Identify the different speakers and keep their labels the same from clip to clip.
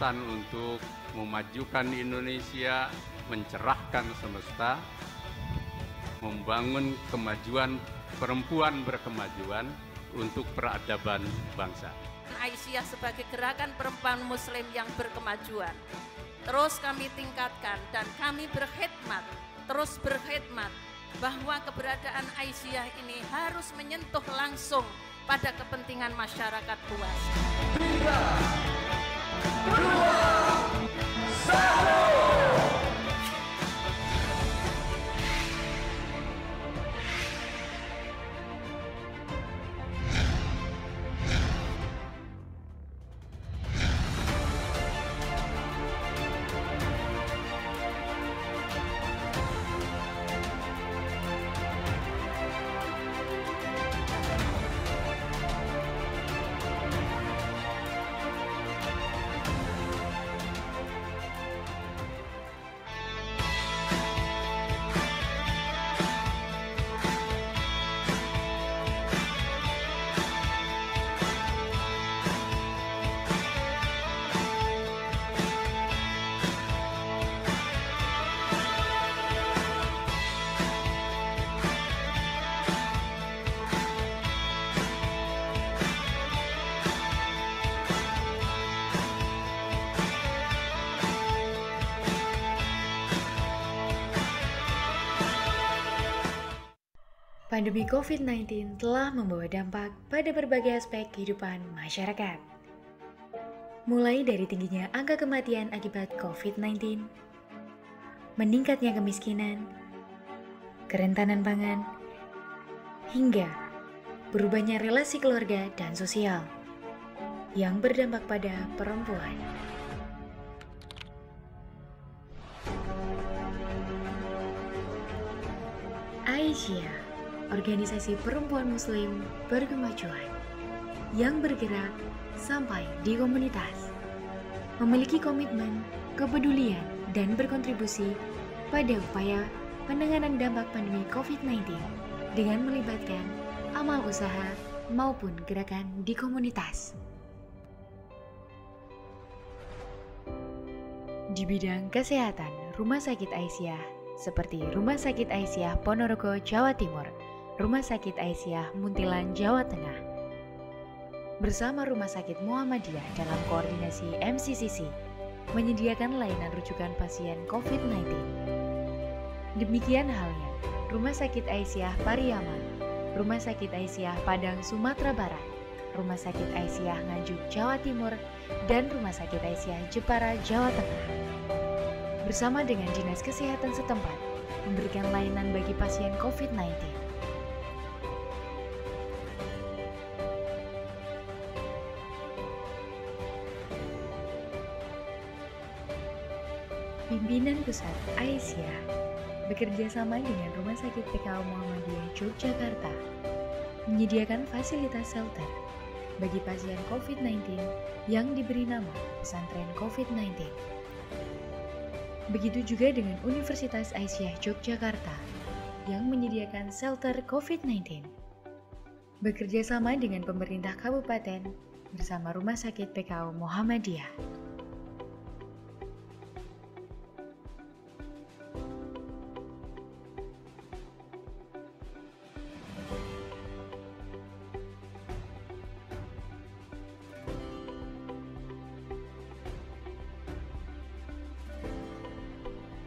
Speaker 1: pesan untuk memajukan Indonesia, mencerahkan semesta, membangun kemajuan perempuan berkemajuan untuk peradaban bangsa.
Speaker 2: Aisyah sebagai gerakan perempuan muslim yang berkemajuan. Terus kami tingkatkan dan kami berkhidmat, terus berkhidmat bahwa keberadaan Aisyah ini harus menyentuh langsung pada kepentingan masyarakat luas.
Speaker 3: Two Pandemi COVID-19 telah membawa dampak pada berbagai aspek kehidupan masyarakat. Mulai dari tingginya angka kematian akibat COVID-19, meningkatnya kemiskinan, kerentanan pangan, hingga berubahnya relasi keluarga dan sosial yang berdampak pada perempuan. Aisyah, organisasi perempuan muslim berkemajuan yang bergerak sampai di komunitas. Memiliki komitmen, kepedulian, dan berkontribusi pada upaya penanganan dampak pandemi COVID-19 dengan melibatkan amal usaha maupun gerakan di komunitas. Di bidang kesehatan, Rumah Sakit Aisyah seperti Rumah Sakit Aisyah Ponorogo, Jawa Timur, Rumah Sakit Aisyah Muntilan, Jawa Tengah. Bersama Rumah Sakit Muhammadiyah dalam koordinasi MCCC, menyediakan layanan rujukan pasien COVID-19. Demikian halnya Rumah Sakit Aisyah Pariyaman, Rumah Sakit Aisyah Padang, Sumatera Barat, Rumah Sakit Aisyah Nganjuk, Jawa Timur, dan Rumah Sakit Aisyah Jepara, Jawa Tengah. Bersama dengan Dinas Kesehatan setempat, memberikan layanan bagi pasien COVID-19. Pimpinan Pusat Aisyah bekerja sama dengan Rumah Sakit PKU Muhammadiyah Yogyakarta menyediakan fasilitas shelter bagi pasien COVID-19 yang diberi nama pesantren COVID-19. Begitu juga dengan Universitas Aisyah Yogyakarta yang menyediakan shelter COVID-19. Bekerja sama dengan pemerintah kabupaten bersama Rumah Sakit PKU Muhammadiyah.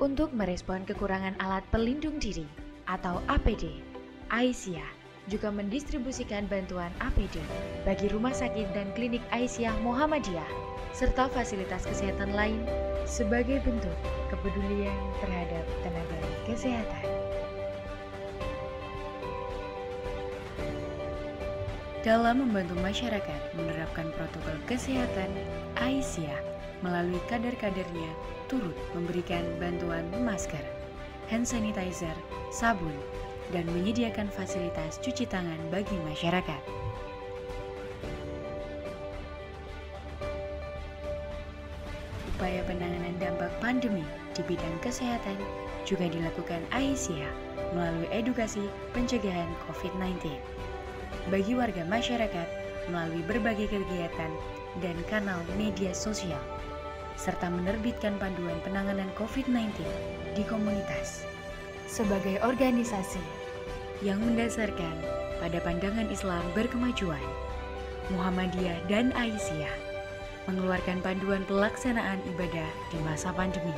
Speaker 3: Untuk merespon kekurangan alat pelindung diri atau APD, Aisyah juga mendistribusikan bantuan APD bagi rumah sakit dan klinik Aisyah Muhammadiyah serta fasilitas kesehatan lain sebagai bentuk kepedulian terhadap tenaga kesehatan. Dalam membantu masyarakat menerapkan protokol kesehatan, Aisyah melalui kader-kadernya turut memberikan bantuan masker, hand sanitizer, sabun, dan menyediakan fasilitas cuci tangan bagi masyarakat. upaya penanganan dampak pandemi di bidang kesehatan juga dilakukan Aisyah melalui edukasi pencegahan COVID-19 bagi warga masyarakat melalui berbagai kegiatan dan kanal media sosial, serta menerbitkan panduan penanganan COVID-19 di komunitas. Sebagai organisasi yang mendasarkan pada pandangan Islam berkemajuan, Muhammadiyah dan Aisyah mengeluarkan panduan pelaksanaan ibadah di masa pandemi.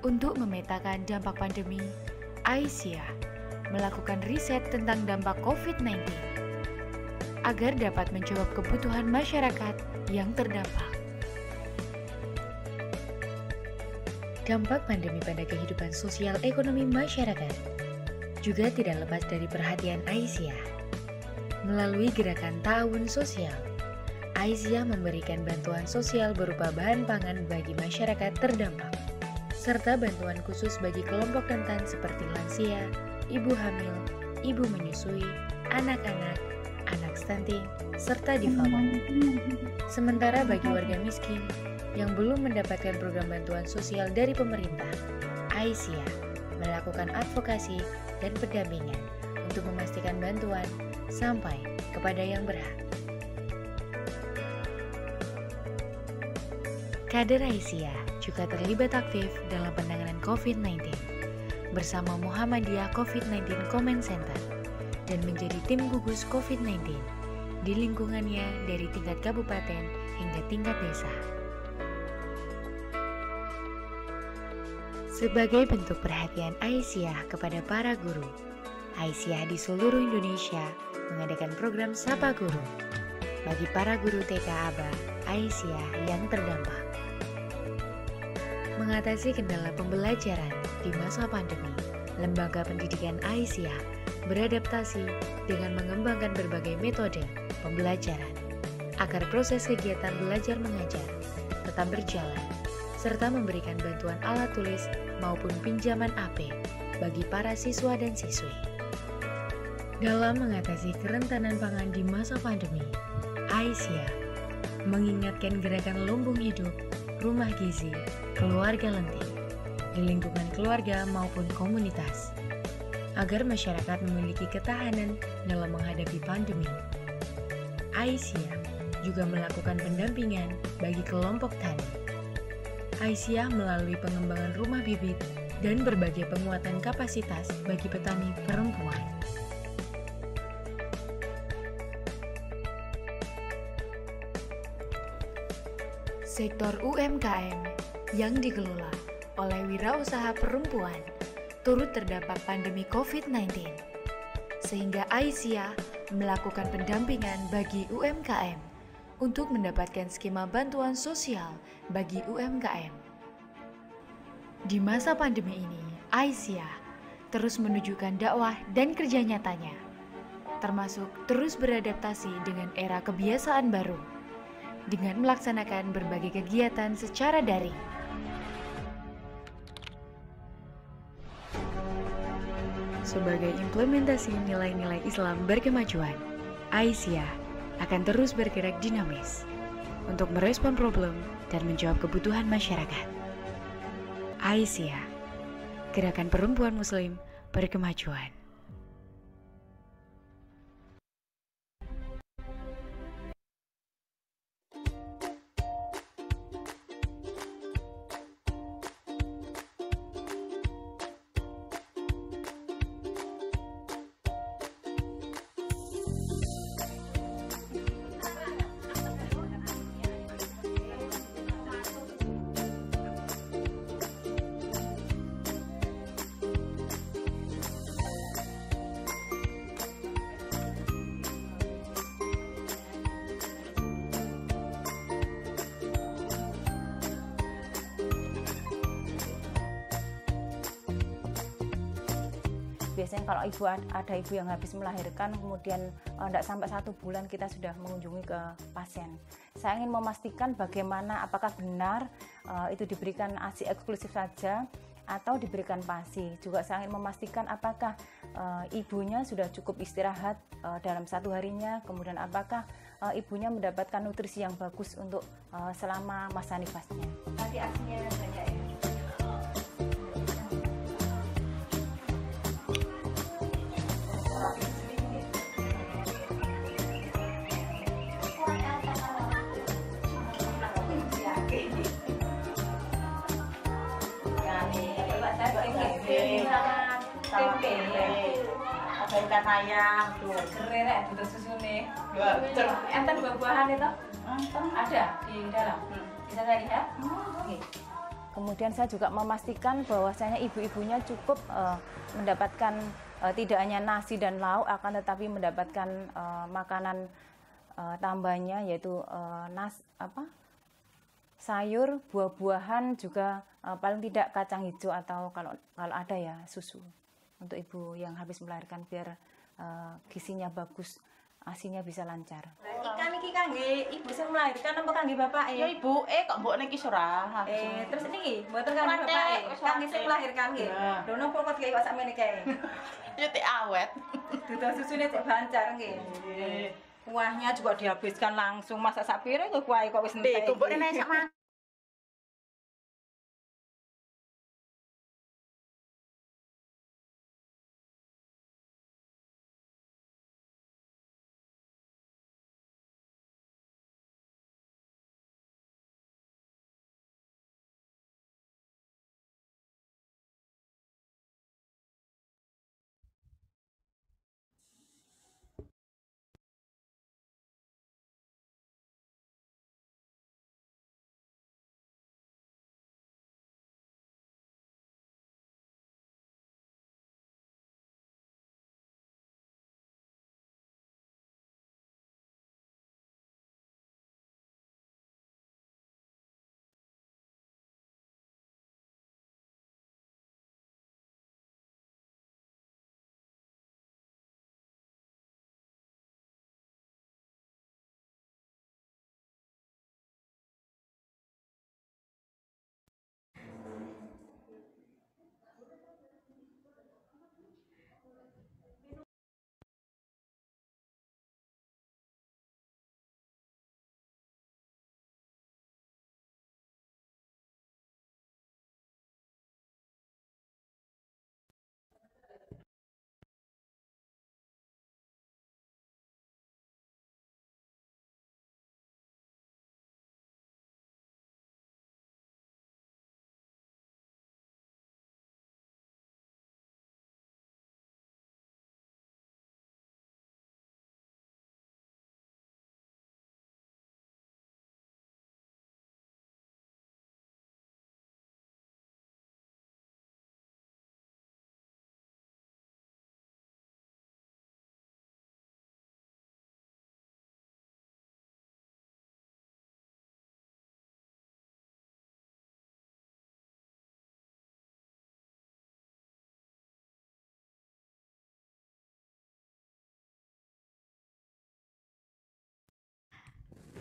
Speaker 3: Untuk memetakan dampak pandemi, Aisyah melakukan riset tentang dampak COVID-19 agar dapat menjawab kebutuhan masyarakat yang terdampak. Dampak pandemi pada kehidupan sosial ekonomi masyarakat juga tidak lepas dari perhatian Aisyah. Melalui gerakan Tahun Sosial, Aisyah memberikan bantuan sosial berupa bahan pangan bagi masyarakat terdampak, serta bantuan khusus bagi kelompok rentan seperti lansia, ibu hamil, ibu menyusui, anak-anak, anak stunting, serta difabel. Sementara bagi warga miskin yang belum mendapatkan program bantuan sosial dari pemerintah, Aisyah melakukan advokasi dan pendampingan untuk memastikan bantuan sampai kepada yang berhak. Kader Aisyah juga terlibat aktif dalam penanganan COVID-19 bersama Muhammadiyah COVID-19 Comment Center dan menjadi tim gugus COVID-19 di lingkungannya dari tingkat kabupaten hingga tingkat desa. Sebagai bentuk perhatian Aisyah kepada para guru, Aisyah di seluruh Indonesia mengadakan program Sapa Guru bagi para guru TK ABA Aisyah yang terdampak. Mengatasi kendala pembelajaran di masa pandemi, Lembaga Pendidikan Aisyah beradaptasi dengan mengembangkan berbagai metode pembelajaran agar proses kegiatan belajar mengajar tetap berjalan serta memberikan bantuan alat tulis maupun pinjaman AP bagi para siswa dan siswi. Dalam mengatasi kerentanan pangan di masa pandemi, Aisyah mengingatkan gerakan lumbung hidup, rumah gizi, keluarga lenting, di lingkungan keluarga maupun komunitas, agar masyarakat memiliki ketahanan dalam menghadapi pandemi. Aisyah juga melakukan pendampingan bagi kelompok tani. Aisyah melalui pengembangan rumah bibit dan berbagai penguatan kapasitas bagi petani perempuan. Sektor UMKM yang dikelola oleh wirausaha perempuan turut terdampak pandemi COVID-19, sehingga Aisyah melakukan pendampingan bagi UMKM untuk mendapatkan skema bantuan sosial bagi UMKM. Di masa pandemi ini, Aisyah terus menunjukkan dakwah dan kerja nyatanya, termasuk terus beradaptasi dengan era kebiasaan baru dengan melaksanakan berbagai kegiatan secara daring. Sebagai implementasi nilai-nilai Islam berkemajuan, Aisyah akan terus bergerak dinamis untuk merespon problem dan menjawab kebutuhan masyarakat. Aisyah, Gerakan Perempuan Muslim Berkemajuan.
Speaker 4: Ibu ada ibu yang habis melahirkan kemudian tidak sampai satu bulan kita sudah mengunjungi ke pasien saya ingin memastikan bagaimana apakah benar uh, itu diberikan asi eksklusif saja atau diberikan pasi juga saya ingin memastikan apakah eh, ibunya sudah cukup istirahat eh, dalam satu harinya, kemudian apakah eh, ibunya mendapatkan nutrisi yang bagus untuk eh, selama masa nifasnya. Tadi asinya banyak ya.
Speaker 5: Tempe ada ikan ayam tuh
Speaker 4: Keren ya, susune.
Speaker 5: Wah, betul.
Speaker 4: Enten buah-buahan itu? Ada di dalam. Bisa saya lihat? Oke. Kemudian saya juga memastikan bahwasanya ibu-ibunya cukup eh, mendapatkan eh, tidak hanya nasi dan lauk, akan tetapi mendapatkan eh, makanan eh, tambahnya yaitu eh, nas apa sayur, buah-buahan juga paling tidak kacang hijau atau kalau kalau ada ya susu untuk ibu yang habis melahirkan biar eh, gizinya bagus, asinya bisa lancar.
Speaker 5: ikan iki kangge ibu sing melahirkan apa kangge bapak
Speaker 4: Ya ibu, eh kok mbok niki surah.
Speaker 5: eh terus niki mboten kangge bapak
Speaker 4: wis
Speaker 5: kangge sing melahirkan nggih?
Speaker 4: Ya.
Speaker 5: dono pokok kayak kok sakmene kae?
Speaker 4: Ya teh awet.
Speaker 5: duda susune cek bancar nggih. Kuahnya juga dihabiskan langsung masak sak piring kok kuah kok wis entek
Speaker 4: mbok sama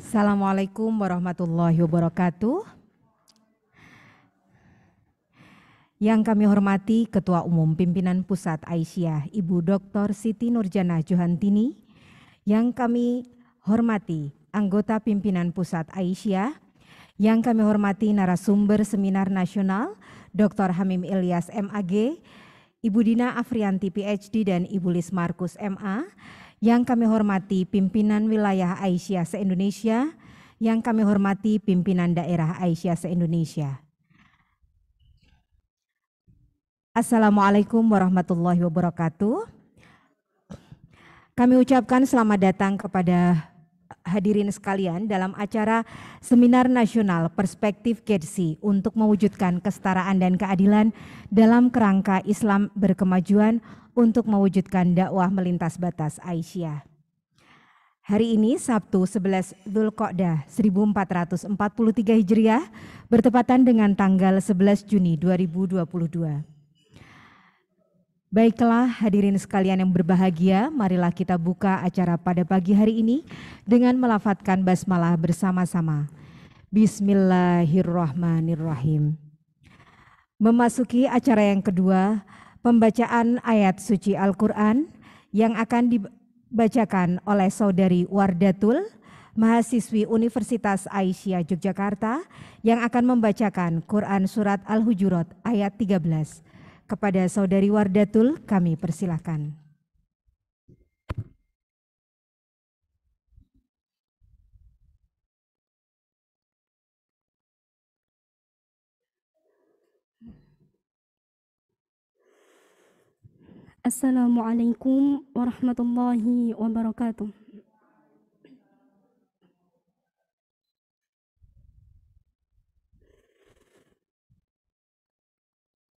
Speaker 6: Assalamualaikum warahmatullahi wabarakatuh. Yang kami hormati Ketua Umum Pimpinan Pusat Aisyah, Ibu Dr. Siti Nurjana Johantini. Yang kami hormati anggota Pimpinan Pusat Aisyah. Yang kami hormati narasumber Seminar Nasional, Dr. Hamim Ilyas MAG, Ibu Dina Afrianti PhD dan Ibu Lis Markus MA. Yang kami hormati pimpinan wilayah Aisyah se-Indonesia, yang kami hormati pimpinan daerah Aisyah se-Indonesia. Assalamualaikum warahmatullahi wabarakatuh. Kami ucapkan selamat datang kepada hadirin sekalian dalam acara Seminar Nasional Perspektif GEDSI untuk mewujudkan kesetaraan dan keadilan dalam kerangka Islam berkemajuan untuk mewujudkan dakwah melintas batas Aisyah. Hari ini Sabtu 11 Dzulqa'dah 1443 Hijriah bertepatan dengan tanggal 11 Juni 2022. Baiklah hadirin sekalian yang berbahagia, marilah kita buka acara pada pagi hari ini dengan melafatkan basmalah bersama-sama. Bismillahirrahmanirrahim. Memasuki acara yang kedua, pembacaan ayat suci Al-Quran yang akan dibacakan oleh Saudari Wardatul, mahasiswi Universitas Aisyah Yogyakarta yang akan membacakan Quran Surat Al-Hujurat ayat 13. Kepada Saudari Wardatul kami persilahkan.
Speaker 7: Assalamualaikum warahmatullahi wabarakatuh.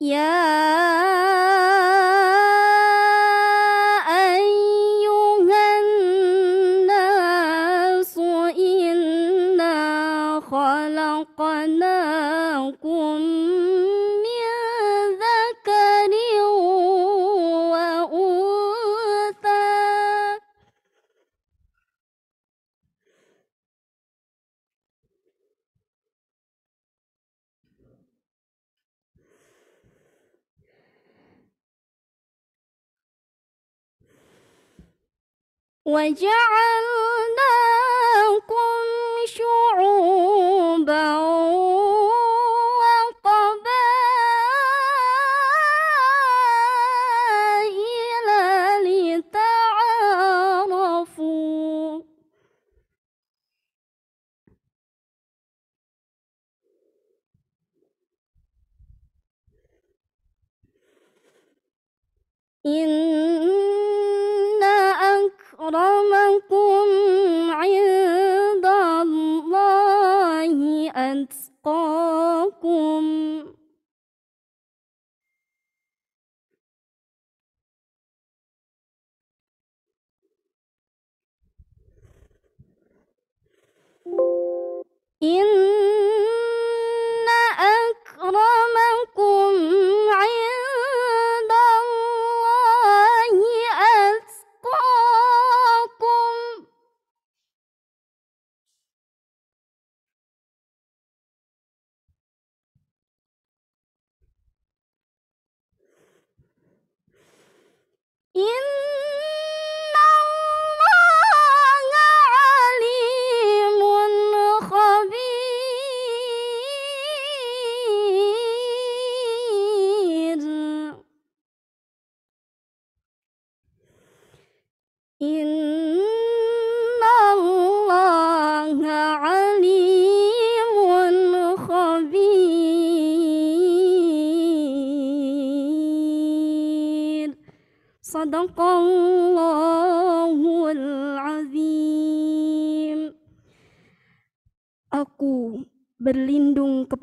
Speaker 7: يا أيها الناس إنا خلقناكم وجعلناكم شعوبا وقبائل لتعارفوا. إن أكرمكم عند الله أتقاكم إن أكرمكم عند 因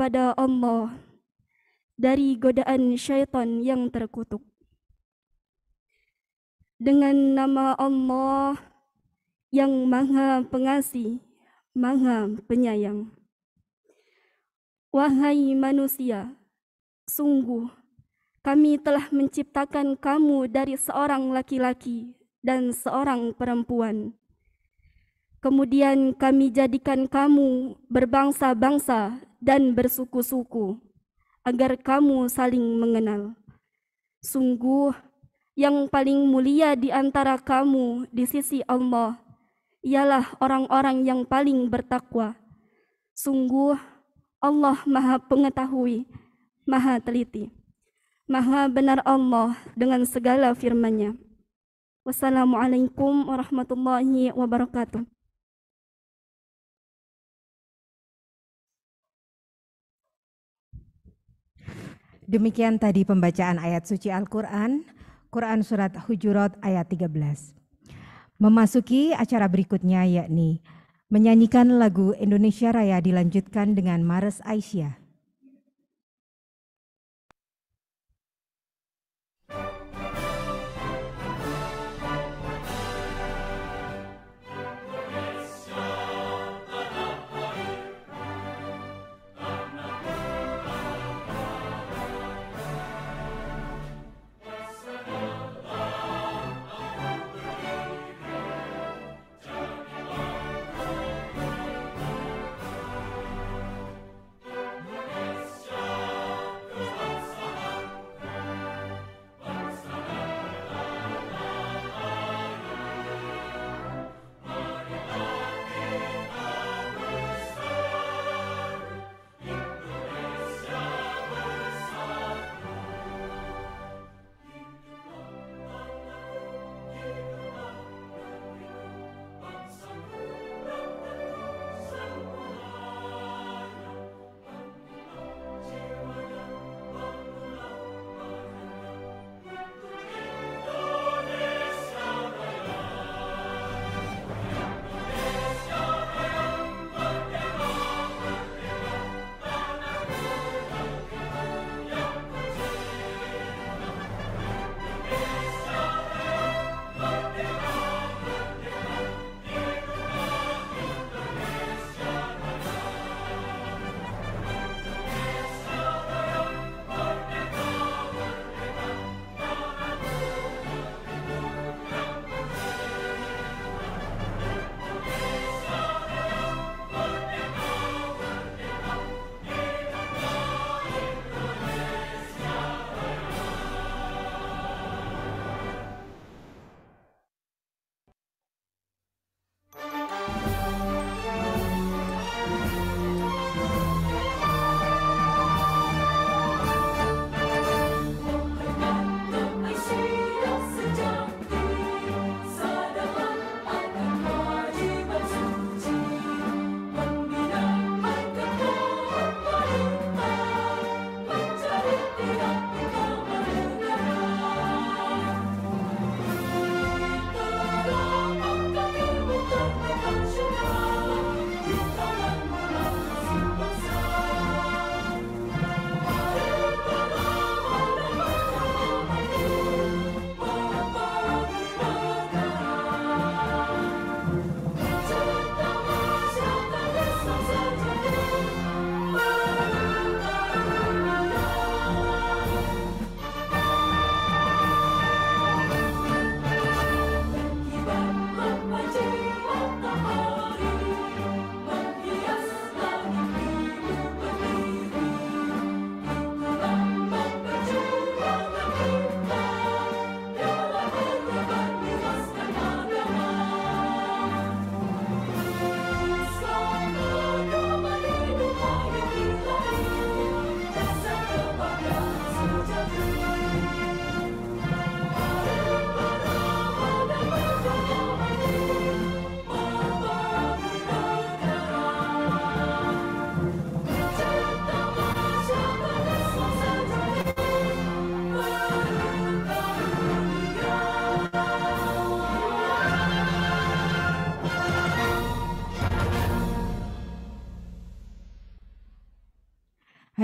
Speaker 7: kepada Allah dari godaan syaitan yang terkutuk. Dengan nama Allah yang maha pengasih, maha penyayang. Wahai manusia, sungguh kami telah menciptakan kamu dari seorang laki-laki dan seorang perempuan. Kemudian kami jadikan kamu berbangsa-bangsa dan bersuku-suku, agar kamu saling mengenal. Sungguh, yang paling mulia di antara kamu di sisi Allah ialah orang-orang yang paling bertakwa. Sungguh, Allah Maha Pengetahui, Maha Teliti. Maha benar Allah dengan segala firman-Nya. Wassalamualaikum warahmatullahi wabarakatuh. Demikian tadi pembacaan ayat suci Al-Quran, Quran Surat Hujurat ayat 13. Memasuki acara berikutnya yakni menyanyikan lagu Indonesia Raya dilanjutkan dengan Mares Aisyah.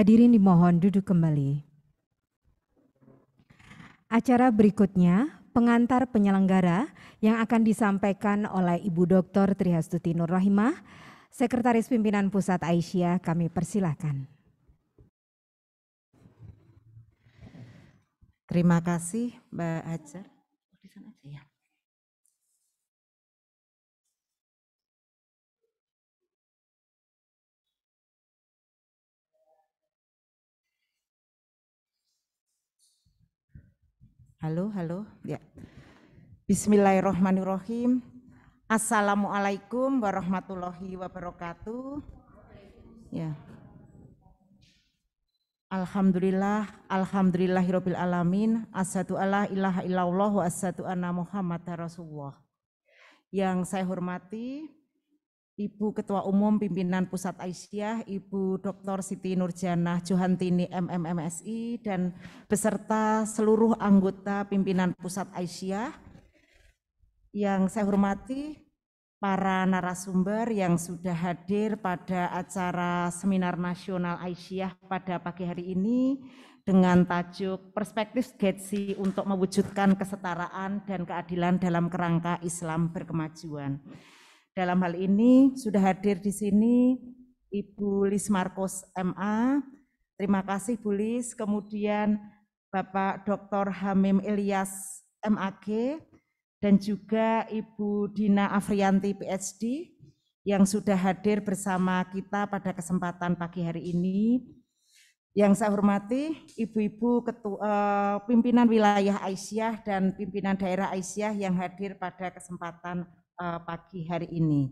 Speaker 7: Hadirin dimohon duduk kembali. Acara berikutnya, pengantar penyelenggara yang akan disampaikan oleh Ibu Dr. Trihastuti Nur Rahimah, Sekretaris Pimpinan Pusat Aisyah, kami persilahkan.
Speaker 8: Terima kasih Mbak Hajar. Halo, halo. Ya. Bismillahirrahmanirrahim. Assalamualaikum warahmatullahi wabarakatuh. Ya. Alhamdulillah, alhamdulillahirabbil alamin. Asyhadu alla ilaha illallah wa asyhadu anna Muhammad Rasulullah. Yang saya hormati Ibu Ketua Umum Pimpinan Pusat Aisyah, Ibu Dr. Siti Nurjana Johantini MMMSI dan beserta seluruh anggota pimpinan Pusat Aisyah. Yang saya hormati para narasumber yang sudah hadir pada acara seminar nasional Aisyah pada pagi hari ini dengan tajuk Perspektif Getsi untuk mewujudkan kesetaraan dan keadilan dalam kerangka Islam berkemajuan. Dalam hal ini sudah hadir di sini Ibu Lis Marcos MA. Terima kasih Bu Lis. Kemudian Bapak Dr. Hamim Ilyas MAG dan juga Ibu Dina Afrianti PhD yang sudah hadir bersama kita pada kesempatan pagi hari ini. Yang saya hormati Ibu-ibu ketua eh, pimpinan wilayah Aisyah dan pimpinan daerah Aisyah yang hadir pada kesempatan uh, pagi hari ini.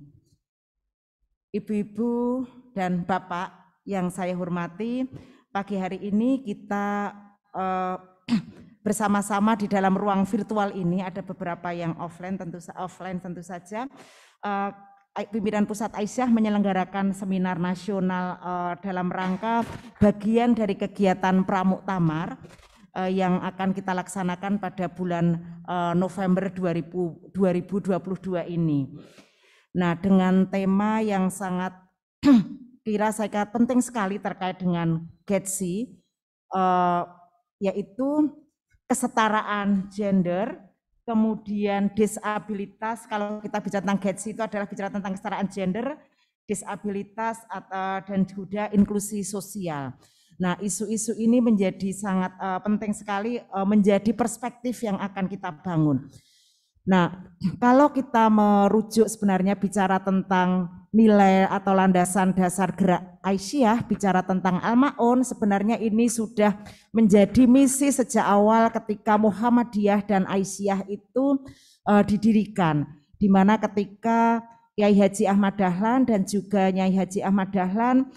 Speaker 8: Ibu-ibu dan Bapak yang saya hormati, pagi hari ini kita uh, bersama-sama di dalam ruang virtual ini ada beberapa yang offline tentu offline tentu saja. Uh, pimpinan pusat Aisyah menyelenggarakan seminar nasional uh, dalam rangka bagian dari kegiatan pramuktamar uh, yang akan kita laksanakan pada bulan uh, November 2000, 2022 ini. Nah, dengan tema yang sangat kira saya penting sekali terkait dengan GETSI, uh, yaitu kesetaraan gender, kemudian disabilitas, kalau kita bicara tentang GETSI itu adalah bicara tentang kesetaraan gender, disabilitas, atau, dan juga inklusi sosial. Nah, isu-isu ini menjadi sangat uh, penting sekali uh, menjadi perspektif yang akan kita bangun. Nah, kalau kita merujuk sebenarnya bicara tentang nilai atau landasan dasar gerak Aisyah, bicara tentang Al-Ma'un, sebenarnya ini sudah menjadi misi sejak awal ketika Muhammadiyah dan Aisyah itu uh, didirikan, di mana ketika Kiai Haji Ahmad Dahlan dan juga Nyai Haji Ahmad Dahlan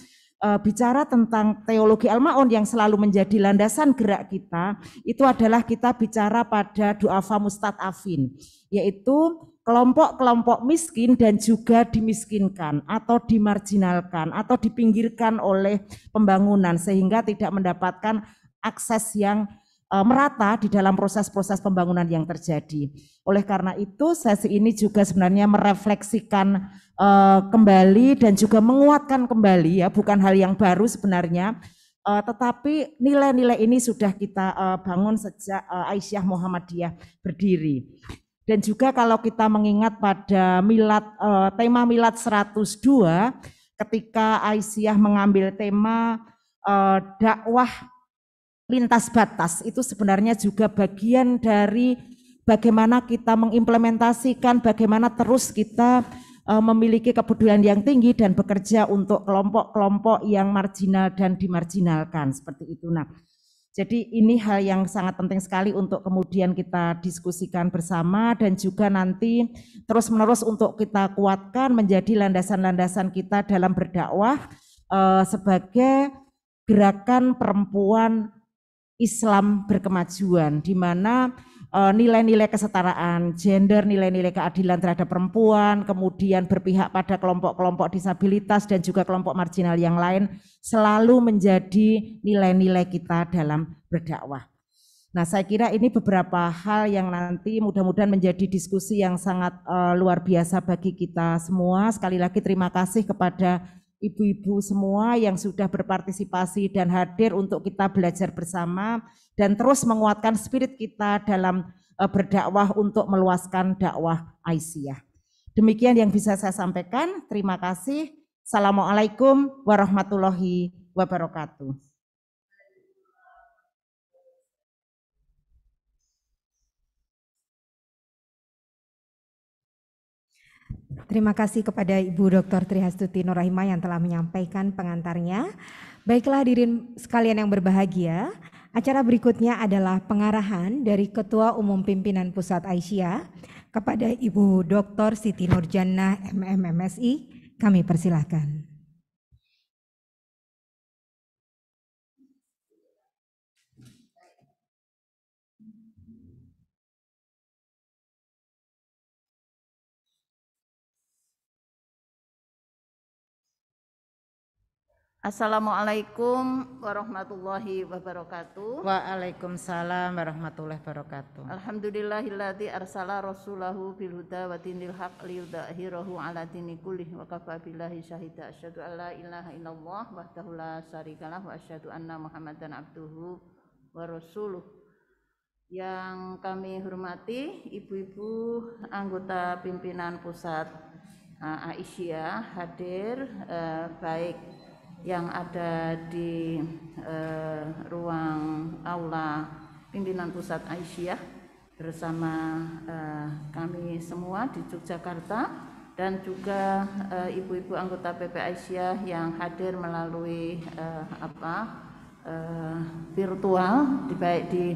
Speaker 8: uh, bicara tentang teologi Al-Ma'un yang selalu menjadi landasan gerak kita, itu adalah kita bicara pada duafa mustad'afin, yaitu kelompok-kelompok miskin dan juga dimiskinkan atau dimarginalkan atau dipinggirkan oleh pembangunan sehingga tidak mendapatkan akses yang merata di dalam proses-proses pembangunan yang terjadi. Oleh karena itu, sesi ini juga sebenarnya merefleksikan uh, kembali dan juga menguatkan kembali ya, bukan hal yang baru sebenarnya, uh, tetapi nilai-nilai ini sudah kita uh, bangun sejak uh, Aisyah Muhammadiyah berdiri. Dan juga kalau kita mengingat pada milad uh, tema milad 102 ketika Aisyah mengambil tema uh, dakwah lintas batas itu sebenarnya juga bagian dari bagaimana kita mengimplementasikan bagaimana terus kita uh, memiliki kepedulian yang tinggi dan bekerja untuk kelompok-kelompok yang marginal dan dimarginalkan seperti itu. Nah, jadi ini hal yang sangat penting sekali untuk kemudian kita diskusikan bersama dan juga nanti terus-menerus untuk kita kuatkan menjadi landasan-landasan kita dalam berdakwah uh, sebagai gerakan perempuan Islam berkemajuan di mana Eh, nilai-nilai kesetaraan gender, nilai-nilai keadilan terhadap perempuan, kemudian berpihak pada kelompok-kelompok disabilitas dan juga kelompok marginal yang lain selalu menjadi nilai-nilai kita dalam berdakwah. Nah, saya kira ini beberapa hal yang nanti mudah-mudahan menjadi diskusi yang sangat uh, luar biasa bagi kita semua. Sekali lagi terima kasih kepada ibu-ibu semua yang sudah berpartisipasi dan hadir untuk kita belajar bersama dan terus menguatkan spirit kita dalam uh, berdakwah untuk meluaskan dakwah Aisyah. Demikian yang bisa saya sampaikan. Terima kasih. Assalamualaikum warahmatullahi wabarakatuh.
Speaker 6: Terima kasih kepada Ibu Dr. Trihastuti Nurahimah yang telah menyampaikan pengantarnya. Baiklah hadirin sekalian yang berbahagia, Acara berikutnya adalah pengarahan dari Ketua Umum Pimpinan Pusat Aisyah kepada Ibu Dr. Siti Nurjannah MMMSI. Kami persilahkan.
Speaker 9: Assalamualaikum warahmatullahi wabarakatuh.
Speaker 8: Waalaikumsalam warahmatullahi wabarakatuh.
Speaker 9: Alhamdulillahilladzi arsala rasulahu bil huda wa dinil haq liyudhhirahu ala dini kullih wa kafa billahi syahida asyhadu an la ilaha illallah wahdahu la syarikalah wa asyhadu anna muhammadan abduhu wa rasuluh. Yang kami hormati ibu-ibu anggota pimpinan pusat uh, Aisyah hadir uh, baik yang ada di uh, ruang aula pimpinan pusat Aisyah bersama uh, kami semua di Yogyakarta dan juga ibu-ibu uh, anggota PP Aisyah yang hadir melalui uh, apa uh, virtual di baik di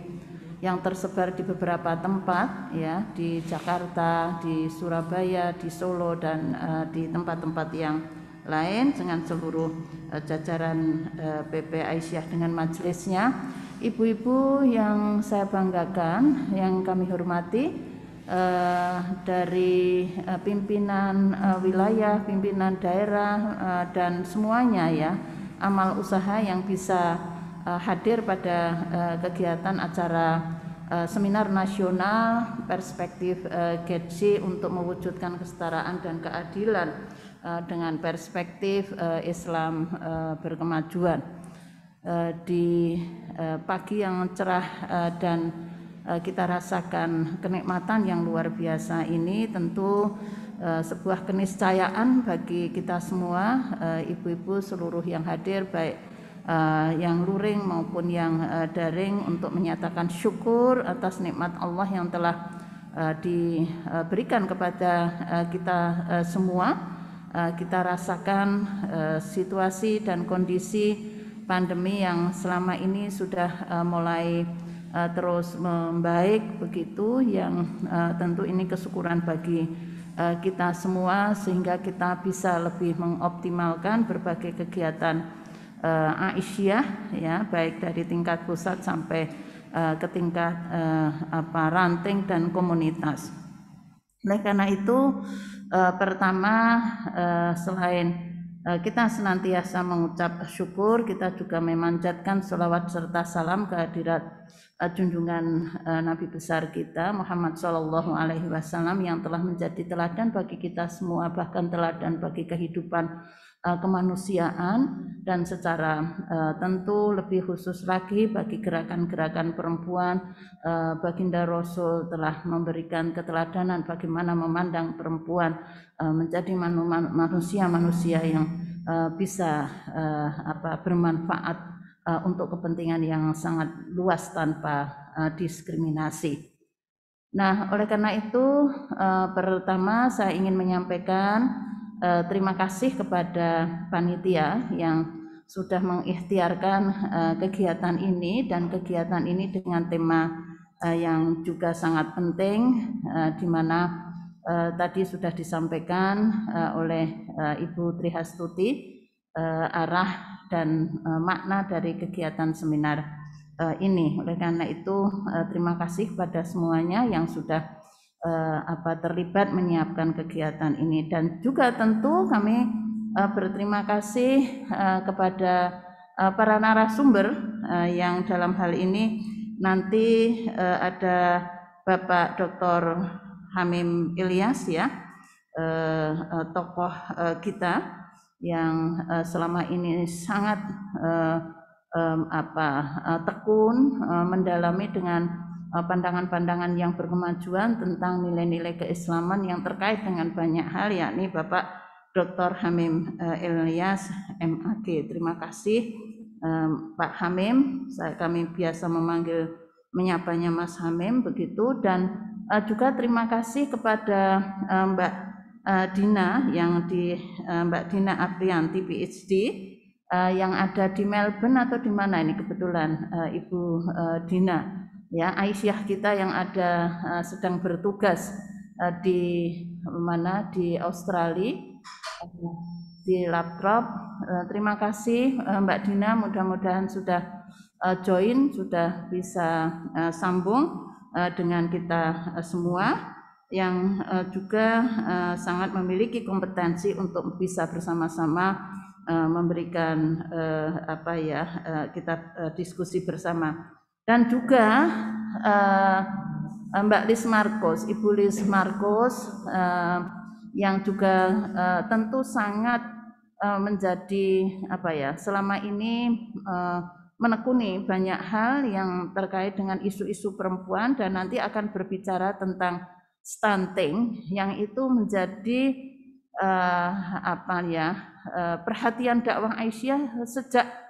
Speaker 9: yang tersebar di beberapa tempat ya di Jakarta, di Surabaya, di Solo dan di tempat-tempat yang lain dengan seluruh uh, jajaran uh, eh, PP Aisyah dengan majelisnya. Ibu-ibu yang saya banggakan, yang kami hormati uh, dari pimpinan wilayah, pimpinan daerah dan semuanya ya amal usaha yang bisa hadir pada kegiatan acara seminar nasional perspektif uh, untuk mewujudkan kesetaraan dan keadilan dengan perspektif uh, Islam uh, berkemajuan. Di pagi yang cerah dan kita rasakan kenikmatan yang luar biasa ini tentu sebuah keniscayaan bagi kita semua ibu-ibu uh, seluruh yang hadir baik yang luring maupun yang daring untuk menyatakan syukur atas nikmat Allah yang telah diberikan kepada kita semua Eh, kita rasakan uh, situasi dan kondisi pandemi yang selama ini sudah uh, mulai terus membaik begitu yang tentu ini kesyukuran bagi kita semua sehingga kita bisa lebih mengoptimalkan berbagai kegiatan Aisyah ya baik dari tingkat pusat sampai ke tingkat apa ranting dan komunitas. Oleh karena itu uh, pertama uh, selain uh, kita senantiasa mengucap syukur, kita juga memanjatkan selawat serta salam kehadirat junjungan Nabi besar kita Muhammad Shallallahu Alaihi Wasallam yang telah menjadi teladan bagi kita semua bahkan teladan bagi kehidupan uh, kemanusiaan dan secara uh, tentu lebih khusus lagi bagi gerakan-gerakan perempuan uh, baginda Rasul telah memberikan keteladanan bagaimana memandang perempuan uh, menjadi manusia-manusia yang uh, bisa uh, apa bermanfaat uh, untuk kepentingan yang sangat luas tanpa uh, diskriminasi. Nah, oleh karena itu, uh, pertama saya ingin menyampaikan eh, terima kasih kepada panitia yang sudah mengikhtiarkan eh, kegiatan ini dan kegiatan ini dengan tema eh, yang juga sangat penting eh, di mana eh, tadi sudah disampaikan eh, oleh eh, Ibu Trihastuti eh, arah dan eh, makna dari kegiatan seminar eh, ini. Oleh karena itu eh, terima kasih kepada semuanya yang sudah uh, apa terlibat menyiapkan kegiatan ini dan juga tentu kami uh, berterima kasih uh, kepada uh, para narasumber uh, yang dalam hal ini nanti uh, ada Bapak Dr. Hamim Ilyas ya uh, uh, tokoh uh, kita yang uh, selama ini sangat uh, um, apa uh, tekun uh, mendalami dengan pandangan-pandangan yang berkemajuan tentang nilai-nilai keislaman yang terkait dengan banyak hal yakni Bapak Dr. Hamim uh, Ilyas MAG. Terima kasih um, Pak Hamim. Saya kami biasa memanggil menyapanya Mas Hamim begitu dan juga terima kasih kepada Mbak Dina yang di Mbak Dina Aprianti PhD yang ada di Melbourne atau di mana ini kebetulan Ibu Dina ya Aisyah kita yang ada uh, sedang bertugas uh, di mana? Di Australia di laptop. Uh, terima kasih Mbak Dina mudah-mudahan sudah join sudah bisa sambung dengan kita semua yang juga sangat memiliki kompetensi untuk bisa bersama-sama eh, memberikan eh, apa ya eh, kita eh, diskusi bersama dan juga eh, Mbak Lis Marcos, Ibu Lis Marcos eh, yang juga eh, tentu sangat eh, menjadi apa ya selama ini eh, menekuni banyak hal yang terkait dengan isu-isu perempuan dan nanti akan berbicara tentang stunting yang itu menjadi eh, apa ya eh, perhatian dakwah Aisyah sejak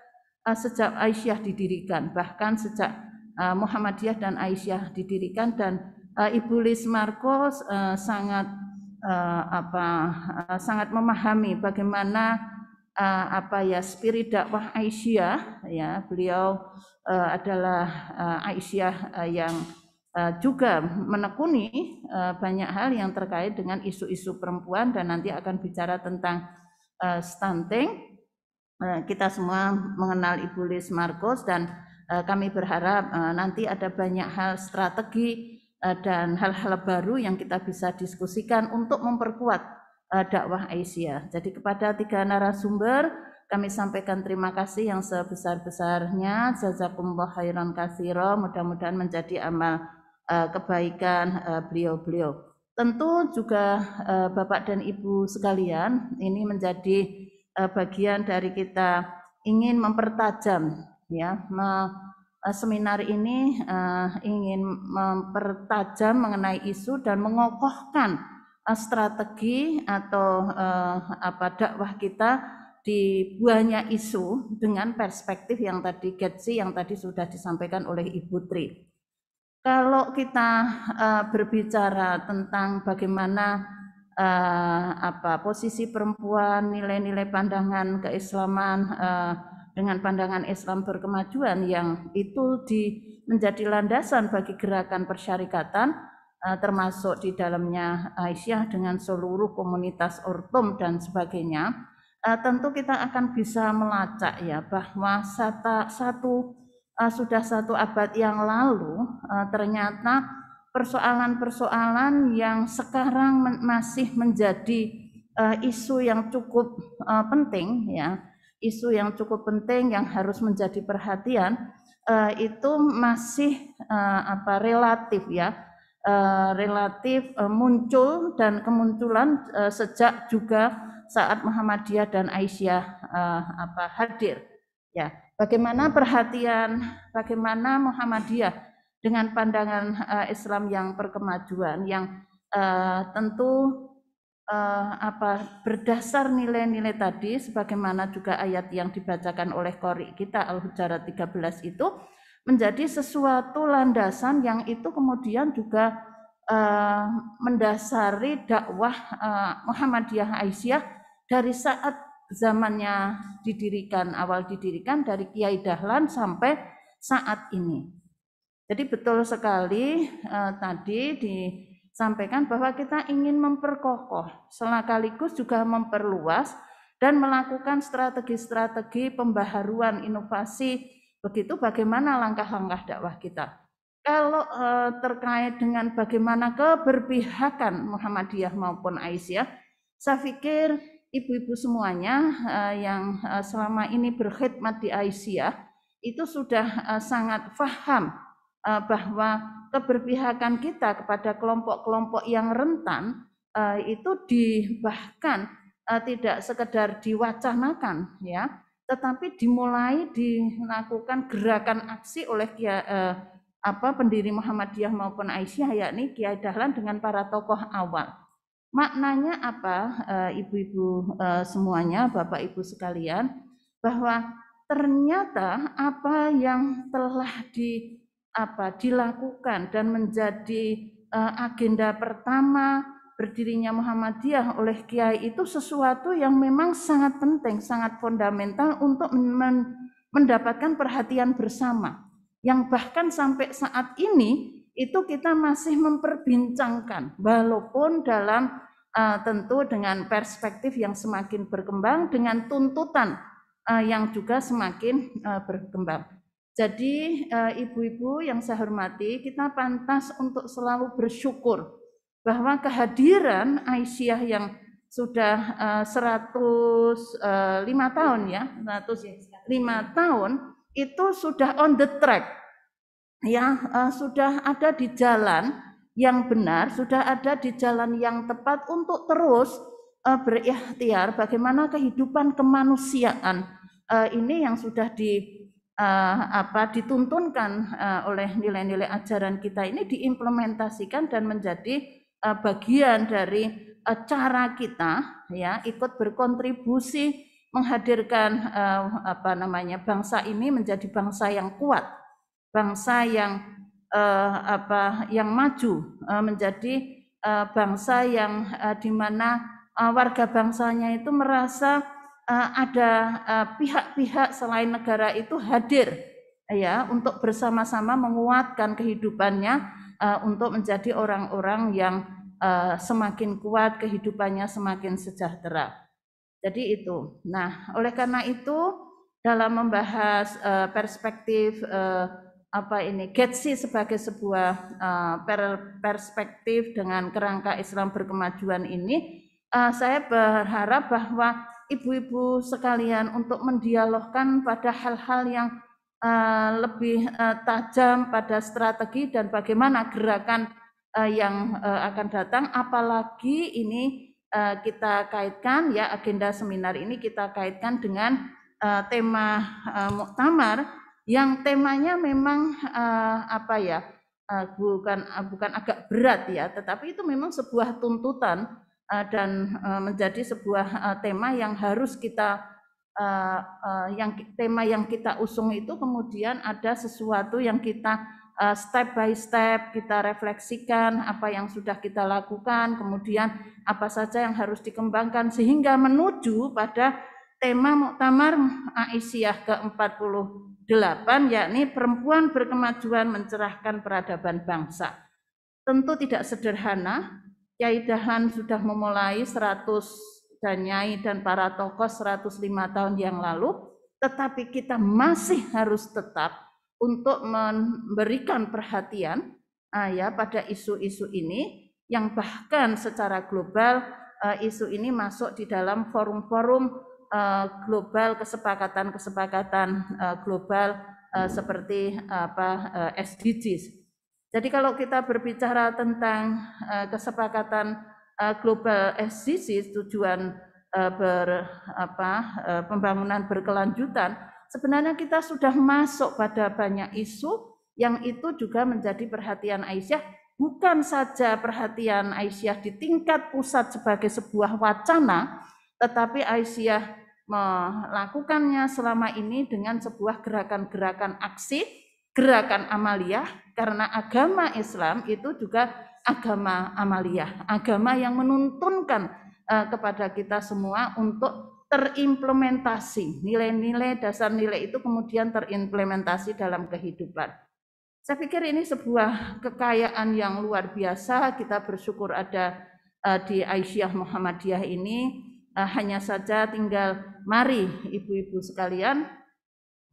Speaker 9: eh, sejak Aisyah didirikan bahkan sejak eh, Muhammadiyah dan Aisyah didirikan dan eh, Ibu Lis Marcos eh, sangat apa sangat memahami bagaimana uh, apa ya spirit dakwah Aisyah ya. Beliau uh, adalah uh, Aisyah uh, yang uh, juga menekuni uh, banyak hal yang terkait dengan isu-isu perempuan dan nanti akan bicara tentang uh, stunting. uh, kita semua mengenal Ibu Lis Marcos dan uh, kami berharap uh, nanti ada banyak hal strategi dan hal-hal baru yang kita bisa diskusikan untuk memperkuat dakwah Aisyah. Jadi kepada tiga narasumber kami sampaikan terima kasih yang sebesar-besarnya. Jazakumullah khairan katsira. Mudah-mudahan menjadi amal kebaikan beliau-beliau. Tentu juga Bapak dan Ibu sekalian, ini menjadi uh, bagian dari kita ingin mempertajam ya me, uh, seminar ini uh, ingin mempertajam mengenai isu dan mengokohkan strategi atau apa dakwah kita di buahnya isu dengan perspektif yang tadi Getsi yang tadi sudah disampaikan oleh Ibu Tri. Kalau kita berbicara tentang bagaimana uh, apa posisi perempuan, nilai-nilai pandangan keislaman uh, dengan pandangan Islam berkemajuan yang itu di menjadi landasan bagi gerakan persyarikatan uh, termasuk di dalamnya Aisyah dengan seluruh komunitas ortum dan sebagainya, uh, tentu kita akan bisa melacak ya bahwa satu, satu uh, sudah satu abad yang lalu uh, ternyata persoalan-persoalan yang sekarang masih menjadi uh, isu yang cukup uh, penting ya, isu yang cukup penting yang harus menjadi perhatian uh, itu masih apa relatif ya. Relatif muncul dan kemunculan sejak juga saat Muhammadiyah dan Aisyah apa hadir ya. Bagaimana perhatian bagaimana Muhammadiyah dengan pandangan uh, Islam yang berkemajuan yang uh, tentu uh, apa berdasar nilai-nilai tadi sebagaimana juga ayat yang dibacakan oleh Qori kita Al-Hujarat 13 itu menjadi sesuatu landasan yang itu kemudian juga uh, mendasari dakwah uh, Muhammadiyah Aisyah dari saat zamannya didirikan awal didirikan dari Kiai Dahlan sampai saat ini. Jadi betul sekali uh, tadi disampaikan bahwa kita ingin memperkokoh sekaligus juga memperluas dan melakukan strategi-strategi pembaharuan inovasi Begitu bagaimana langkah-langkah dakwah kita. Kalau eh, terkait dengan bagaimana keberpihakan Muhammadiyah maupun Aisyah, saya pikir ibu-ibu semuanya eh, yang eh, selama ini berkhidmat di Aisyah itu sudah eh, sangat paham eh, bahwa keberpihakan kita kepada kelompok-kelompok yang rentan eh, itu di bahkan eh, tidak sekedar diwacanakan ya tetapi dimulai dilakukan gerakan aksi oleh Kia, eh, apa pendiri Muhammadiyah maupun Aisyah yakni Kiai Dahlan dengan para tokoh awal. Maknanya apa eh, ibu-ibu eh, semuanya, Bapak Ibu sekalian, bahwa ternyata apa yang telah di apa dilakukan dan menjadi eh, agenda pertama berdirinya Muhammadiyah oleh kiai itu sesuatu yang memang sangat penting, sangat fundamental untuk mendapatkan perhatian bersama. Yang bahkan sampai saat ini itu kita masih memperbincangkan walaupun dalam uh, tentu dengan perspektif yang semakin berkembang dengan tuntutan uh, yang juga semakin uh, berkembang. Jadi ibu-ibu yang saya hormati, kita pantas untuk selalu bersyukur bahwa kehadiran Aisyah yang sudah eh, 105 tahun ya, 105 tahun itu sudah on the track. Ya, eh, sudah ada di jalan yang benar, sudah ada di jalan yang tepat untuk terus eh, berikhtiar bagaimana kehidupan kemanusiaan eh, ini yang sudah di eh, apa dituntunkan eh, oleh nilai-nilai ajaran kita ini diimplementasikan dan menjadi eh, bagian dari eh, cara kita ya ikut berkontribusi menghadirkan eh, apa namanya bangsa ini menjadi bangsa yang kuat, bangsa yang eh, apa yang maju eh, menjadi eh, bangsa yang eh, di mana eh, warga bangsanya itu merasa ada eh, pihak-pihak selain negara itu hadir ya untuk bersama-sama menguatkan kehidupannya eh, untuk menjadi orang-orang yang eh, semakin kuat kehidupannya semakin sejahtera. Jadi itu. Nah, oleh karena itu dalam membahas eh, perspektif eh, apa ini Getsi sebagai sebuah eh, per- perspektif dengan kerangka Islam berkemajuan ini, eh, saya berharap bahwa ibu-ibu sekalian untuk mendialogkan pada hal-hal yang eh, lebih eh, tajam pada strategi dan bagaimana gerakan eh, yang akan datang, apalagi ini kita kaitkan ya agenda seminar ini kita kaitkan dengan tema eh, muktamar yang temanya memang apa ya bukan bukan agak berat ya tetapi itu memang sebuah tuntutan dan eh, menjadi sebuah eh, tema yang harus kita eh, eh, yang tema yang kita usung itu kemudian ada sesuatu yang kita eh, step by step kita refleksikan apa yang sudah kita lakukan kemudian apa saja yang harus dikembangkan sehingga menuju pada tema Muktamar Aisyah ke-48 yakni perempuan berkemajuan mencerahkan peradaban bangsa. Tentu tidak sederhana. Kiai Dahlan sudah memulai 100 dan Nyai dan para tokoh 105 tahun yang lalu, tetapi kita masih harus tetap untuk memberikan perhatian ah, ya pada isu-isu ini yang bahkan secara global eh, isu ini masuk di dalam forum-forum eh, global kesepakatan-kesepakatan eh, global eh, seperti apa eh, SDGs. Jadi kalau kita berbicara tentang eh, kesepakatan eh, global SDGs tujuan eh, ber apa pembangunan berkelanjutan sebenarnya kita sudah masuk pada banyak isu yang itu juga menjadi perhatian Aisyah. Bukan saja perhatian Aisyah di tingkat pusat sebagai sebuah wacana tetapi Aisyah melakukannya selama ini dengan sebuah gerakan-gerakan aksi gerakan amaliyah karena agama Islam itu juga agama amaliyah, agama yang menuntunkan eh, kepada kita semua untuk terimplementasi nilai-nilai dasar nilai itu kemudian terimplementasi dalam kehidupan. Saya pikir ini sebuah kekayaan yang luar biasa. Kita bersyukur ada eh, di Aisyah Muhammadiyah ini Eh, hanya saja tinggal mari ibu-ibu sekalian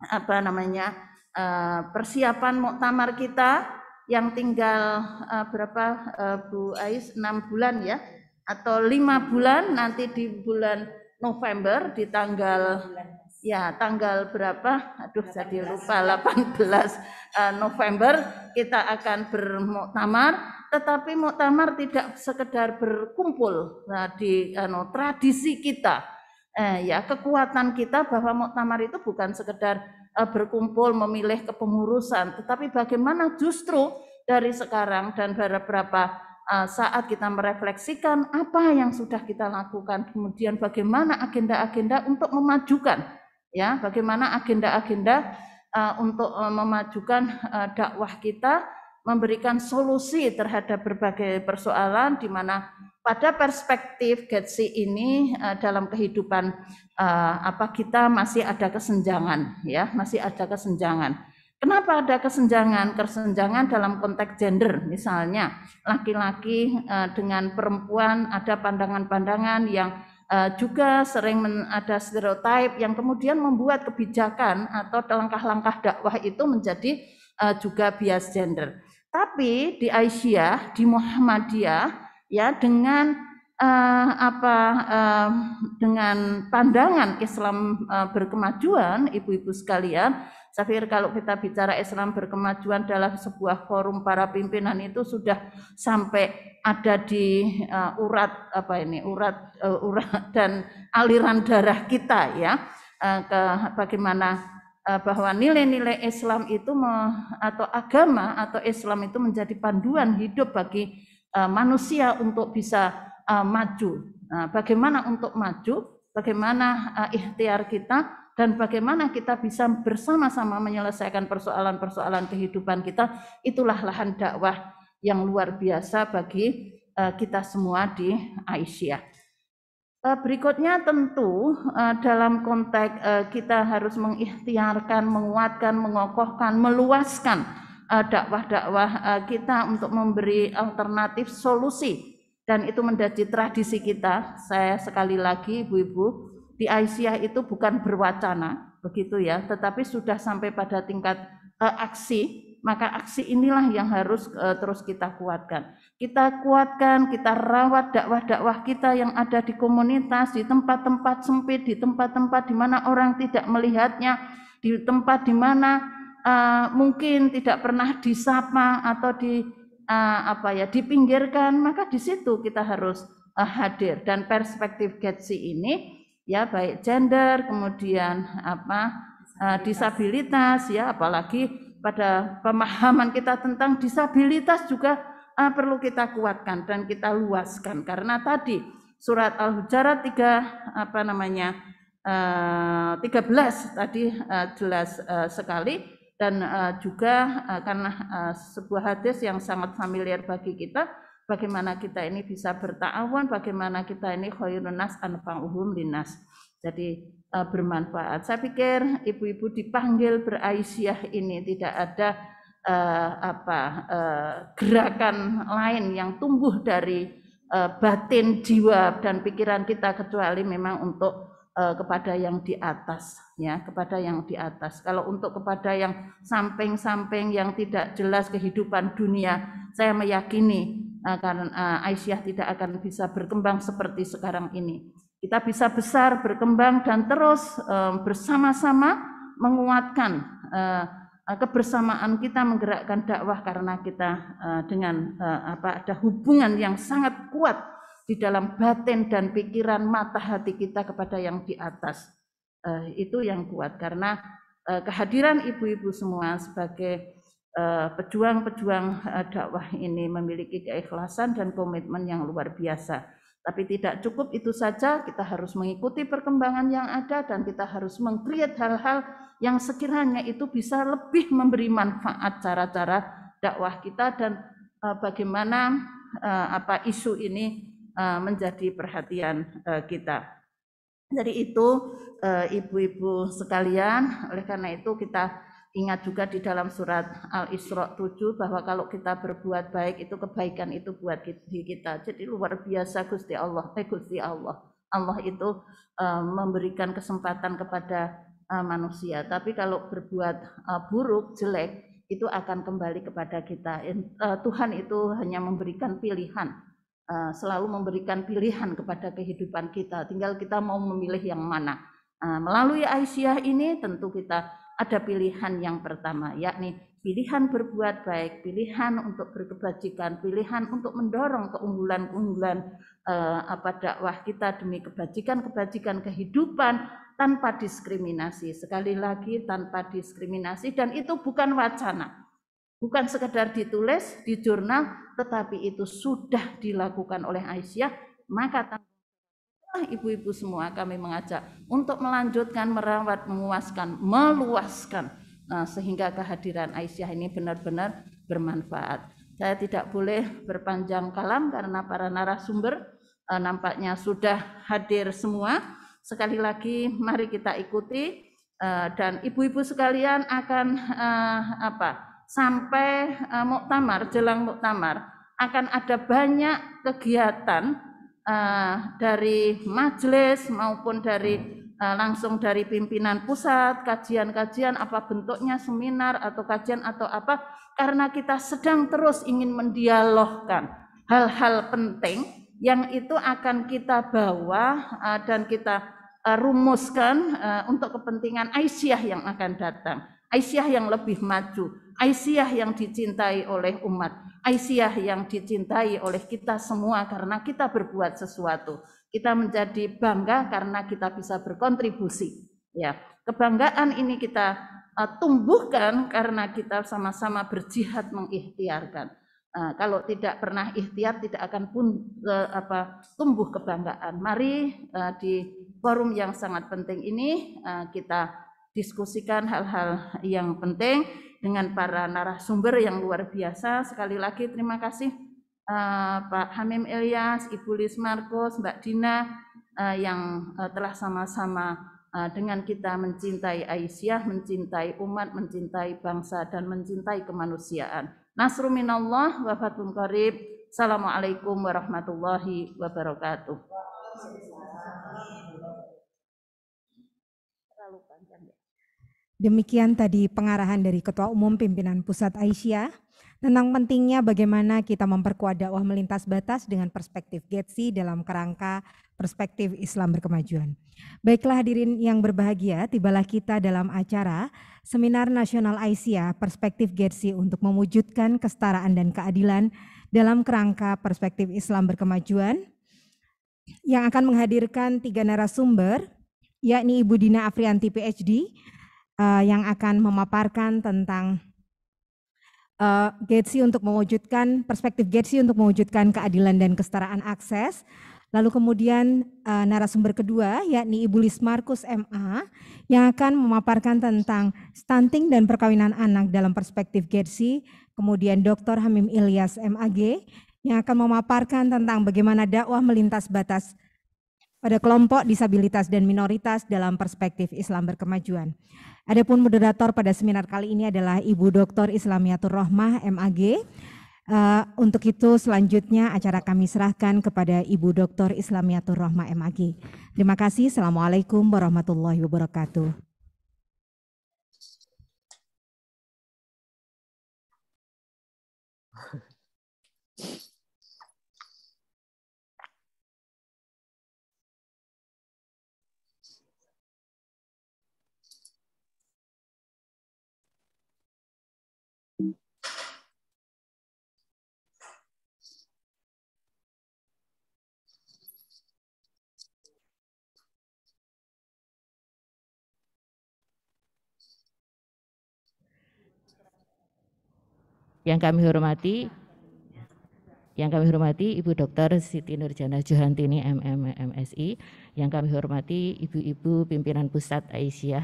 Speaker 9: apa namanya eh, persiapan muktamar kita yang tinggal eh, berapa eh, Bu Ais? Enam bulan ya? Atau lima bulan nanti di bulan November di tanggal ya tanggal berapa? Aduh jadi lupa. 18 eh, November kita akan bermuktamar. Tetapi muktamar tidak sekedar berkumpul. Nah, di anu, tradisi kita. Eh, ya kekuatan kita bahwa muktamar itu bukan sekedar berkumpul memilih kepengurusan. Tetapi bagaimana justru dari sekarang dan beberapa eh, saat kita merefleksikan apa yang sudah kita lakukan. Kemudian bagaimana agenda-agenda untuk memajukan ya. Bagaimana agenda-agenda eh, untuk eh, memajukan eh, dakwah kita memberikan solusi terhadap berbagai persoalan di mana pada perspektif Getsi ini eh, dalam kehidupan eh, apa kita masih ada kesenjangan ya masih ada kesenjangan. Kenapa ada kesenjangan? Kesenjangan dalam konteks gender misalnya. Laki-laki eh, dengan perempuan ada pandangan-pandangan yang juga sering ada stereotip yang kemudian membuat kebijakan atau langkah-langkah dakwah itu menjadi juga bias gender tapi di Aisyah, di Muhammadiyah, ya dengan eh, apa eh, dengan pandangan Islam eh, berkemajuan, ibu-ibu sekalian, saya pikir kalau kita bicara Islam berkemajuan dalam sebuah forum para pimpinan itu sudah sampai ada di uh, urat apa ini urat uh, urat dan aliran darah kita ya uh, ke bagaimana bahwa nilai-nilai Islam itu atau agama atau Islam itu menjadi panduan hidup bagi uh, manusia untuk bisa uh, maju. Nah, bagaimana untuk maju? Bagaimana ikhtiar kita dan bagaimana kita bisa bersama-sama menyelesaikan persoalan-persoalan kehidupan kita? Itulah lahan dakwah yang luar biasa bagi kita semua di Aisyah. Uh, berikutnya tentu uh, dalam konteks uh, kita harus mengikhtiarkan, menguatkan, mengokohkan, meluaskan dakwah-dakwah kita untuk memberi alternatif solusi. Dan itu menjadi tradisi kita. Saya sekali lagi ibu-ibu di Aisyah itu bukan berwacana begitu ya, tetapi sudah sampai pada tingkat aksi maka aksi inilah yang harus uh, terus kita kuatkan. Kita kuatkan, kita rawat dakwah-dakwah kita yang ada di komunitas, di tempat-tempat sempit, di tempat-tempat di mana orang tidak melihatnya, di tempat di mana uh, mungkin tidak pernah disapa atau di uh, apa ya dipinggirkan, maka di situ kita harus uh, hadir dan perspektif Getsi ini ya baik gender kemudian apa uh, disabilitas ya apalagi pada pemahaman kita tentang disabilitas juga uh, perlu kita kuatkan dan kita luaskan. Karena tadi surat Al-Hujarat 3 apa namanya uh, 13 tadi uh, jelas uh, sekali. Dan juga karena sebuah hadis yang sangat familiar bagi kita bagaimana kita ini bisa bertawun bagaimana kita ini khairun nas anfa'uhum linnas jadi uh, bermanfaat. Saya pikir ibu-ibu dipanggil beraisyah ini tidak ada uh, apa uh, gerakan lain yang tumbuh dari uh, batin jiwa dan pikiran kita kecuali memang untuk uh, kepada yang di atas ya kepada yang di atas kalau untuk kepada yang samping-samping yang tidak jelas kehidupan dunia saya meyakini karena uh, Aisyah tidak akan bisa berkembang seperti sekarang ini kita bisa besar, berkembang dan terus uh, bersama-sama menguatkan uh, kebersamaan kita menggerakkan dakwah karena kita uh, dengan apa ada hubungan yang sangat kuat di dalam batin dan pikiran mata hati kita kepada yang di atas. Itu yang kuat karena kehadiran ibu-ibu semua sebagai pejuang-pejuang dakwah ini memiliki keikhlasan dan komitmen yang luar biasa tapi tidak cukup itu saja, kita harus mengikuti perkembangan yang ada dan kita harus mengkreat hal-hal yang sekiranya itu bisa lebih memberi manfaat cara-cara dakwah kita dan uh, bagaimana uh, apa isu ini uh, menjadi perhatian kita. Jadi itu ibu-ibu sekalian, oleh karena itu kita Ingat juga di dalam surat Al-Isra 7 bahwa kalau kita berbuat baik itu kebaikan itu buat kita. Jadi luar biasa Gusti Allah, eh Gusti Allah. Allah itu uh, memberikan kesempatan kepada uh, manusia. Tapi kalau berbuat uh, buruk, jelek, itu akan kembali kepada kita. Uh, Tuhan itu hanya memberikan pilihan, selalu memberikan pilihan kepada kehidupan kita. Tinggal kita mau memilih yang mana. Melalui Aisyah ini tentu kita ada pilihan yang pertama, yakni pilihan berbuat baik, pilihan untuk berkebajikan, pilihan untuk mendorong keunggulan-keunggulan eh, apa dakwah kita demi kebajikan-kebajikan kehidupan tanpa diskriminasi. Sekali lagi tanpa diskriminasi dan itu bukan wacana. Bukan sekedar ditulis di jurnal, tetapi itu sudah dilakukan oleh Aisyah, maka ibu-ibu semua kami mengajak untuk melanjutkan, merawat, menguaskan, meluaskan nah, sehingga kehadiran Aisyah ini benar-benar bermanfaat. Saya tidak boleh berpanjang kalam karena para narasumber eh, nampaknya sudah hadir semua. Sekali lagi mari kita ikuti eh, dan ibu-ibu sekalian akan eh, apa? Sampai muktamar jelang muktamar akan ada banyak kegiatan uh, dari majelis maupun dari uh, langsung dari pimpinan pusat, kajian-kajian apa bentuknya seminar atau kajian atau apa karena kita sedang terus ingin mendialogkan hal-hal penting yang itu akan kita bawa uh, dan kita uh, rumuskan uh, untuk kepentingan Aisyah yang akan datang. Aisyah yang lebih maju, Aisyah yang dicintai oleh umat, Aisyah yang dicintai oleh kita semua karena kita berbuat sesuatu. Kita menjadi bangga karena kita bisa berkontribusi. Ya, kebanggaan ini kita uh, tumbuhkan karena kita sama-sama berjihad mengikhtiarkan. Uh, kalau tidak pernah ikhtiar tidak akan pun uh, apa tumbuh kebanggaan. Mari uh, di forum yang sangat penting ini uh, kita diskusikan hal-hal yang penting dengan para narasumber yang luar biasa. Sekali lagi terima kasih uh, Pak Hamim Ilyas, Ibu Lis Marcos, Mbak Dina uh, yang uh, telah sama-sama dengan kita mencintai Aisyah, mencintai umat, mencintai bangsa dan mencintai kemanusiaan. Nasru minallah wa qarib. Assalamualaikum warahmatullahi wabarakatuh.
Speaker 6: Demikian tadi pengarahan dari Ketua Umum Pimpinan Pusat Aisyah tentang pentingnya bagaimana kita memperkuat dakwah melintas batas dengan perspektif Getsi dalam kerangka perspektif Islam berkemajuan. Baiklah hadirin yang berbahagia, tibalah kita dalam acara Seminar Nasional Aisyah Perspektif Getsi untuk mewujudkan kesetaraan dan keadilan dalam kerangka perspektif Islam berkemajuan yang akan menghadirkan tiga narasumber, yakni Ibu Dina Afrianti PhD, uh, yang akan memaparkan tentang uh, Getsi untuk mewujudkan perspektif Getsi untuk mewujudkan keadilan dan kesetaraan akses. Lalu kemudian uh, narasumber kedua yakni Ibu Lis Markus MA yang akan memaparkan tentang stunting dan perkawinan anak dalam perspektif Getsi. Kemudian Dr. Hamim Ilyas MAG yang akan memaparkan tentang bagaimana dakwah melintas batas pada kelompok disabilitas dan minoritas dalam perspektif Islam berkemajuan. Adapun moderator pada seminar kali ini adalah Ibu Dr. Islamiatur Rohmah MAG. Uh, untuk itu selanjutnya acara kami serahkan kepada Ibu Dr. Islamiatur Rohmah MAG. Terima kasih. Assalamualaikum warahmatullahi wabarakatuh.
Speaker 10: Yang kami hormati yang kami hormati Ibu Dr. Siti Nurjana Johantini MM MSI, yang kami hormati Ibu-ibu pimpinan pusat Aisyah.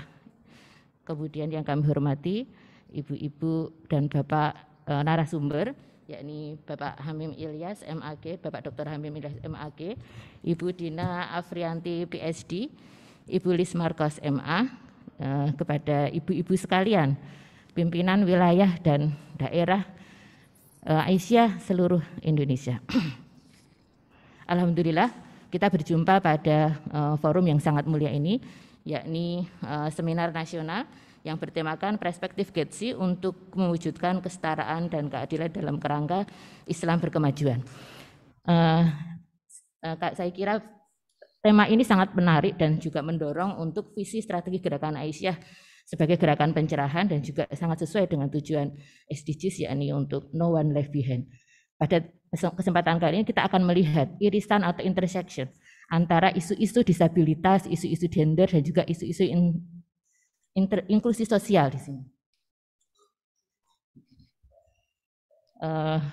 Speaker 10: Kemudian yang kami hormati Ibu-ibu dan Bapak e, narasumber yakni Bapak Hamim Ilyas MAG, Bapak Dr. Hamim Ilyas MAG, Ibu Dina Afrianti PhD, Ibu Lis Marcos MA, e, kepada ibu-ibu sekalian pimpinan wilayah dan daerah uh, Aisyah seluruh Indonesia. Alhamdulillah kita berjumpa pada uh, forum yang sangat mulia ini yakni uh, seminar nasional yang bertemakan perspektif Getsi untuk mewujudkan kesetaraan dan keadilan dalam kerangka Islam berkemajuan. Uh, saya kira tema ini sangat menarik dan juga mendorong untuk visi strategi gerakan Aisyah sebagai gerakan pencerahan dan juga sangat sesuai dengan tujuan SDGs yakni untuk no one left behind. Pada kesempatan kali ini kita akan melihat irisan atau intersection antara isu-isu disabilitas, isu-isu gender dan juga isu-isu in, inklusi sosial di sini. Uh,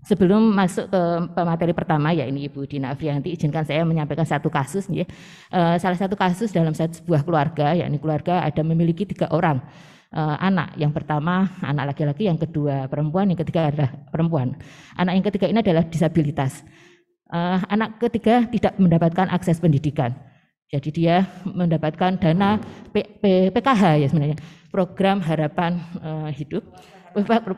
Speaker 10: Sebelum masuk ke materi pertama ya ini Ibu Dina Afrianti izinkan saya menyampaikan satu kasus ya. Salah satu kasus dalam sebuah keluarga yakni keluarga ada memiliki tiga orang uh, anak. Yang pertama anak laki-laki, yang kedua perempuan, yang ketiga adalah perempuan. Anak yang ketiga ini adalah disabilitas. Uh, anak ketiga tidak mendapatkan akses pendidikan. Jadi dia mendapatkan dana PKH ya sebenarnya program harapan hidup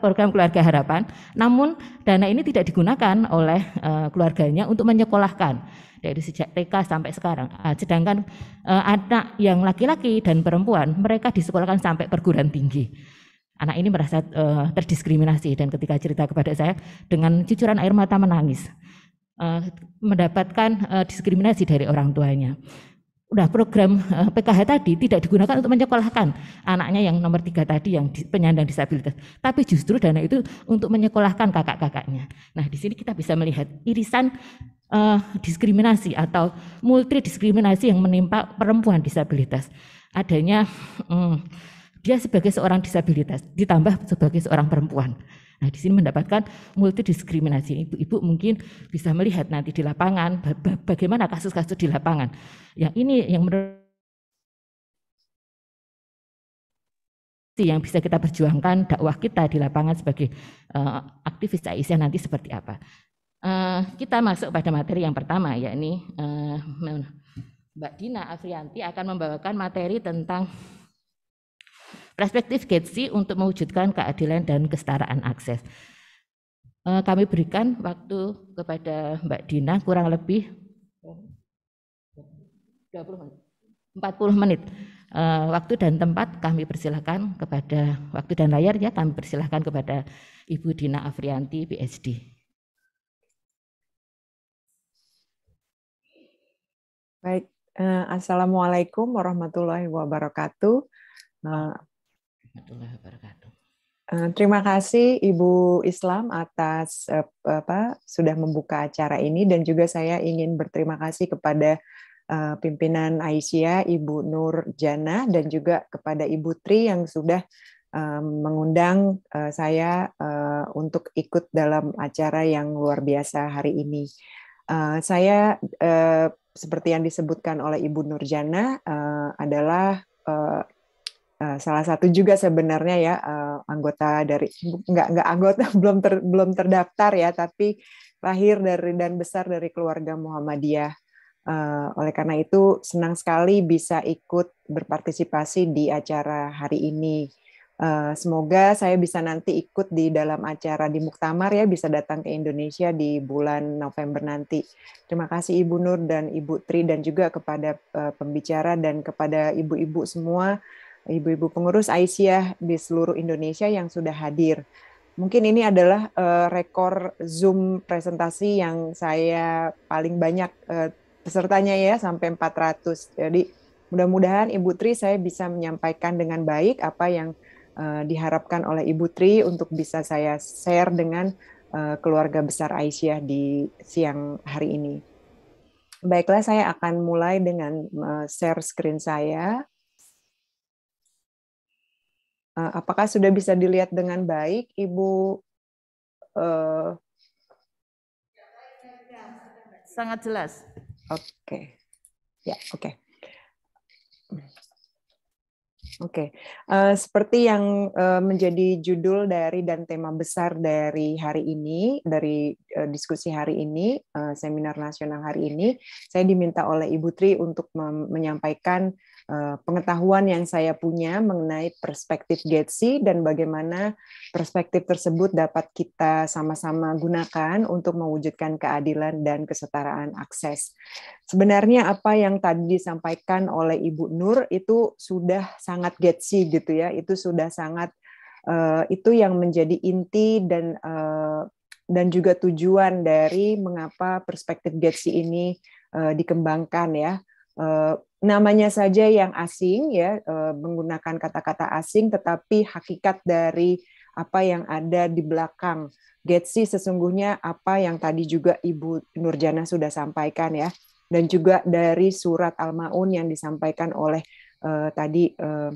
Speaker 10: program keluarga harapan, namun dana ini tidak digunakan oleh uh, keluarganya untuk menyekolahkan dari sejak TK sampai sekarang. Uh, sedangkan uh, anak yang laki-laki dan perempuan mereka disekolahkan sampai perguruan tinggi. Anak ini merasa uh, terdiskriminasi dan ketika cerita kepada saya dengan cucuran air mata menangis. mendapatkan diskriminasi dari orang tuanya. Udah program PKH tadi tidak digunakan untuk menyekolahkan anaknya yang nomor tiga tadi yang penyandang disabilitas, tapi justru dana itu untuk menyekolahkan kakak-kakaknya. Nah di sini kita bisa melihat irisan uh, diskriminasi atau multidiskriminasi yang menimpa perempuan disabilitas. Adanya um, dia sebagai seorang disabilitas ditambah sebagai seorang perempuan. Nah, di sini mendapatkan multidiskriminasi. Ibu-ibu mungkin bisa melihat nanti di lapangan bagaimana kasus-kasus di lapangan. Yang ini yang menurut yang bisa kita perjuangkan dakwah kita di lapangan sebagai uh, aktivis Aisyah nanti seperti apa. Uh, kita masuk pada materi yang pertama yakni uh, Mbak Dina Afrianti akan membawakan materi tentang Perspektif Getsi untuk mewujudkan keadilan dan kesetaraan akses. Eh, kami berikan waktu kepada Mbak Dina kurang lebih 20 menit. 40 menit. Eh, waktu dan tempat kami persilahkan kepada waktu dan layar ya kami persilahkan kepada Ibu Dina Afrianti PhD.
Speaker 11: Baik, uh, Assalamualaikum warahmatullahi wabarakatuh. Warahmatullahi wabarakatuh. Eh, terima kasih Ibu Islam atas uh, apa sudah membuka acara ini dan juga saya ingin berterima kasih kepada uh, pimpinan Aisyah Ibu Nur Jana dan juga kepada Ibu Tri yang sudah mengundang saya untuk ikut dalam acara yang luar biasa hari ini. Saya seperti yang disebutkan oleh Ibu Nurjana adalah Eh, salah satu juga sebenarnya ya uh, anggota dari nggak nggak anggota belum ter, belum terdaftar ya tapi lahir dari dan besar dari keluarga Muhammadiyah. Uh, oleh karena itu senang sekali bisa ikut berpartisipasi di acara hari ini. Uh, semoga saya bisa nanti ikut di dalam acara di Muktamar ya bisa datang ke Indonesia di bulan November nanti. Terima kasih Ibu Nur dan Ibu Tri dan juga kepada uh, pembicara dan kepada ibu-ibu semua ibu-ibu pengurus Aisyah di seluruh Indonesia yang sudah hadir. Mungkin ini adalah uh, rekor Zoom presentasi yang saya paling banyak uh, pesertanya ya sampai 400. Jadi mudah-mudahan Ibu Tri saya bisa menyampaikan dengan baik apa yang uh, diharapkan oleh Ibu Tri untuk bisa saya share dengan uh, keluarga besar Aisyah di siang hari ini. Baiklah, saya akan mulai dengan share screen saya. Eh, apakah sudah bisa dilihat dengan baik, Ibu? Uh...
Speaker 9: Sangat jelas.
Speaker 11: Oke, okay. ya oke. Okay. Oke, okay. uh, seperti yang uh, menjadi judul dari dan tema besar dari hari ini, dari uh, diskusi hari ini, uh, seminar nasional hari ini, saya diminta oleh Ibu Tri untuk menyampaikan pengetahuan yang saya punya mengenai perspektif Getsi dan bagaimana perspektif tersebut dapat kita sama-sama gunakan untuk mewujudkan keadilan dan kesetaraan akses. Sebenarnya apa yang tadi disampaikan oleh Ibu Nur itu sudah sangat getsi gitu ya itu sudah sangat uh, itu yang menjadi inti dan uh, dan juga tujuan dari mengapa perspektif getsi ini dikembangkan ya namanya saja yang asing ya uh, menggunakan kata-kata asing tetapi hakikat dari apa yang ada di belakang. Getsi sesungguhnya apa yang tadi juga Ibu Nurjana sudah sampaikan ya dan juga dari surat Al-Maun yang disampaikan oleh uh, tadi uh,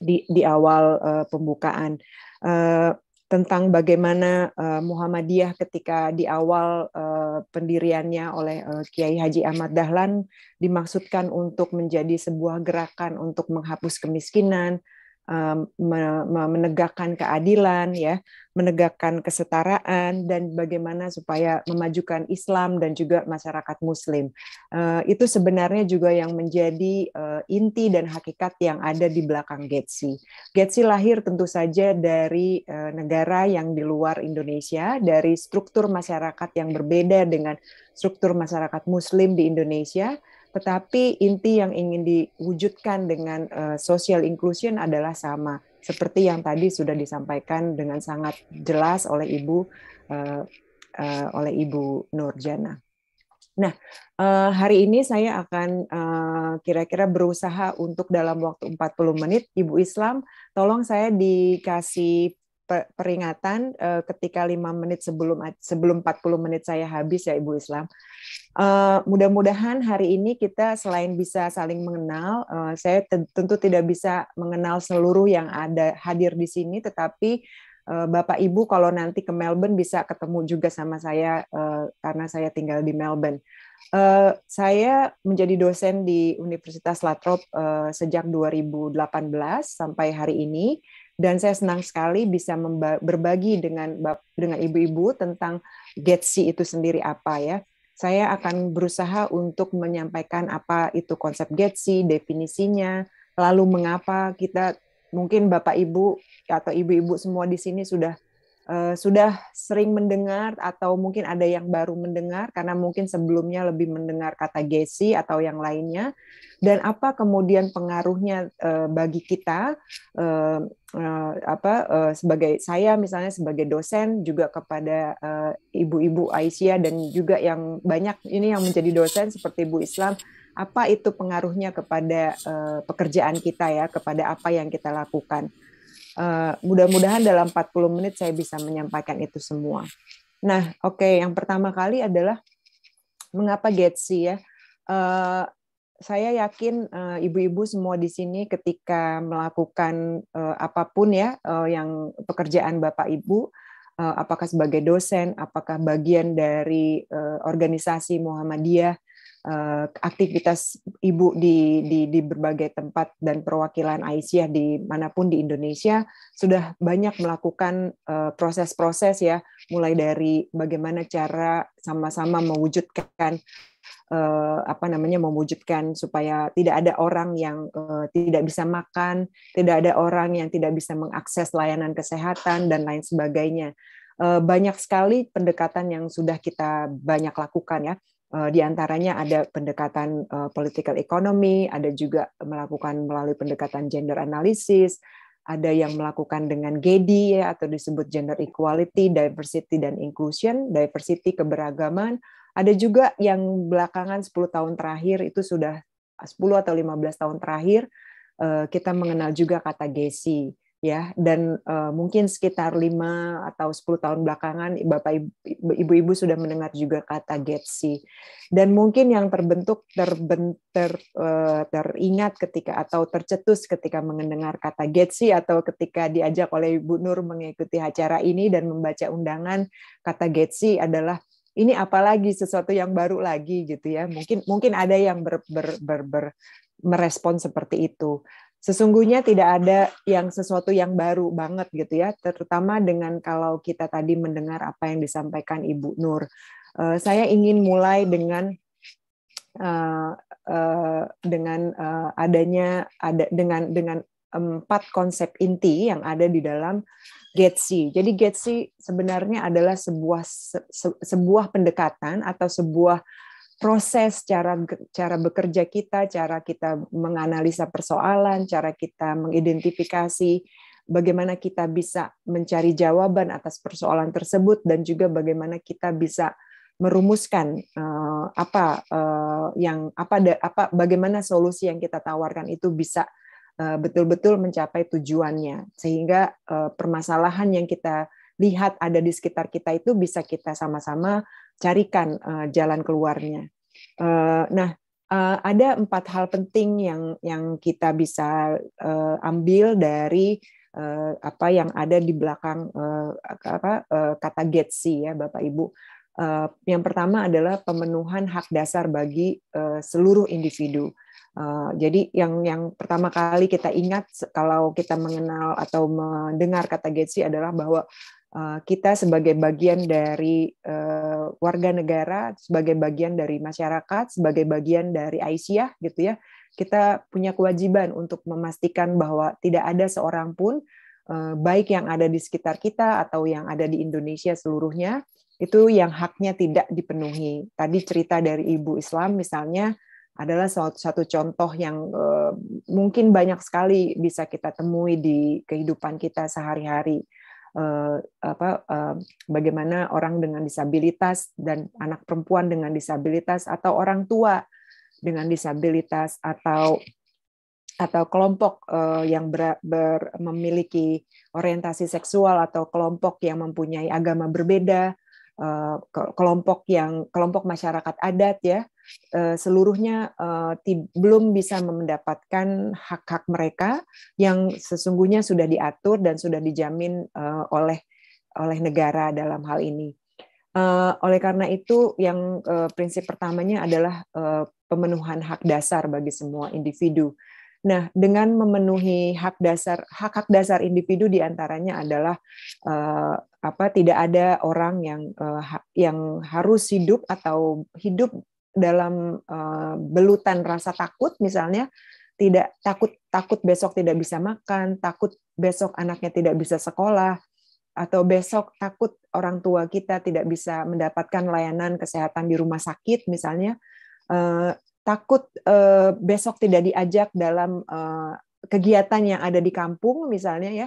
Speaker 11: di di awal uh, pembukaan. Uh, tentang bagaimana uh, Muhammadiyah ketika di awal uh, pendiriannya oleh uh, Kiai Haji Ahmad Dahlan dimaksudkan untuk menjadi sebuah gerakan untuk menghapus kemiskinan, menegakkan keadilan ya menegakkan kesetaraan dan bagaimana supaya memajukan Islam dan juga masyarakat Muslim eh, itu sebenarnya juga yang menjadi eh, inti dan hakikat yang ada di belakang Getsi. Getsi lahir tentu saja dari eh, negara yang di luar Indonesia dari struktur masyarakat yang berbeda dengan struktur masyarakat Muslim di Indonesia tetapi inti yang ingin diwujudkan dengan uh, social inclusion adalah sama seperti yang tadi sudah disampaikan dengan sangat jelas oleh Ibu uh, uh, oleh Ibu Nurjana. Nah, hari ini saya akan kira-kira berusaha untuk dalam waktu 40 menit, Ibu Islam, tolong saya dikasih peringatan ketika lima menit sebelum sebelum 40 menit saya habis ya Ibu Islam. Uh, mudah-mudahan hari ini kita selain bisa saling mengenal, uh, saya tentu tidak bisa mengenal seluruh yang ada hadir di sini, tetapi uh, Bapak Ibu kalau nanti ke Melbourne bisa ketemu juga sama saya uh, karena saya tinggal di Melbourne. Uh, saya menjadi dosen di Universitas Latrobe uh, sejak 2018 sampai hari ini dan saya senang sekali bisa berbagi dengan dengan ibu-ibu tentang Getsi itu sendiri apa ya. Saya akan berusaha untuk menyampaikan apa itu konsep Getsi, definisinya, lalu mengapa kita mungkin Bapak Ibu atau ibu-ibu semua di sini sudah uh, sudah sering mendengar atau mungkin ada yang baru mendengar karena mungkin sebelumnya lebih mendengar kata Gesi atau yang lainnya. Dan apa kemudian pengaruhnya uh, bagi kita uh, uh, apa uh, sebagai saya misalnya sebagai dosen juga kepada ibu-ibu Aisyah dan juga yang banyak ini yang menjadi dosen seperti Ibu Islam apa itu pengaruhnya kepada uh, pekerjaan kita ya kepada apa yang kita lakukan uh, mudah-mudahan dalam 40 menit saya bisa menyampaikan itu semua. Nah oke okay, yang pertama kali adalah mengapa Getsi ya? Uh, saya yakin uh, ibu-ibu semua di sini ketika melakukan apa pun ya yang pekerjaan Bapak Ibu apakah sebagai dosen, apakah bagian dari organisasi Muhammadiyah, uh, aktivitas ibu di, di di berbagai tempat dan perwakilan Aisyah di mana pun di Indonesia sudah banyak melakukan proses-proses uh, ya, mulai dari bagaimana cara sama-sama mewujudkan uh, apa namanya mewujudkan supaya tidak ada orang yang uh, tidak bisa makan, tidak ada orang yang tidak bisa mengakses layanan kesehatan dan lain sebagainya. Banyak sekali pendekatan yang sudah kita banyak lakukan ya. Uh, di antaranya ada pendekatan uh, political economy, ada juga melakukan melalui pendekatan gender analysis, ada yang melakukan dengan GEDI ya atau disebut gender equality, diversity dan inclusion, diversity keberagaman, ada juga yang belakangan 10 tahun terakhir itu sudah 10 atau 15 tahun terakhir eh, kita mengenal juga kata gesi ya dan uh, mungkin sekitar 5 atau 10 tahun belakangan Bapak Ibu-ibu sudah mendengar juga kata Getsi. Dan mungkin yang terbentuk terben, ter, uh, teringat ketika atau tercetus ketika mendengar kata Getsi atau ketika diajak oleh Ibu Nur mengikuti acara ini dan membaca undangan kata Getsi adalah ini apalagi sesuatu yang baru lagi gitu ya. Mungkin mungkin ada yang ber, ber, ber, ber merespon seperti itu sesungguhnya tidak ada yang sesuatu yang baru banget gitu ya terutama dengan kalau kita tadi mendengar apa yang disampaikan Ibu Nur uh, saya ingin mulai dengan uh, uh, dengan adanya ada dengan dengan empat konsep inti yang ada di dalam Getsi. Jadi Getsi sebenarnya adalah sebuah se, sebuah pendekatan atau sebuah proses cara cara bekerja kita, cara kita menganalisa persoalan, cara kita mengidentifikasi bagaimana kita bisa mencari jawaban atas persoalan tersebut dan juga bagaimana kita bisa merumuskan uh, apa uh, yang apa apa bagaimana solusi yang kita tawarkan itu bisa Eh, betul-betul mencapai tujuannya. Sehingga eh, permasalahan yang kita lihat ada di sekitar kita itu bisa kita sama-sama carikan eh, jalan keluarnya. Nah, ada empat hal penting yang yang kita bisa ambil dari apa yang ada di belakang apa kata Getsi ya Bapak Ibu. Yang pertama adalah pemenuhan hak dasar bagi seluruh individu. Uh, jadi yang yang pertama kali kita ingat kalau kita mengenal atau mendengar kata Getsi adalah bahwa uh, kita sebagai bagian dari uh, warga negara, sebagai bagian dari masyarakat, sebagai bagian dari Aisyah gitu ya, kita punya kewajiban untuk memastikan bahwa tidak ada seorang pun uh, baik yang ada di sekitar kita atau yang ada di Indonesia seluruhnya itu yang haknya tidak dipenuhi. Tadi cerita dari Ibu Islam misalnya adalah satu, satu contoh yang uh, mungkin banyak sekali bisa kita temui di kehidupan kita sehari-hari. Uh, apa uh, bagaimana orang dengan disabilitas dan anak perempuan dengan disabilitas atau orang tua dengan disabilitas atau atau kelompok uh, yang ber, ber, memiliki orientasi seksual atau kelompok yang mempunyai agama berbeda, kelompok yang kelompok masyarakat adat ya, uh, seluruhnya uh, belum bisa mendapatkan hak-hak mereka yang sesungguhnya sudah diatur dan sudah dijamin oleh oleh negara dalam hal ini. Oleh karena itu, yang prinsip pertamanya adalah uh, pemenuhan hak dasar bagi semua individu Nah, dengan memenuhi hak dasar hak hak dasar individu di antaranya adalah uh, apa tidak ada orang yang uh, yang harus hidup atau hidup dalam uh, belutan rasa takut misalnya tidak takut takut besok tidak bisa makan, takut besok anaknya tidak bisa sekolah atau besok takut orang tua kita tidak bisa mendapatkan layanan kesehatan di rumah sakit misalnya takut uh, besok tidak diajak dalam uh, kegiatan yang ada di kampung misalnya ya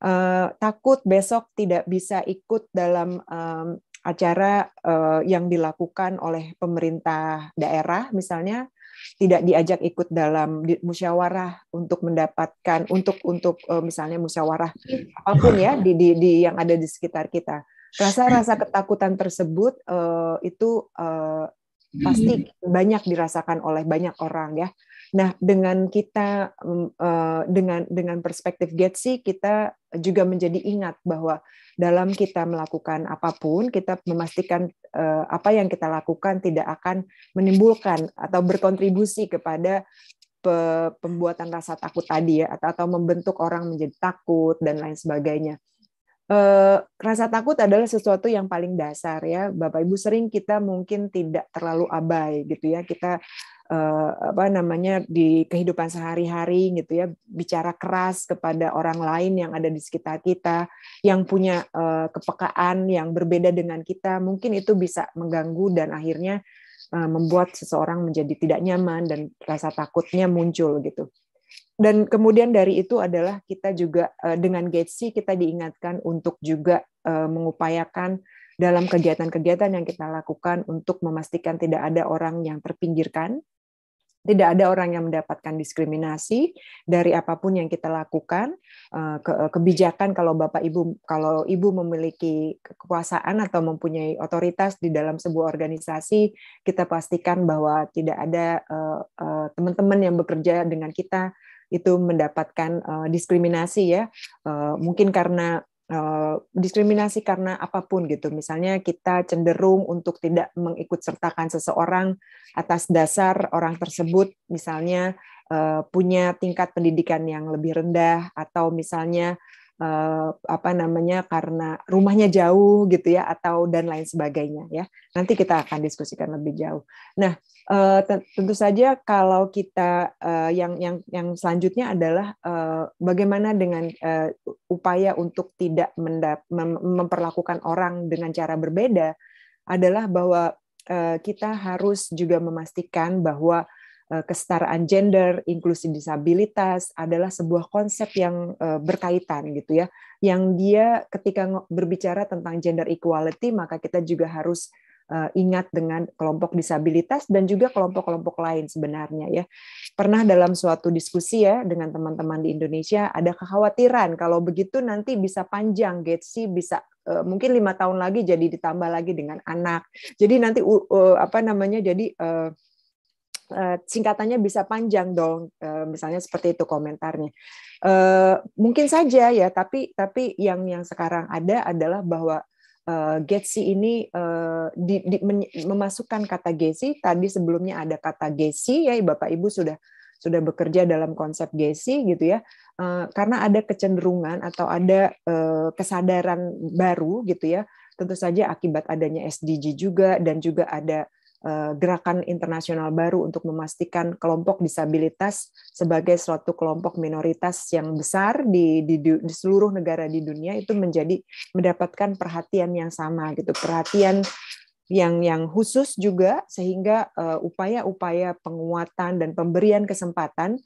Speaker 11: uh, takut besok tidak bisa ikut dalam um, acara uh, yang dilakukan oleh pemerintah daerah misalnya tidak diajak ikut dalam musyawarah untuk mendapatkan untuk untuk uh, misalnya musyawarah apa pun ya di, di, di yang ada di sekitar kita. Rasa-rasa ketakutan tersebut uh, itu uh, pasti banyak dirasakan oleh banyak orang ya. Nah, dengan kita uh, dengan dengan perspektif Getsi kita juga menjadi ingat bahwa dalam kita melakukan apa pun kita memastikan uh, apa yang kita lakukan tidak akan menimbulkan atau berkontribusi kepada pembuatan rasa takut tadi ya atau, atau membentuk orang menjadi takut dan lain sebagainya eh, rasa takut adalah sesuatu yang paling dasar ya. Bapak Ibu sering kita mungkin tidak terlalu abai gitu ya. Kita eh, apa namanya di kehidupan sehari-hari gitu ya bicara keras kepada orang lain yang ada di sekitar kita yang punya eh, kepekaan yang berbeda dengan kita. Mungkin itu bisa mengganggu dan akhirnya membuat seseorang menjadi tidak nyaman dan rasa takutnya muncul gitu dan kemudian dari itu adalah kita juga uh, dengan Getsi kita diingatkan untuk juga uh, mengupayakan dalam kegiatan-kegiatan yang kita lakukan untuk memastikan tidak ada orang yang terpinggirkan, tidak ada orang yang mendapatkan diskriminasi dari apa pun yang kita lakukan. Eh, kebijakan kalau Bapak Ibu kalau Ibu memiliki kekuasaan atau mempunyai otoritas di dalam sebuah organisasi, kita pastikan bahwa tidak ada teman-teman yang bekerja dengan kita itu mendapatkan uh, diskriminasi ya. Uh, mungkin karena uh, diskriminasi karena apa pun gitu. Misalnya kita cenderung untuk tidak mengikut sertakan seseorang atas dasar orang tersebut. Misalnya uh, punya tingkat pendidikan yang lebih rendah atau misalnya uh, apa namanya karena rumahnya jauh gitu ya atau dan lain sebagainya ya. Nanti kita akan diskusikan lebih jauh. Nah uh, tentu saja kalau kita uh, yang yang yang selanjutnya adalah uh, bagaimana dengan uh, upaya untuk tidak mendap, mem memperlakukan orang dengan cara berbeda adalah bahwa kita harus juga memastikan bahwa kesetaraan gender, inklusi disabilitas adalah sebuah konsep yang eh, berkaitan gitu ya. Yang dia ketika berbicara tentang gender equality maka kita juga harus eh, ingat dengan kelompok disabilitas dan juga kelompok-kelompok lain sebenarnya ya. Pernah dalam suatu diskusi ya dengan teman-teman di Indonesia ada kekhawatiran kalau begitu nanti bisa panjang Getsi bisa mungkin lima tahun lagi jadi ditambah lagi dengan anak. Jadi nanti apa namanya jadi Eh, singkatannya bisa panjang dong, eh, misalnya seperti itu komentarnya. Eh, mungkin saja ya, tapi tapi yang yang sekarang ada adalah bahwa Getsi ini di, di, memasukkan kata Gesi tadi sebelumnya ada kata Gesi ya Bapak Ibu sudah sudah bekerja dalam konsep Gesi gitu ya. Karena ada kecenderungan atau ada kesadaran baru gitu ya. Tentu saja akibat adanya SDG juga dan juga ada Eh, gerakan internasional baru untuk memastikan kelompok disabilitas sebagai suatu kelompok minoritas yang besar di, di, di seluruh negara di dunia itu menjadi mendapatkan perhatian yang sama gitu. Perhatian yang yang khusus juga sehingga upaya-upaya uh, penguatan dan pemberian kesempatan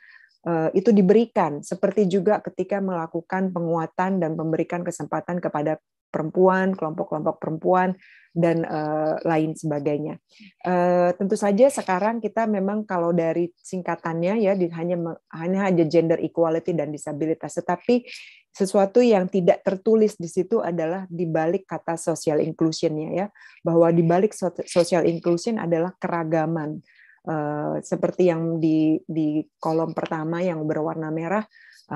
Speaker 11: uh, itu diberikan. Seperti juga ketika melakukan penguatan dan memberikan kesempatan kepada perempuan, kelompok-kelompok perempuan dan uh, lain sebagainya. Uh, tentu saja sekarang kita memang kalau dari singkatannya ya di, hanya hanya hanya gender equality dan disabilitas, tetapi sesuatu yang tidak tertulis di situ adalah di balik kata social inclusion-nya ya, bahwa di balik social inclusion adalah keragaman. Uh, seperti yang di di kolom pertama yang berwarna merah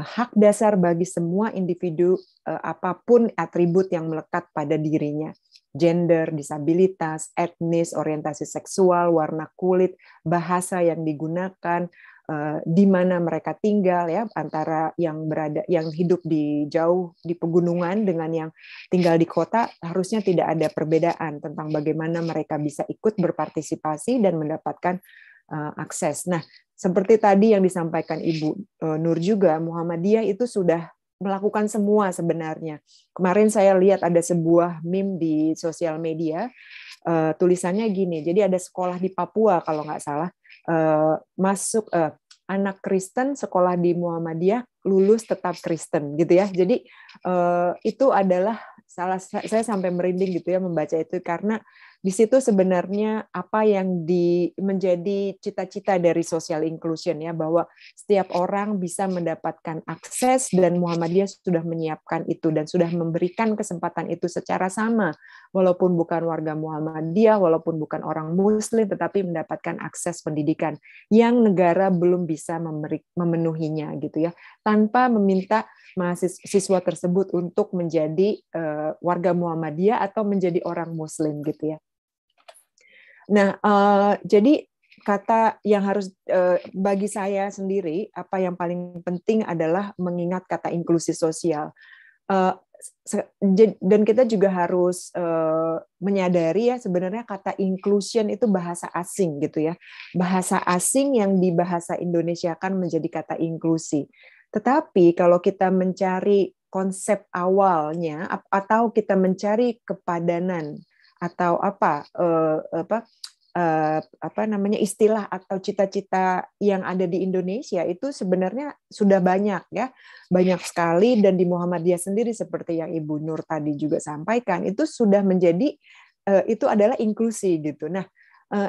Speaker 11: hak dasar bagi semua individu uh, apa pun atribut yang melekat pada dirinya gender, disabilitas, etnis, orientasi seksual, warna kulit, bahasa yang digunakan, eh, di mana mereka tinggal ya antara yang berada yang hidup di jauh di pegunungan dengan yang tinggal di kota harusnya tidak ada perbedaan tentang bagaimana mereka bisa ikut berpartisipasi dan mendapatkan eh, akses. Nah, seperti tadi yang disampaikan Ibu eh, Nur juga Muhammadiyah itu sudah melakukan semua sebenarnya. Kemarin saya lihat ada sebuah meme di sosial media, uh, tulisannya gini, jadi ada sekolah di Papua kalau nggak salah, uh, masuk uh, anak Kristen sekolah di Muhammadiyah lulus tetap Kristen gitu ya. Jadi uh, itu adalah salah saya sampai merinding gitu ya membaca itu karena di situ sebenarnya apa yang di menjadi cita-cita dari social inclusion ya bahwa setiap orang bisa mendapatkan akses dan Muhammadiyah sudah menyiapkan itu dan sudah memberikan kesempatan itu secara sama walaupun bukan warga Muhammadiyah walaupun bukan orang muslim tetapi mendapatkan akses pendidikan yang negara belum bisa memenuhinya gitu ya tanpa meminta mahasiswa tersebut untuk menjadi uh, warga Muhammadiyah atau menjadi orang muslim gitu ya. Nah, uh, jadi kata yang harus uh, bagi saya sendiri apa yang paling penting adalah mengingat kata inklusi sosial. Uh, dan kita juga harus uh, menyadari ya sebenarnya kata inclusion itu bahasa asing gitu ya. Bahasa asing yang di bahasa Indonesia kan menjadi kata inklusi. Tetapi kalau kita mencari konsep awalnya atau kita mencari kepadanan atau apa uh, apa uh, apa namanya istilah atau cita-cita yang ada di Indonesia itu sebenarnya sudah banyak ya. Banyak sekali dan di Muhammadiyah sendiri seperti yang Ibu Nur tadi juga sampaikan itu sudah menjadi uh, itu adalah inklusi gitu. Nah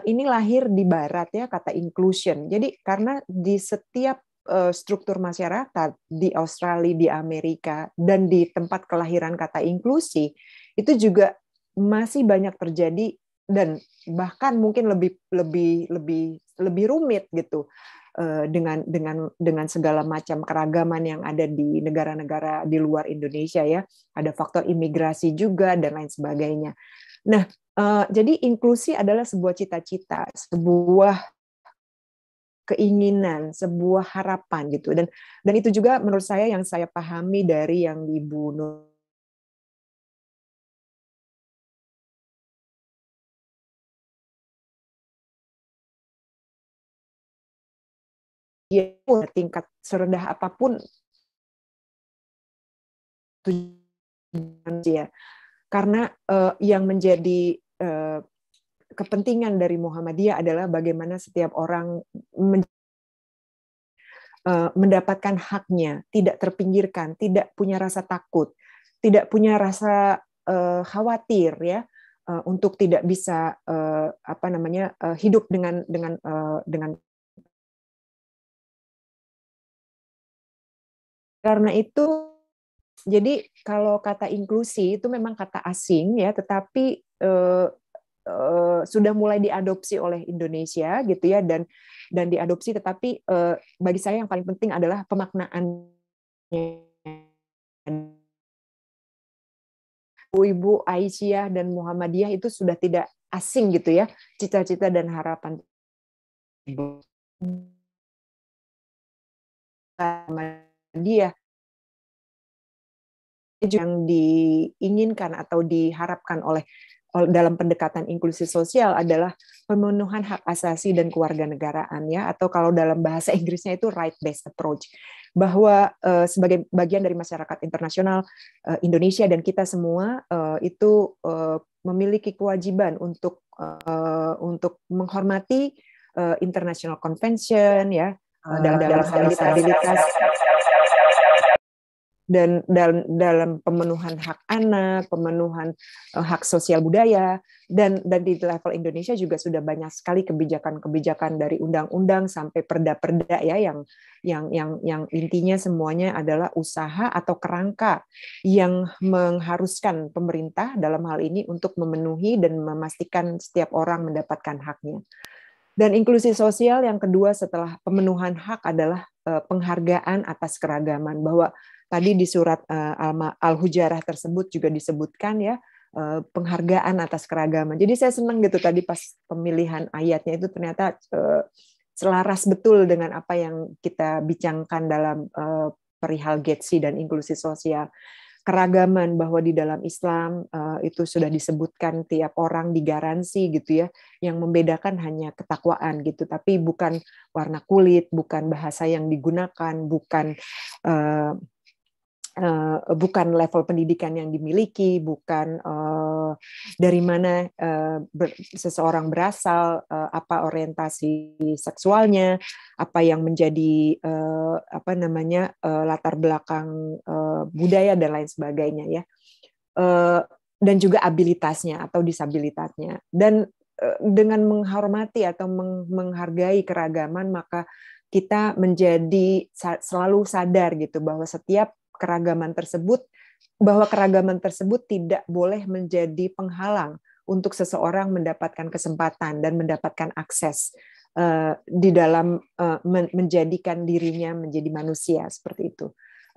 Speaker 11: ini lahir di Barat ya kata inclusion. Jadi karena di setiap struktur masyarakat di Australia, di Amerika, dan di tempat kelahiran kata inklusi, itu juga masih banyak terjadi dan bahkan mungkin lebih lebih lebih lebih rumit gitu eh, dengan dengan dengan segala macam keragaman yang ada di negara-negara di luar Indonesia ya. Ada faktor imigrasi juga dan lain sebagainya. Nah eh, jadi inklusi adalah sebuah cita-cita sebuah keinginan sebuah harapan gitu. Dan dan itu juga menurut saya yang saya pahami dari yang Ibu Nur dia tingkat serendah apa pun. Ya karena uh, yang menjadi uh, kepentingan dari Muhammadiyah adalah bagaimana setiap orang men uh, mendapatkan haknya, tidak terpinggirkan, tidak punya rasa takut, tidak punya rasa uh, khawatir ya uh, untuk tidak bisa uh, apa namanya uh, hidup dengan dengan uh, dengan Karena itu jadi kalau kata inklusi itu memang kata asing ya, tetapi eh, eh, sudah mulai diadopsi oleh Indonesia gitu ya dan dan diadopsi tetapi eh, bagi saya yang paling penting adalah pemaknaannya. Ibu Aisyah dan Muhammadiyah itu sudah tidak asing gitu ya, cita-cita dan harapan dia. Yang diinginkan atau diharapkan oleh dalam pendekatan inklusi sosial adalah pemenuhan hak asasi dan kewarganegaraan ya. Atau kalau dalam bahasa Inggrisnya itu right based approach. Bahwa uh, sebagai bagian dari masyarakat internasional uh, Indonesia dan kita semua uh, itu uh, memiliki kewajiban untuk uh, untuk menghormati uh, international convention ya uh, dalam dalam hal disabilitas dan dalam, dalam pemenuhan hak anak, pemenuhan uh, hak sosial budaya, dan dan di level Indonesia juga sudah banyak sekali kebijakan-kebijakan dari undang-undang sampai perda-perda ya yang yang yang yang intinya semuanya adalah usaha atau kerangka yang mengharuskan pemerintah dalam hal ini untuk memenuhi dan memastikan setiap orang mendapatkan haknya. Dan inklusi sosial yang kedua setelah pemenuhan hak adalah uh, penghargaan atas keragaman bahwa tadi di surat uh, Al-Hujarah tersebut juga disebutkan ya uh, penghargaan atas keragaman. Jadi saya senang gitu tadi pas pemilihan ayatnya itu ternyata uh, selaras betul dengan apa yang kita bincangkan dalam uh, perihal Getsi dan inklusi sosial keragaman bahwa di dalam Islam uh, itu sudah disebutkan tiap orang digaransi gitu ya yang membedakan hanya ketakwaan gitu tapi bukan warna kulit bukan bahasa yang digunakan bukan uh, uh, bukan level pendidikan yang dimiliki, bukan uh, dari mana uh, ber, seseorang berasal, uh, apa orientasi seksualnya, apa yang menjadi uh, apa namanya uh, latar belakang uh, budaya dan lain sebagainya ya, uh, dan juga abilitasnya atau disabilitasnya. Dan dengan menghormati atau meng, menghargai keragaman maka kita menjadi selalu sadar gitu bahwa setiap keragaman tersebut bahwa keragaman tersebut tidak boleh menjadi penghalang untuk seseorang mendapatkan kesempatan dan mendapatkan akses uh, di dalam uh, menjadikan dirinya menjadi manusia seperti itu.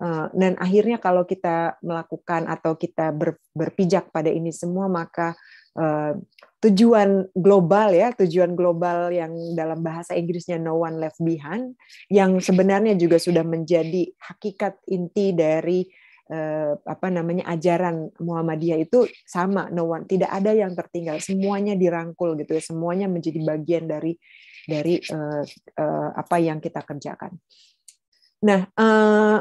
Speaker 11: Uh, dan akhirnya kalau kita melakukan atau kita ber, berpijak pada ini semua maka uh, tujuan global ya tujuan global yang dalam bahasa Inggrisnya no one left behind yang sebenarnya juga sudah menjadi hakikat inti dari uh, apa namanya ajaran Muhammadiyah itu sama no one tidak ada yang tertinggal semuanya dirangkul gitu ya semuanya menjadi bagian dari dari uh, uh, apa yang kita kerjakan. Nah, uh, Eh,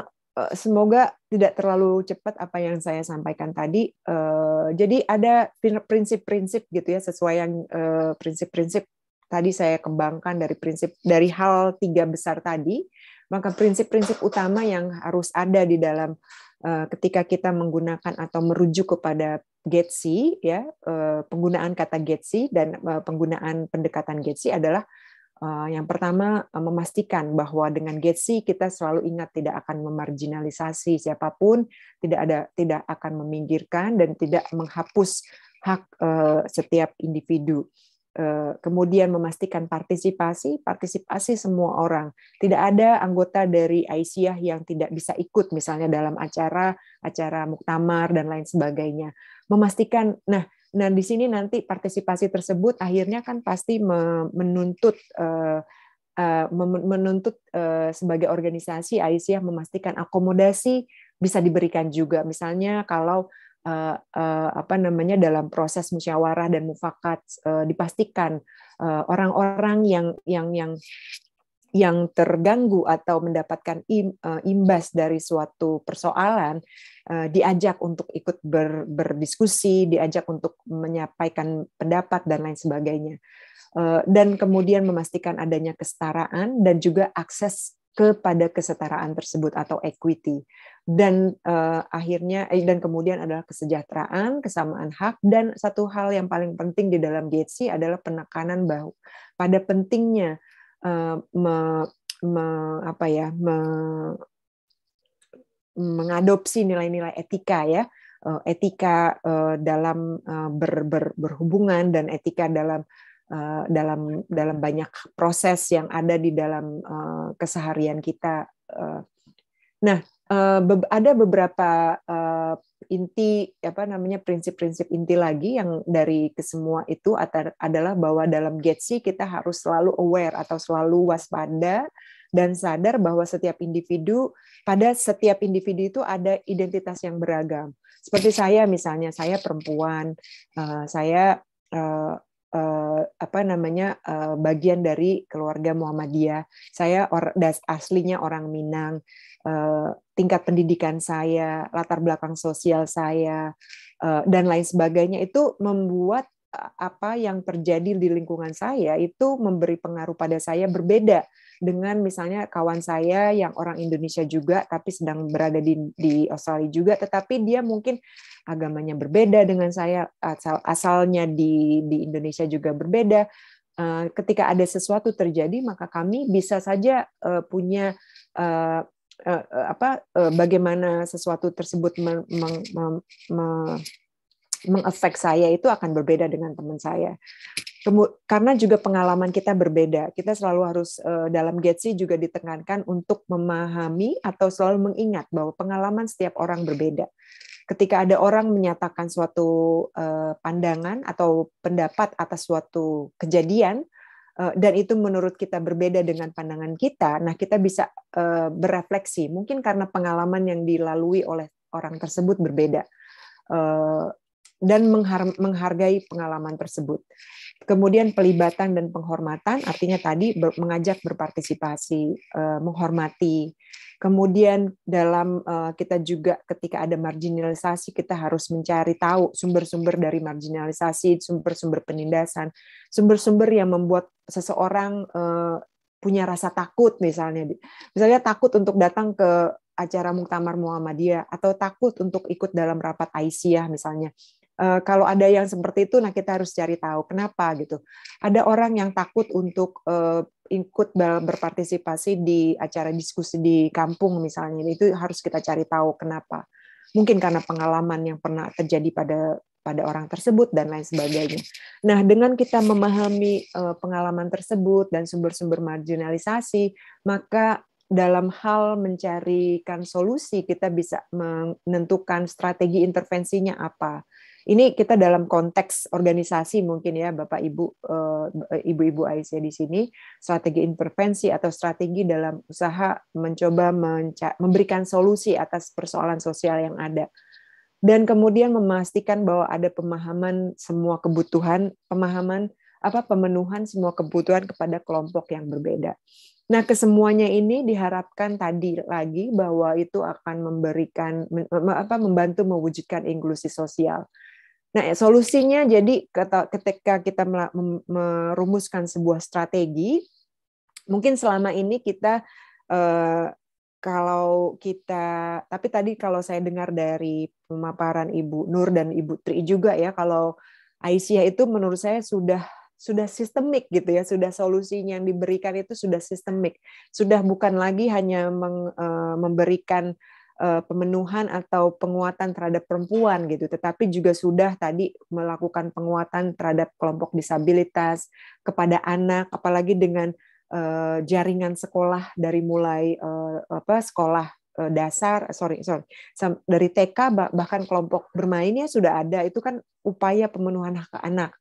Speaker 11: semoga tidak terlalu cepat apa yang saya sampaikan tadi. Eh, jadi ada prinsip-prinsip gitu ya sesuai yang eh, prinsip-prinsip tadi saya kembangkan dari prinsip dari hal tiga besar tadi. Maka prinsip-prinsip utama yang harus ada di dalam ketika kita menggunakan atau merujuk kepada Getsi ya penggunaan kata Getsi dan penggunaan pendekatan Getsi adalah Eh, yang pertama eh, memastikan bahwa dengan Getsi kita selalu ingat tidak akan memarginalisasi siapa pun, tidak ada tidak akan meminggirkan dan tidak menghapus hak eh, setiap individu. Kemudian memastikan partisipasi, partisipasi semua orang. Tidak ada anggota dari Aisyah yang tidak bisa ikut misalnya dalam acara acara muktamar dan lain sebagainya. Memastikan nah Nah, di sini nanti partisipasi tersebut akhirnya kan pasti menuntut eh, eh, menuntut eh, sebagai organisasi Aisyah memastikan akomodasi bisa diberikan juga. Misalnya kalau apa namanya dalam proses musyawarah dan mufakat dipastikan orang-orang yang yang yang yang terganggu atau mendapatkan eh, imbas dari suatu persoalan eh, diajak untuk ikut ber, berdiskusi, diajak untuk menyampaikan pendapat dan lain sebagainya. Eh, dan kemudian memastikan adanya kesetaraan dan juga akses kepada kesetaraan tersebut atau equity dan uh, akhirnya dan kemudian adalah kesejahteraan kesamaan hak dan satu hal yang paling penting di dalam GHC adalah penekanan bahwa pada pentingnya Eh, me, me, apa ya me, mengadopsi nilai-nilai etika ya eh, etika eh, dalam ber, ber, berhubungan dan etika dalam dalam dalam banyak proses yang ada di dalam keseharian kita. Nah, ada beberapa inti apa namanya prinsip-prinsip inti lagi yang dari kesemua itu adalah bahwa dalam Getsi kita harus selalu aware atau selalu waspada dan sadar bahwa setiap individu pada setiap individu itu ada identitas yang beragam. Seperti saya misalnya, saya perempuan, eh, saya eh, eh, apa namanya bagian dari keluarga Muhammadiyah. Saya aslinya orang Minang Eh, tingkat pendidikan saya, latar belakang sosial saya, eh, dan lain sebagainya itu membuat apa yang terjadi di lingkungan saya itu memberi pengaruh pada saya berbeda dengan misalnya kawan saya yang orang Indonesia juga tapi sedang berada di di Australia juga tetapi dia mungkin agamanya berbeda dengan saya asal asalnya di di Indonesia juga berbeda uh, ketika ada sesuatu terjadi maka kami bisa saja uh, punya uh, apa bagaimana sesuatu tersebut meng, meng, meng, mengefek saya itu akan berbeda dengan teman saya. Karena juga pengalaman kita berbeda, kita selalu harus eh, dalam Getsi juga ditekankan untuk memahami atau selalu mengingat bahwa pengalaman setiap orang berbeda. Ketika ada orang menyatakan suatu eh, pandangan atau pendapat atas suatu kejadian, eh, dan itu menurut kita berbeda dengan pandangan kita, nah kita bisa berefleksi. Mungkin karena pengalaman yang dilalui oleh orang tersebut berbeda dan menghargai pengalaman tersebut. Kemudian pelibatan dan penghormatan artinya tadi mengajak berpartisipasi, eh, menghormati. Kemudian dalam eh, kita juga ketika ada marginalisasi kita harus mencari tahu sumber-sumber dari marginalisasi, sumber-sumber penindasan, sumber-sumber yang membuat seseorang eh, punya rasa takut misalnya. Misalnya takut untuk datang ke acara Muktamar Muhammadiyah atau takut untuk ikut dalam rapat Aisyah misalnya Eh, kalau ada yang seperti itu, nah kita harus cari tahu kenapa gitu. Ada orang yang takut untuk uh, ikut berpartisipasi di acara diskusi di kampung misalnya, itu harus kita cari tahu kenapa. Mungkin karena pengalaman yang pernah terjadi pada pada orang tersebut dan lain sebagainya. Nah, dengan kita memahami uh, pengalaman tersebut dan sumber-sumber marginalisasi, maka dalam hal mencarikan solusi kita bisa menentukan strategi intervensinya apa ini kita dalam konteks organisasi mungkin ya Bapak Ibu eh, ibu-ibu Aisyah di sini strategi intervensi atau strategi dalam usaha mencoba memberikan solusi atas persoalan sosial yang ada dan kemudian memastikan bahwa ada pemahaman semua kebutuhan pemahaman apa pemenuhan semua kebutuhan kepada kelompok yang berbeda. Nah, kesemuanya ini diharapkan tadi lagi bahwa itu akan memberikan apa membantu mewujudkan inklusi sosial. Nah, solusinya jadi ketika kita merumuskan sebuah strategi, mungkin selama ini kita eh, kalau kita, tapi tadi kalau saya dengar dari pemaparan Ibu Nur dan Ibu Tri juga ya, kalau Aisyah itu menurut saya sudah sudah sistemik gitu ya, sudah solusinya yang diberikan itu sudah sistemik, sudah bukan lagi hanya eh, memberikan pemenuhan atau penguatan terhadap perempuan gitu, tetapi juga sudah tadi melakukan penguatan terhadap kelompok disabilitas kepada anak, apalagi dengan uh, jaringan sekolah dari mulai uh, apa sekolah dasar, sorry sorry, dari TK bahkan kelompok bermainnya sudah ada, itu kan upaya pemenuhan hak anak.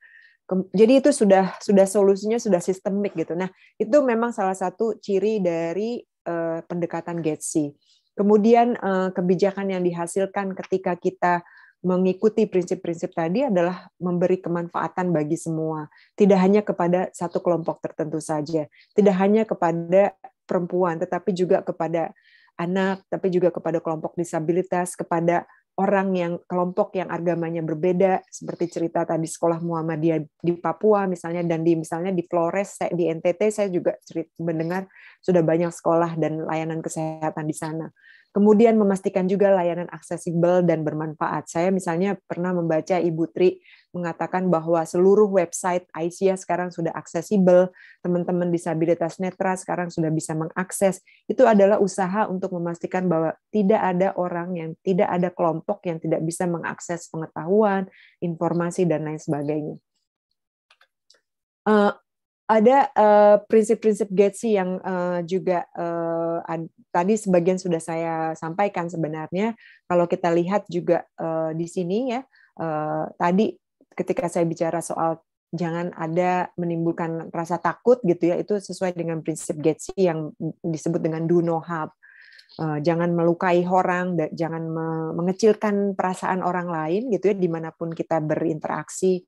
Speaker 11: Jadi itu sudah sudah solusinya sudah sistemik gitu. Nah itu memang salah satu ciri dari uh, pendekatan Getsi Kemudian eh, kebijakan yang dihasilkan ketika kita mengikuti prinsip-prinsip tadi adalah memberi kemanfaatan bagi semua, tidak hanya kepada satu kelompok tertentu saja, tidak hanya kepada perempuan, tetapi juga kepada anak, tapi juga kepada kelompok disabilitas, kepada orang yang kelompok yang agamanya berbeda seperti cerita tadi sekolah Muhammadiyah di Papua misalnya dan di misalnya di Flores di NTT saya juga cerita, mendengar sudah banyak sekolah dan layanan kesehatan di sana. Kemudian memastikan juga layanan aksesibel dan bermanfaat. Saya misalnya pernah membaca Ibu Tri mengatakan bahwa seluruh website Aisyah sekarang sudah aksesibel, teman-teman disabilitas netra sekarang sudah bisa mengakses. Itu adalah usaha untuk memastikan bahwa tidak ada orang yang tidak ada kelompok yang tidak bisa mengakses pengetahuan, informasi dan lain sebagainya. Eh, ada uh, prinsip-prinsip Getsi yang uh, juga uh, ad, tadi sebagian sudah saya sampaikan sebenarnya. Kalau kita lihat juga uh, di sini ya, uh, tadi ketika saya bicara soal jangan ada menimbulkan rasa takut gitu ya, itu sesuai dengan prinsip Getsi yang disebut dengan do no harm. Uh, jangan melukai orang, jangan mengecilkan perasaan orang lain gitu ya, di mana pun kita berinteraksi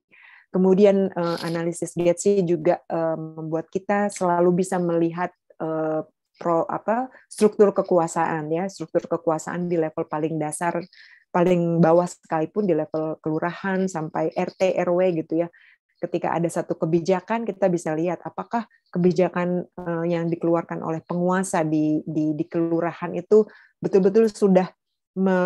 Speaker 11: Kemudian uh, analisis Getsi juga uh, membuat kita selalu bisa melihat uh, pro apa struktur kekuasaan ya, struktur kekuasaan di level paling dasar, paling bawah sekalipun di level kelurahan sampai RT RW gitu ya. ketika ada satu kebijakan kita bisa lihat apakah kebijakan uh, yang dikeluarkan oleh penguasa di di, di kelurahan itu betul-betul sudah me,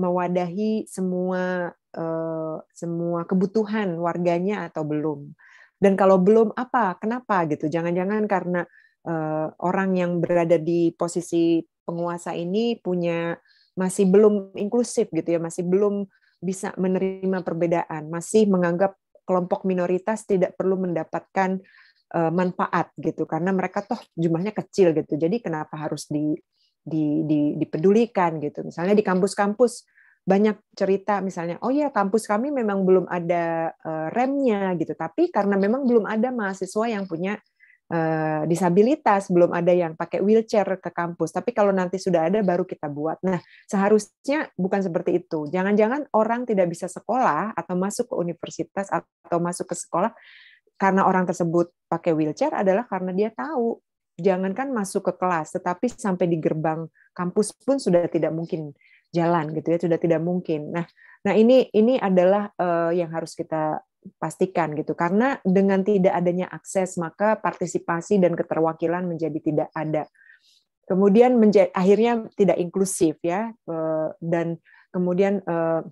Speaker 11: mewadahi semua uh, semua kebutuhan warganya atau belum. Dan kalau belum apa? Kenapa gitu? Jangan-jangan karena uh, orang yang berada di posisi penguasa ini punya masih belum inklusif gitu ya, masih belum bisa menerima perbedaan, masih menganggap kelompok minoritas tidak perlu mendapatkan uh, manfaat gitu karena mereka toh jumlahnya kecil gitu. Jadi kenapa harus di, di, di dipedulikan gitu. Misalnya di kampus-kampus banyak cerita misalnya, oh ya kampus kami memang belum ada uh, remnya gitu, tapi karena memang belum ada mahasiswa yang punya uh, disabilitas, belum ada yang pakai wheelchair ke kampus. Tapi kalau nanti sudah ada, baru kita buat. Nah, seharusnya bukan seperti itu. Jangan-jangan orang tidak bisa sekolah atau masuk ke universitas atau masuk ke sekolah karena orang tersebut pakai wheelchair adalah karena dia tahu. Jangankan masuk ke kelas, tetapi sampai di gerbang kampus pun sudah tidak mungkin jalan gitu ya, sudah tidak mungkin. Nah, nah ini ini adalah uh, yang harus kita pastikan gitu. Karena dengan tidak adanya akses maka partisipasi dan keterwakilan menjadi tidak ada. Kemudian menjadi, akhirnya tidak inklusif ya eh, dan kemudian eh,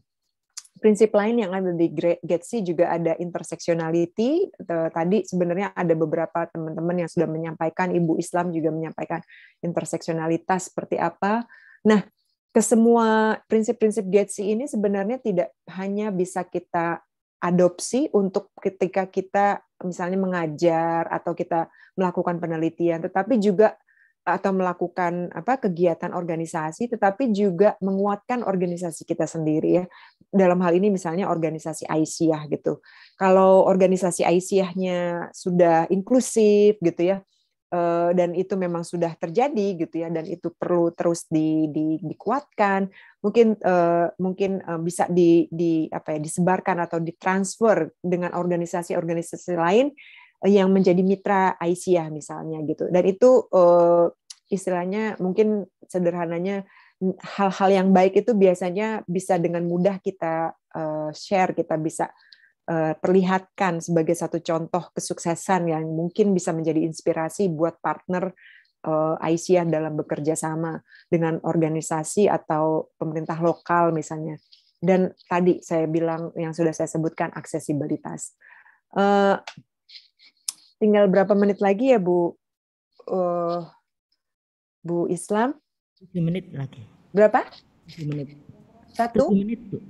Speaker 11: prinsip lain yang ada di GETSI juga ada interseksionality eh, tadi sebenarnya ada beberapa teman-teman yang sudah menyampaikan ibu Islam juga menyampaikan interseksionalitas seperti apa. Nah ke semua prinsip-prinsip GETSI ini sebenarnya tidak hanya bisa kita adopsi untuk ketika kita misalnya mengajar atau kita melakukan penelitian, tetapi juga atau melakukan apa kegiatan organisasi, tetapi juga menguatkan organisasi kita sendiri ya. Dalam hal ini misalnya organisasi Aisyah gitu. Kalau organisasi Aisyahnya sudah inklusif gitu ya, dan itu memang sudah terjadi gitu ya dan itu perlu terus di, di, dikuatkan. Mungkin uh, mungkin uh, bisa di, di apa ya disebarkan atau ditransfer dengan organisasi-organisasi lain yang menjadi mitra Aisyah misalnya gitu. Dan itu uh, istilahnya mungkin sederhananya hal-hal yang baik itu biasanya bisa dengan mudah kita uh, share kita bisa Eh, perlihatkan sebagai satu contoh kesuksesan yang mungkin bisa menjadi inspirasi buat partner uh, Aisyah dalam bekerja sama dengan organisasi atau pemerintah lokal misalnya. Dan tadi saya bilang yang sudah saya sebutkan aksesibilitas. Uh, tinggal berapa menit lagi ya Bu uh, Bu Islam?
Speaker 10: 7 menit lagi.
Speaker 11: Berapa?
Speaker 10: 7 menit.
Speaker 11: Satu?
Speaker 10: 7 menit, Bu.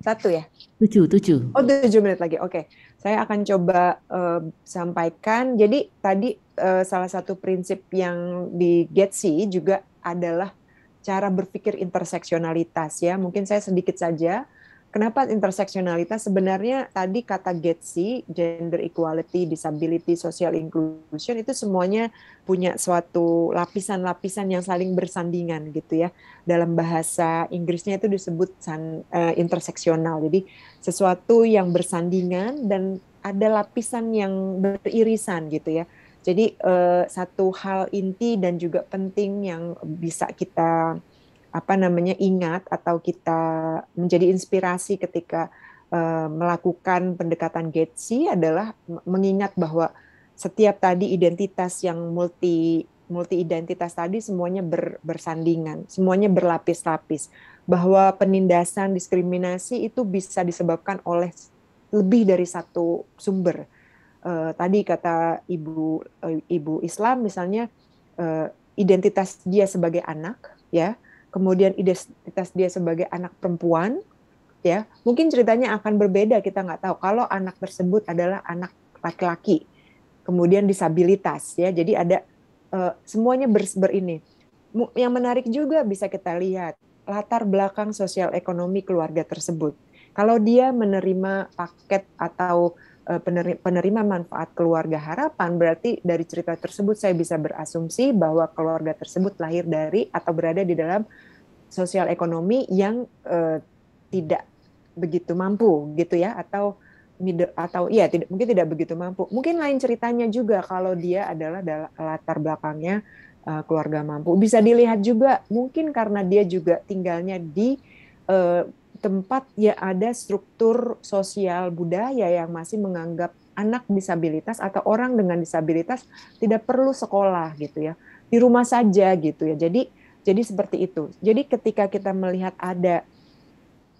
Speaker 11: Satu ya?
Speaker 10: Tujuh, tujuh.
Speaker 11: Oh, tujuh menit lagi. Oke. Saya akan coba uh, sampaikan. Jadi tadi uh, salah satu prinsip yang di Getsi juga adalah cara berpikir interseksionalitas ya. Mungkin saya sedikit saja Kenapa interseksionalitas? Sebenarnya tadi kata GETSI, gender equality, disability, social inclusion itu semuanya punya suatu lapisan-lapisan yang saling bersandingan gitu ya. Dalam bahasa Inggrisnya itu disebut uh, interseksional. Jadi sesuatu yang bersandingan dan ada lapisan yang beririsan gitu ya. Jadi uh, satu hal inti dan juga penting yang bisa kita apa namanya ingat atau kita menjadi inspirasi ketika uh, melakukan pendekatan Getsi adalah mengingat bahwa setiap tadi identitas yang multi multi identitas tadi semuanya ber, bersandingan, semuanya berlapis-lapis. Bahwa penindasan diskriminasi itu bisa disebabkan oleh lebih dari satu sumber. Uh, tadi kata ibu uh, ibu Islam misalnya uh, identitas dia sebagai anak, ya kemudian identitas dia sebagai anak perempuan, ya mungkin ceritanya akan berbeda kita nggak tahu. Kalau anak tersebut adalah anak laki-laki, kemudian disabilitas, ya jadi ada uh, semuanya ber, ber ini. Yang menarik juga bisa kita lihat latar belakang sosial ekonomi keluarga tersebut. Kalau dia menerima paket atau penerima manfaat keluarga harapan, berarti dari cerita tersebut saya bisa berasumsi bahwa keluarga tersebut lahir dari atau berada di dalam sosial ekonomi yang uh, tidak begitu mampu gitu ya atau atau iya tidak mungkin tidak begitu mampu. Mungkin lain ceritanya juga kalau dia adalah latar belakangnya uh, keluarga mampu. Bisa dilihat juga mungkin karena dia juga tinggalnya di tempat ya ada struktur sosial budaya yang masih menganggap anak disabilitas atau orang dengan disabilitas tidak perlu sekolah gitu ya. Di rumah saja gitu ya. Jadi jadi seperti itu. Jadi ketika kita melihat ada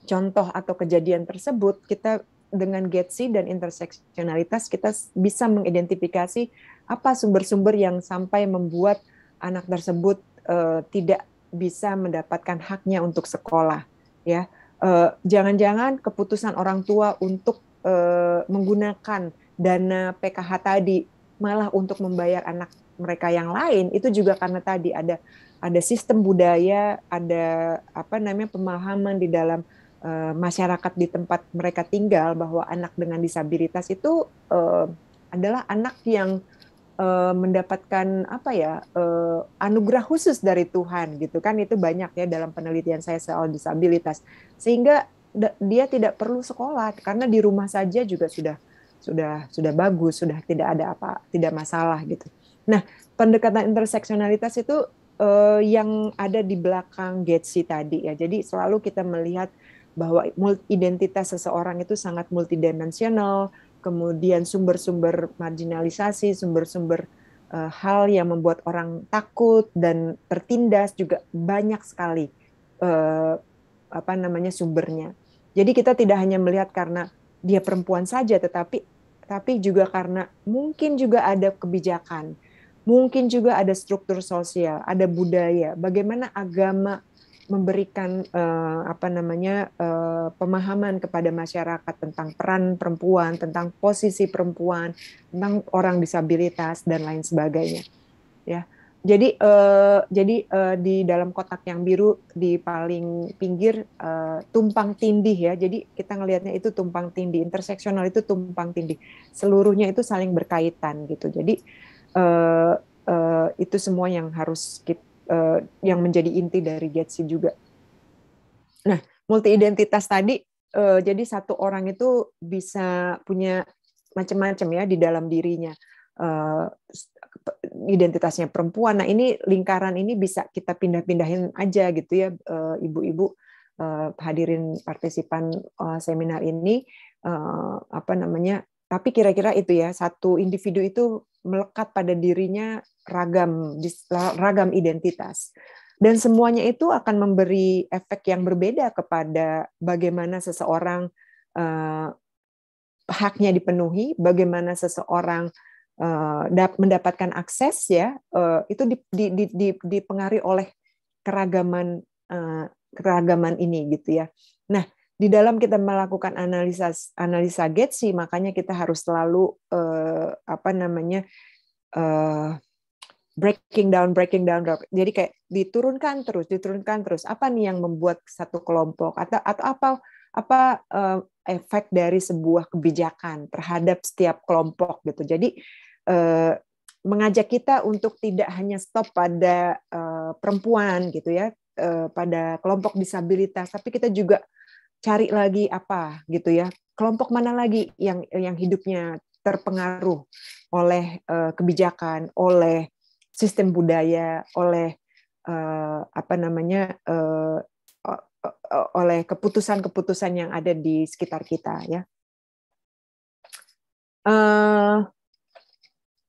Speaker 11: contoh atau kejadian tersebut kita dengan Getsi dan interseksionalitas kita bisa mengidentifikasi apa sumber-sumber yang sampai membuat anak tersebut uh, tidak bisa mendapatkan haknya untuk sekolah ya jangan-jangan keputusan orang tua untuk uh, menggunakan dana PKH tadi malah untuk membayar anak mereka yang lain. Itu juga karena tadi ada ada sistem budaya ada apa namanya pemahaman di dalam uh, masyarakat di tempat mereka tinggal bahwa anak dengan disabilitas itu uh, adalah anak yang uh, mendapatkan apa ya uh, anugerah khusus dari Tuhan gitu kan. Itu banyak ya dalam penelitian saya soal disabilitas. Sehingga dia tidak perlu sekolah. Karena di rumah saja juga sudah sudah sudah bagus sudah tidak ada apa tidak masalah gitu. Nah pendekatan interseksionalitas itu uh, yang ada di belakang Getsi tadi ya. Jadi selalu kita melihat bahwa identitas seseorang itu sangat multidimensional kemudian sumber-sumber marginalisasi, sumber-sumber uh, hal yang membuat orang takut dan tertindas juga banyak sekali uh, apa namanya sumbernya. Jadi kita tidak hanya melihat karena dia perempuan saja, tetapi tapi juga karena mungkin juga ada kebijakan, mungkin juga ada struktur sosial, ada budaya, bagaimana agama memberikan uh, apa namanya uh, pemahaman kepada masyarakat tentang peran perempuan, tentang posisi perempuan, tentang orang disabilitas dan lain sebagainya. Ya. Jadi uh, jadi uh, di dalam kotak yang biru di paling pinggir uh, tumpang tindih ya. Jadi kita ngelihatnya itu tumpang tindih, interseksional itu tumpang tindih. Seluruhnya itu saling berkaitan gitu. Jadi uh, uh, itu semua yang harus kita uh, yang menjadi inti dari Getsi juga. Nah, multi identitas tadi, uh, jadi satu orang itu bisa punya macam-macam ya di dalam dirinya. Uh, identitasnya perempuan. Nah, ini lingkaran ini bisa kita pindah-pindahin aja gitu ya, ibu-ibu hadirin partisipan seminar ini apa namanya tapi kira-kira itu ya satu individu itu melekat pada dirinya ragam ragam identitas dan semuanya itu akan memberi efek yang berbeda kepada bagaimana seseorang uh, haknya dipenuhi, bagaimana seseorang uh, mendapatkan akses ya uh, itu di, di, di, di, dipengaruhi oleh keragaman uh, keragaman ini gitu ya. Nah di dalam kita melakukan analisa analisa Getsi makanya kita harus selalu uh, apa namanya uh, breaking down breaking down jadi kayak diturunkan terus diturunkan terus. Apa nih yang membuat satu kelompok atau atau apa apa uh, efek dari sebuah kebijakan terhadap setiap kelompok gitu. Jadi uh, mengajak kita untuk tidak hanya stop pada uh, perempuan gitu ya uh, pada kelompok disabilitas tapi kita juga cari lagi apa gitu ya kelompok mana lagi yang yang hidupnya terpengaruh oleh uh, kebijakan oleh sistem budaya oleh uh, apa namanya uh, oleh keputusan-keputusan yang ada di sekitar kita ya uh,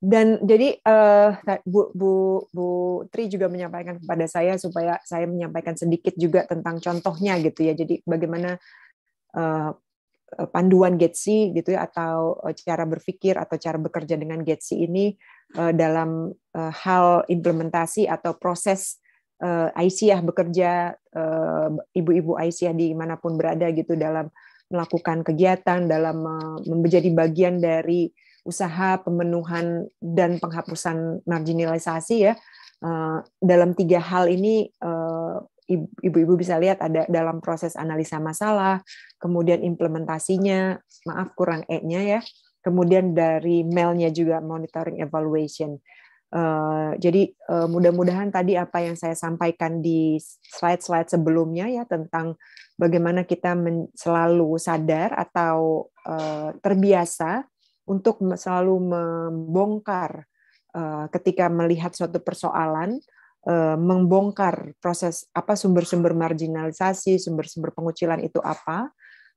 Speaker 11: dan jadi uh, Bu, Bu, Bu Tri juga menyampaikan kepada saya supaya saya menyampaikan sedikit juga tentang contohnya gitu ya. Jadi bagaimana uh, panduan Getsi gitu ya atau cara berpikir atau cara bekerja dengan Getsi ini dalam uh, hal implementasi atau proses uh, Aisyah bekerja ibu-ibu Aisyah di mana pun berada gitu dalam melakukan kegiatan dalam menjadi bagian dari usaha pemenuhan dan penghapusan marginalisasi ya. Eh, dalam tiga hal ini eh, ibu-ibu bisa lihat ada dalam proses analisa masalah, kemudian implementasinya, maaf kurang e-nya ya, kemudian dari mailnya juga monitoring evaluation. Uh, jadi uh, mudah-mudahan tadi apa yang saya sampaikan di slide-slide sebelumnya ya tentang bagaimana kita selalu sadar atau uh, terbiasa untuk selalu membongkar uh, ketika melihat suatu persoalan uh, membongkar proses apa sumber-sumber marginalisasi, sumber-sumber pengucilan itu apa,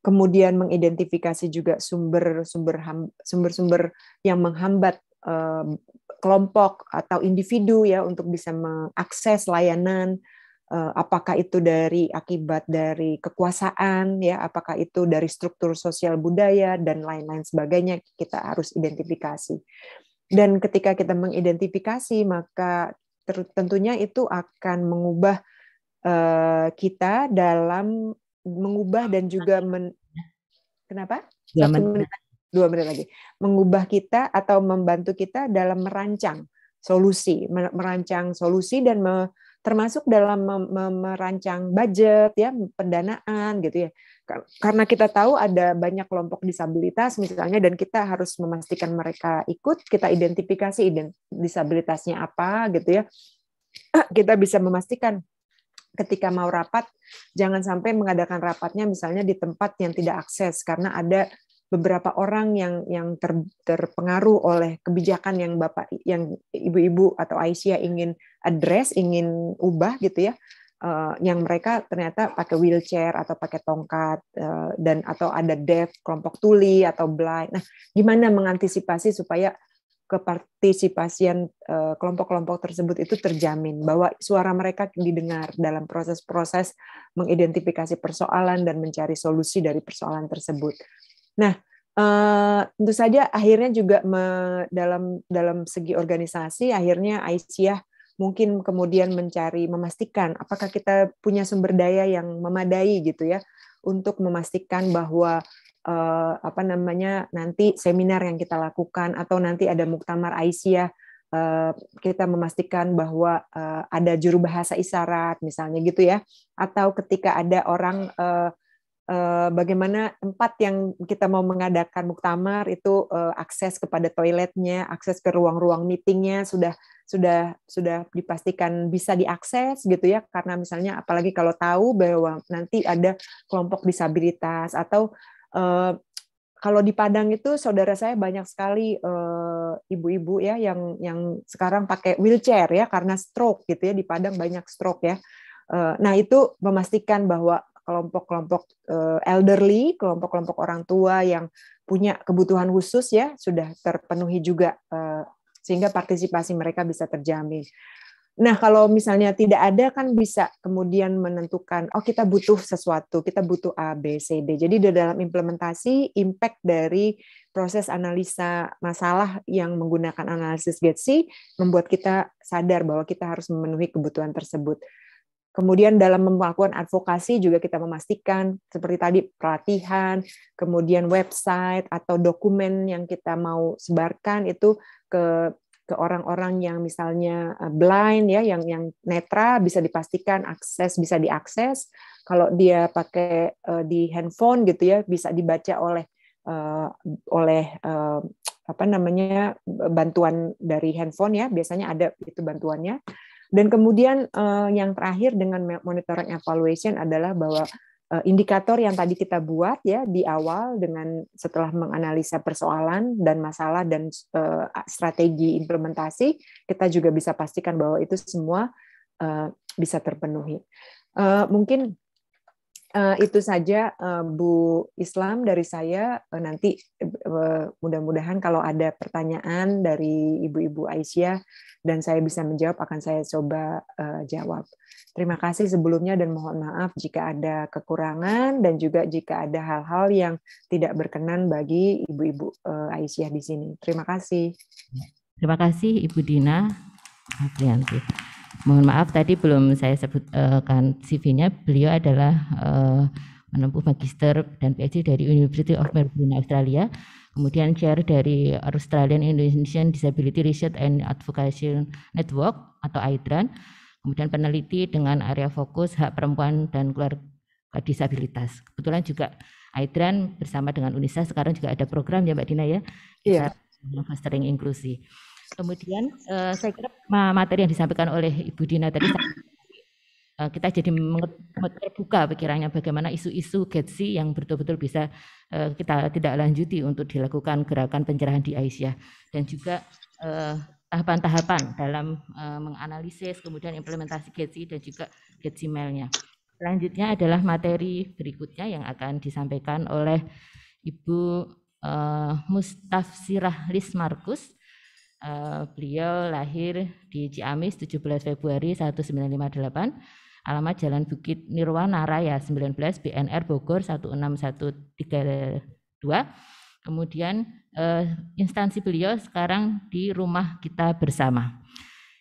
Speaker 11: kemudian mengidentifikasi juga sumber-sumber sumber-sumber yang menghambat kelompok atau individu ya untuk bisa mengakses layanan apakah itu dari akibat dari kekuasaan ya apakah itu dari struktur sosial budaya dan lain-lain sebagainya kita harus identifikasi. Dan ketika kita mengidentifikasi maka tentunya itu akan mengubah kita dalam mengubah dan juga men, kenapa? Dua menit, dua menit lagi. Mengubah kita atau membantu kita dalam merancang solusi merancang solusi dan me, termasuk dalam merancang budget ya pendanaan gitu ya. Karena kita tahu ada banyak kelompok disabilitas misalnya dan kita harus memastikan mereka ikut kita identifikasi disabilitasnya apa gitu ya. Kita bisa memastikan ketika mau rapat jangan sampai mengadakan rapatnya misalnya di tempat yang tidak akses karena ada beberapa orang yang yang ter, terpengaruh oleh kebijakan yang bapak yang ibu-ibu atau Aisyah ingin address ingin ubah gitu ya. Uh, yang mereka ternyata pakai wheelchair atau pakai tongkat uh, dan atau ada deaf kelompok tuli atau blind. Nah gimana mengantisipasi supaya kepartisipasian eh, kelompok-kelompok tersebut itu terjamin bahwa suara mereka didengar dalam proses-proses mengidentifikasi persoalan dan mencari solusi dari persoalan tersebut. Nah, uh, tentu saja akhirnya juga dalam dalam segi organisasi akhirnya Aisyah mungkin kemudian mencari memastikan apakah kita punya sumber daya yang memadai gitu ya untuk memastikan bahwa uh, apa namanya nanti seminar yang kita lakukan atau nanti ada muktamar Aisyah uh, kita memastikan bahwa uh, ada juru bahasa isyarat misalnya gitu ya. Atau ketika ada orang uh, Eh, bagaimana tempat yang kita mau mengadakan muktamar itu eh, akses kepada toiletnya, akses ke ruang-ruang meetingnya sudah sudah sudah dipastikan bisa diakses gitu ya. Karena misalnya apalagi kalau tahu bahwa nanti ada kelompok disabilitas atau uh, kalau di Padang itu saudara saya banyak sekali ibu-ibu uh, ya yang yang sekarang pakai wheelchair ya karena stroke gitu ya di Padang banyak stroke ya. Uh, nah itu memastikan bahwa kelompok-kelompok uh, elderly, kelompok-kelompok orang tua yang punya kebutuhan khusus ya sudah terpenuhi juga uh, sehingga partisipasi mereka bisa terjamin. Nah, kalau misalnya tidak ada kan bisa kemudian menentukan oh kita butuh sesuatu, kita butuh A, B, C, D. Jadi di dalam implementasi impact dari proses analisa masalah yang menggunakan analisis Getsi membuat kita sadar bahwa kita harus memenuhi kebutuhan tersebut. Kemudian dalam melakukan advokasi juga kita memastikan seperti tadi pelatihan, kemudian website atau dokumen yang kita mau sebarkan itu ke ke orang-orang yang misalnya eh, blind ya, yang yang netra bisa dipastikan akses bisa diakses. Kalau dia pakai uh, di handphone gitu ya bisa dibaca oleh uh, oleh uh, apa namanya bantuan dari handphone ya biasanya ada itu bantuannya dan kemudian uh, yang terakhir dengan monitoring evaluation adalah bahwa indikator yang tadi kita buat ya di awal dengan setelah menganalisa persoalan dan masalah dan uh, strategi implementasi, kita juga bisa pastikan bahwa itu semua uh, bisa terpenuhi. Uh, mungkin Uh, itu saja uh, Bu Islam dari saya. Uh, nanti uh, mudah-mudahan kalau ada pertanyaan dari Ibu-ibu Aisyah dan saya bisa menjawab akan saya coba uh, jawab. Terima kasih sebelumnya dan mohon maaf jika ada kekurangan dan juga jika ada hal-hal yang tidak berkenan bagi Ibu-ibu uh, Aisyah di sini. Terima kasih.
Speaker 10: Terima kasih Ibu Dina Aprianti. Mohon maaf tadi belum saya sebutkan CV-nya. Beliau adalah uh, menempuh magister dan PhD dari University of Melbourne Australia, kemudian chair dari Australian Indonesian Disability Research and Advocacy Network atau AIDRAN, kemudian peneliti dengan area fokus hak perempuan dan keluarga disabilitas. Kebetulan juga AIDRAN bersama dengan UNISA sekarang juga ada program ya Mbak Dina ya,
Speaker 11: iya.
Speaker 10: fostering inklusi. Kemudian uh, saya kira materi yang disampaikan oleh Ibu Dina tadi uh, kita jadi terbuka pikirannya bagaimana isu-isu Getsi yang betul-betul bisa uh, kita tidak lanjuti untuk dilakukan gerakan pencerahan di Aisyah dan juga tahapan-tahapan dalam menganalisis kemudian implementasi Getsi dan juga Getsi mailnya. Selanjutnya adalah materi berikutnya yang akan disampaikan oleh Ibu uh, Mustafsirah Lis Markus. Uh, beliau lahir di Ciamis 17 Februari 1958, alamat Jalan Bukit Nirwana Raya 19, BNR Bogor 16132. Kemudian uh, instansi beliau sekarang di rumah kita bersama.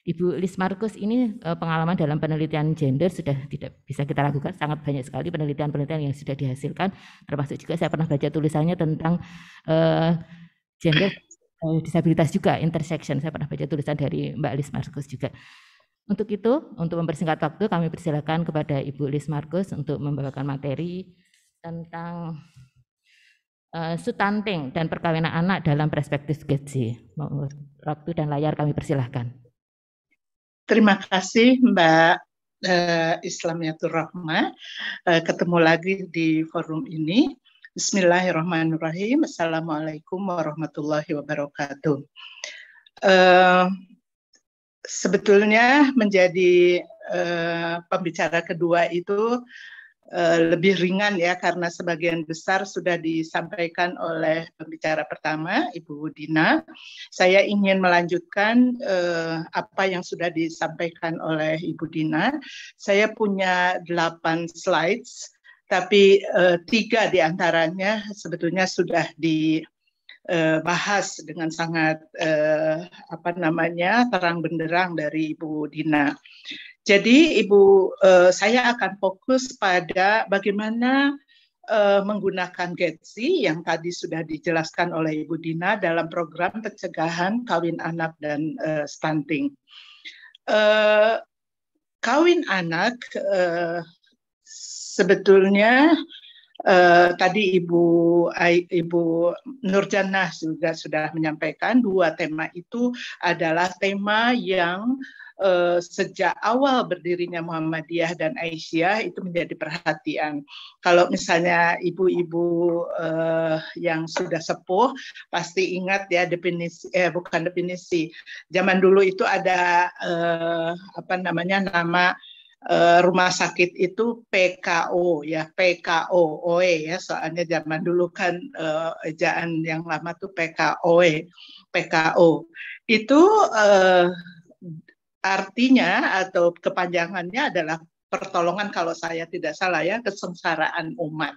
Speaker 10: Ibu Lis Markus ini uh, pengalaman dalam penelitian gender sudah tidak bisa kita lakukan, sangat banyak sekali penelitian-penelitian yang sudah dihasilkan, termasuk juga saya pernah baca tulisannya tentang gender disabilitas juga, intersection, saya pernah baca tulisan dari Mbak Lis Markus juga. Untuk itu, untuk mempersingkat waktu, kami persilakan kepada Ibu Lis Markus untuk membawakan materi tentang uh, stunting dan perkawinan anak dalam perspektif gizi. Waktu dan layar kami persilahkan.
Speaker 12: Terima kasih Mbak uh, Islamiatur Rahma. Ketemu lagi di forum ini. Bismillahirrahmanirrahim. Assalamualaikum warahmatullahi wabarakatuh. Uh, sebetulnya menjadi uh, pembicara kedua itu Eh, lebih ringan ya karena sebagian besar sudah disampaikan oleh pembicara pertama Ibu Dina. Saya ingin melanjutkan uh, apa yang sudah disampaikan oleh Ibu Dina. Saya punya delapan slides, tapi uh, tiga di antaranya sebetulnya sudah di bahas dengan sangat uh, apa namanya terang benderang dari Ibu Dina. Jadi Ibu, uh, saya akan fokus pada bagaimana menggunakan GETSI yang tadi sudah dijelaskan oleh Ibu Dina dalam program pencegahan kawin anak dan stunting. Kawin anak sebetulnya uh, tadi Ibu Ibu Nurjannah juga sudah menyampaikan dua tema itu adalah tema yang uh, sejak awal berdirinya Muhammadiyah dan Aisyah itu menjadi perhatian. Kalau misalnya ibu-ibu uh, yang sudah sepuh pasti ingat ya definisi eh bukan definisi. Zaman dulu itu ada uh, apa namanya nama rumah sakit itu PKO ya PKO OE ya soalnya zaman dulu kan uh, ejaan yang lama tuh PKO PKO itu uh, artinya atau kepanjangannya adalah pertolongan kalau saya tidak salah ya kesengsaraan umat.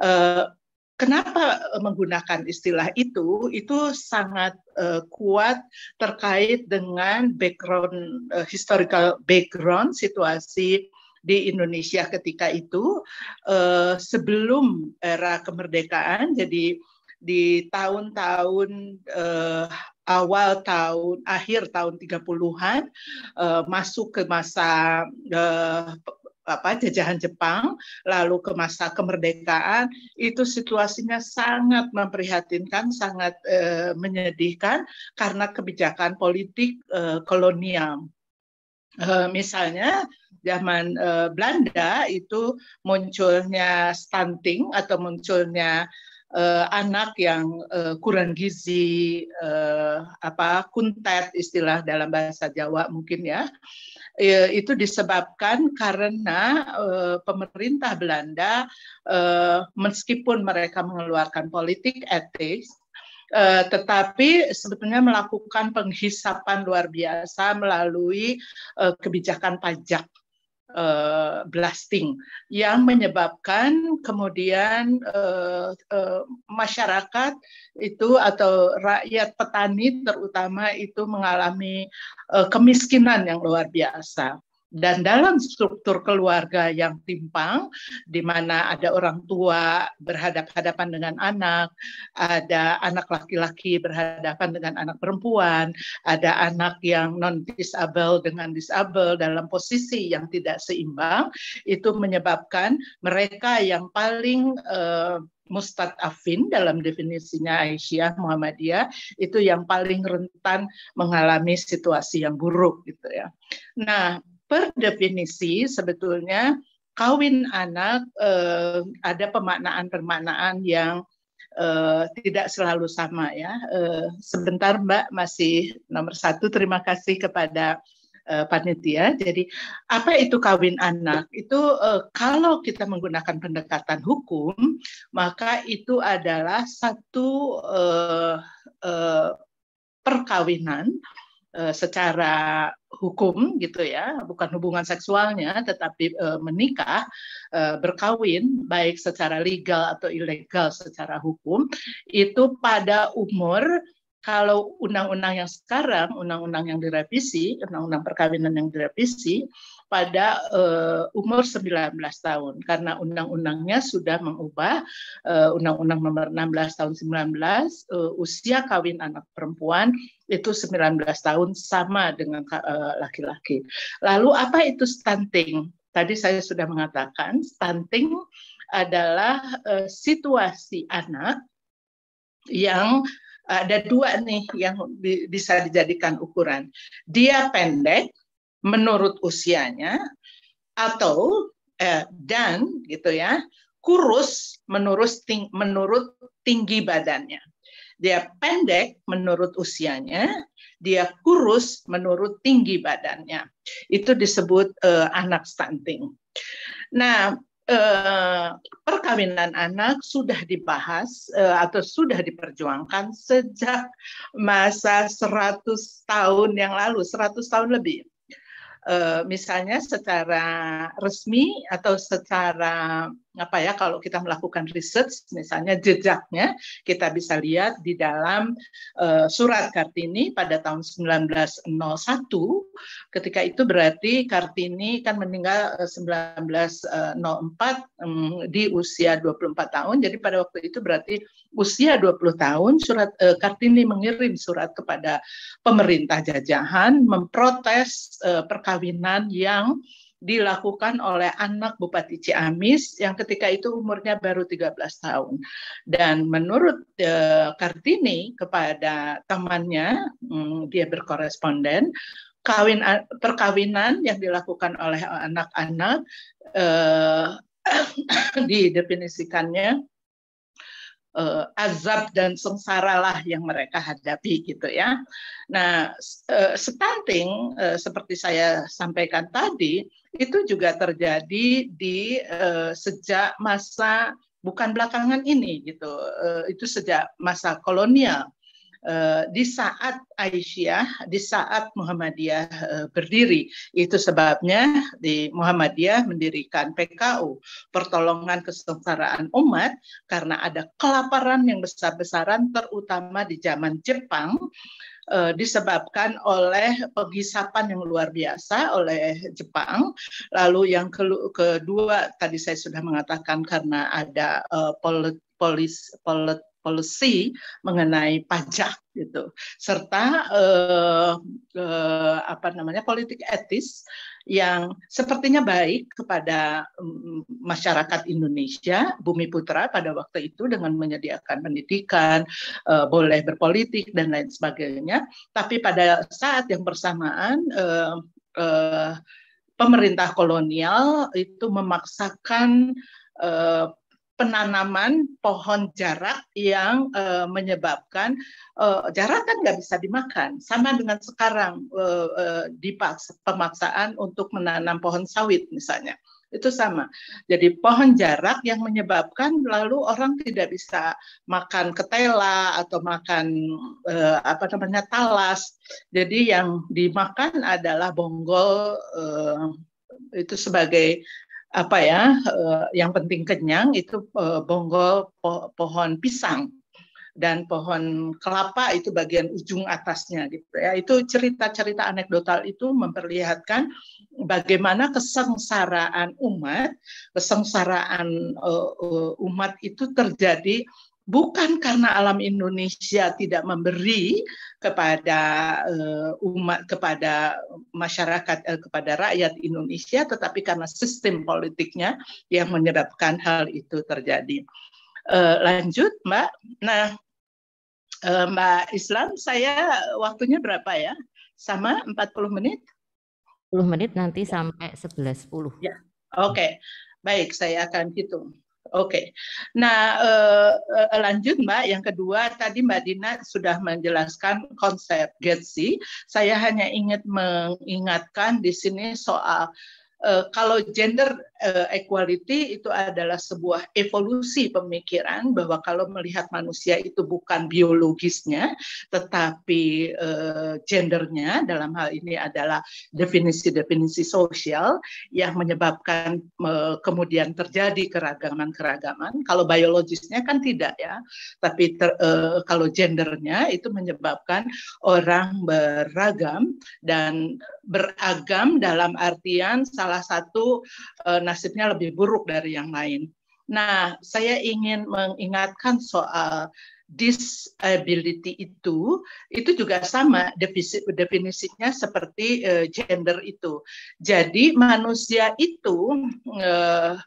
Speaker 12: Uh, kenapa menggunakan istilah itu? Itu sangat uh, kuat terkait dengan background uh, historical background situasi di Indonesia ketika itu uh, sebelum era kemerdekaan. Jadi di tahun-tahun uh, awal tahun akhir tahun 30-an uh, masuk ke masa uh, apa jajahan Jepang lalu ke masa kemerdekaan itu situasinya sangat memprihatinkan sangat uh, menyedihkan karena kebijakan politik uh, kolonial. Uh, misalnya zaman uh, Belanda itu munculnya stunting atau munculnya uh, anak yang uh, kurang gizi uh, apa kuntet istilah dalam bahasa Jawa mungkin ya itu disebabkan karena uh, pemerintah Belanda uh, meskipun mereka mengeluarkan politik etis Uh, tetapi sebetulnya melakukan penghisapan luar biasa melalui kebijakan pajak uh, blasting yang menyebabkan kemudian uh, uh, masyarakat itu atau rakyat petani terutama itu mengalami uh, kemiskinan yang luar biasa. Dan dalam struktur keluarga yang timpang, di mana ada orang tua berhadapan-hadapan dengan anak, ada anak laki-laki berhadapan dengan anak perempuan, ada anak yang non-disable dengan disable dalam posisi yang tidak seimbang, itu menyebabkan mereka yang paling uh, mustadafin dalam definisinya Aisyah Muhammadiyah itu yang paling rentan mengalami situasi yang buruk gitu ya. Nah, per definisi sebetulnya kawin anak eh, ada pemaknaan-pemaknaan yang eh, tidak selalu sama ya. Eh, sebentar Mbak masih nomor satu. Terima kasih kepada uh, panitia. Jadi apa itu kawin anak? Itu uh, kalau kita menggunakan pendekatan hukum, maka itu adalah satu uh, uh, perkawinan secara hukum gitu ya, bukan hubungan seksualnya, tetapi uh, menikah, uh, berkawin baik secara legal atau ilegal secara hukum itu pada umur kalau undang-undang yang sekarang, undang-undang yang direvisi, undang-undang perkawinan yang direvisi pada uh, umur 19 tahun karena undang-undangnya sudah mengubah uh, undang-undang nomor 16 tahun 19 uh, usia kawin anak perempuan itu 19 tahun sama dengan laki-laki. Uh, Lalu apa itu stunting? Tadi saya sudah mengatakan stunting adalah uh, situasi anak yang ada dua nih yang bisa dijadikan ukuran. Dia pendek menurut usianya atau eh, dan gitu ya kurus menurut ting menurut tinggi badannya. Dia pendek menurut usianya, dia kurus menurut tinggi badannya. Itu disebut eh, anak stunting. Nah, eh, perkawinan anak sudah dibahas eh, atau sudah diperjuangkan sejak masa 100 tahun yang lalu, 100 tahun lebih. Uh, misalnya secara resmi atau secara apa ya kalau kita melakukan research misalnya jejaknya kita bisa lihat di dalam uh, surat Kartini pada tahun 1901 ketika itu berarti Kartini kan meninggal 1904 um, di usia 24 tahun. Jadi pada waktu itu berarti usia 20 tahun surat uh, Kartini mengirim surat kepada pemerintah jajahan memprotes uh, perkawinan yang dilakukan oleh anak Bupati Ciamis yang ketika itu umurnya baru 13 tahun. Dan menurut uh, Kartini kepada temannya, um, dia berkoresponden, kawin perkawinan yang dilakukan oleh anak-anak uh, didefinisikannya uh, azab dan sengsara lah yang mereka hadapi gitu ya. Nah, uh, stunting uh, seperti saya sampaikan tadi itu juga terjadi di uh, sejak masa bukan belakangan ini gitu. Uh, itu sejak masa kolonial di saat Aisyah, di saat Muhammadiyah eh, berdiri. Itu sebabnya di Muhammadiyah mendirikan PKU, pertolongan kesengsaraan umat, karena ada kelaparan yang besar-besaran, terutama di zaman Jepang, eh, disebabkan oleh penghisapan yang luar biasa oleh Jepang. Lalu yang kedua tadi saya sudah mengatakan karena ada polis polis policy mengenai pajak gitu. Serta eh, eh, apa namanya politik etis yang sepertinya baik kepada um, masyarakat Indonesia Bumi Putra pada waktu itu dengan menyediakan pendidikan uh, boleh berpolitik dan lain sebagainya. Tapi pada saat yang bersamaan uh, uh, pemerintah kolonial itu memaksakan uh, penanaman pohon jarak yang uh, menyebabkan uh, jarak kan nggak bisa dimakan sama dengan sekarang uh, uh, dipaksa pemaksaan untuk menanam pohon sawit misalnya itu sama. Jadi pohon jarak yang menyebabkan lalu orang tidak bisa makan ketela atau makan uh, apa namanya talas. Jadi yang dimakan adalah bonggol uh, itu sebagai apa ya uh, yang penting kenyang itu uh, bonggol po pohon pisang dan pohon kelapa itu bagian ujung atasnya gitu ya. Itu cerita-cerita anekdotal itu memperlihatkan bagaimana kesengsaraan umat kesengsaraan uh, umat itu terjadi bukan karena alam Indonesia tidak memberi kepada uh, umat kepada masyarakat uh, kepada rakyat Indonesia tetapi karena sistem politiknya yang menyebabkan hal itu terjadi. Uh, lanjut Mbak. Nah, uh, Mbak Islam saya waktunya berapa ya? Sama 40 menit?
Speaker 10: 10 menit nanti sampai 11.10.
Speaker 12: Ya. Oke. Okay. Baik, saya akan hitung. Oke, nah uh, uh, lanjut Mbak. Yang kedua tadi Mbak Dina sudah menjelaskan konsep Getsi. Saya hanya ingin mengingatkan di sini soal uh, kalau gender uh, equality itu adalah sebuah evolusi pemikiran bahwa kalau melihat manusia itu bukan biologisnya tetapi uh, gendernya dalam hal ini adalah definisi-definisi sosial yang menyebabkan kemudian terjadi keragaman-keragaman. Kalau biologisnya kan tidak ya. Tapi ter, kalau gendernya itu menyebabkan orang beragam dan beragam dalam artian salah satu uh, nasibnya lebih buruk dari yang lain. Nah, saya ingin mengingatkan soal disability itu itu juga sama definisi definisinya seperti uh, gender itu. Jadi manusia itu uh,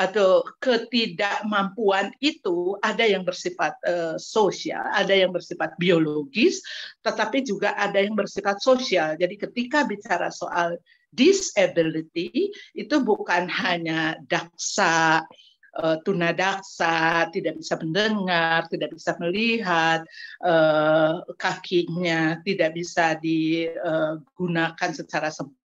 Speaker 12: atau ketidakmampuan itu ada yang bersifat uh, sosial, ada yang bersifat biologis, tetapi juga ada yang bersifat sosial. Jadi ketika bicara soal disability itu bukan hanya daksa, uh, tunadaksa, tidak bisa mendengar, tidak bisa melihat, uh, kakinya tidak bisa digunakan secara sempurna,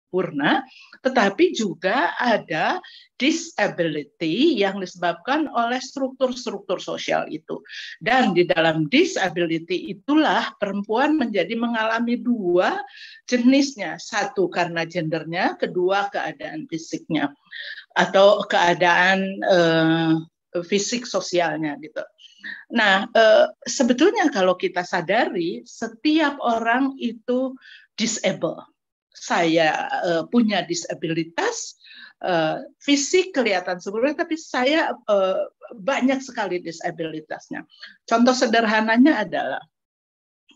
Speaker 12: tetapi juga ada disability yang disebabkan oleh struktur-struktur sosial itu. Dan di dalam disability itulah perempuan menjadi mengalami dua jenisnya. Satu karena gendernya, kedua keadaan fisiknya atau keadaan eh, fisik sosialnya gitu. Nah, eh, sebetulnya kalau kita sadari setiap orang itu disable saya uh, punya disabilitas uh, fisik kelihatan sempurna, tapi saya uh, banyak sekali disabilitasnya. Contoh sederhananya adalah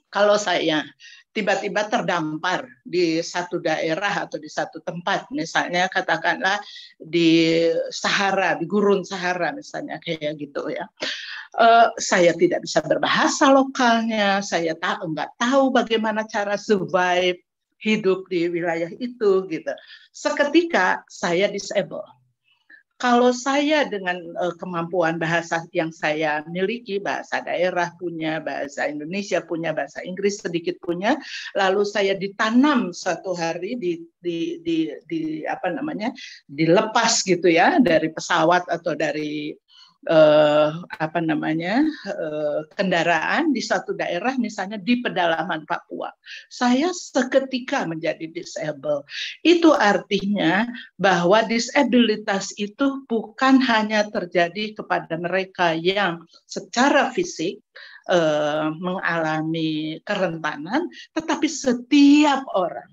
Speaker 12: kalau saya tiba-tiba terdampar di satu daerah atau di satu tempat, misalnya katakanlah di Sahara, di gurun Sahara misalnya kayak gitu ya. Uh, saya tidak bisa berbahasa lokalnya, saya tak enggak tahu bagaimana cara survive hidup di wilayah itu gitu. Seketika saya disable. Kalau saya dengan uh, kemampuan bahasa yang saya miliki, bahasa daerah punya, bahasa Indonesia punya, bahasa Inggris sedikit punya, lalu saya ditanam suatu hari di di di, di apa namanya dilepas gitu ya dari pesawat atau dari eh, apa namanya eh, kendaraan di satu daerah misalnya di pedalaman Papua. Saya seketika menjadi disable. Itu artinya bahwa disabilitas itu bukan hanya terjadi kepada mereka yang secara fisik eh, mengalami kerentanan tetapi setiap orang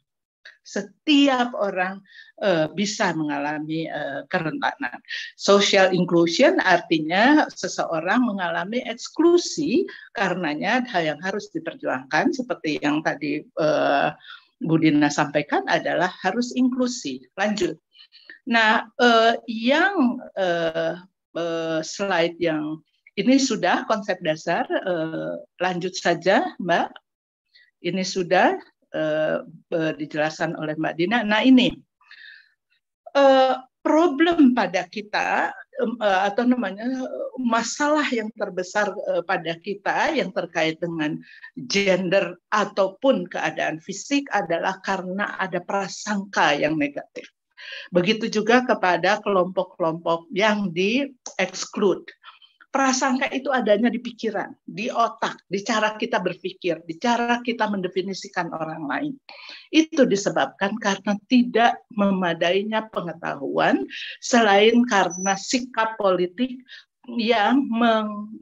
Speaker 12: setiap orang uh, bisa mengalami uh, kerentanan. Social inclusion artinya seseorang mengalami eksklusi karenanya hal yang harus diperjuangkan seperti yang tadi uh, Bu Dina sampaikan adalah harus inklusi. Lanjut. Nah, uh, yang uh, uh, slide yang ini sudah konsep dasar. Uh, lanjut saja, Mbak. Ini sudah uh, dijelaskan oleh Mbak Dina. Nah ini uh, problem pada kita uh, atau namanya masalah yang terbesar uh, pada kita yang terkait dengan gender ataupun keadaan fisik adalah karena ada prasangka yang negatif. Begitu juga kepada kelompok-kelompok yang di exclude prasangka itu adanya di pikiran, di otak, di cara kita berpikir, di cara kita mendefinisikan orang lain. Itu disebabkan karena tidak memadainya pengetahuan selain karena sikap politik yang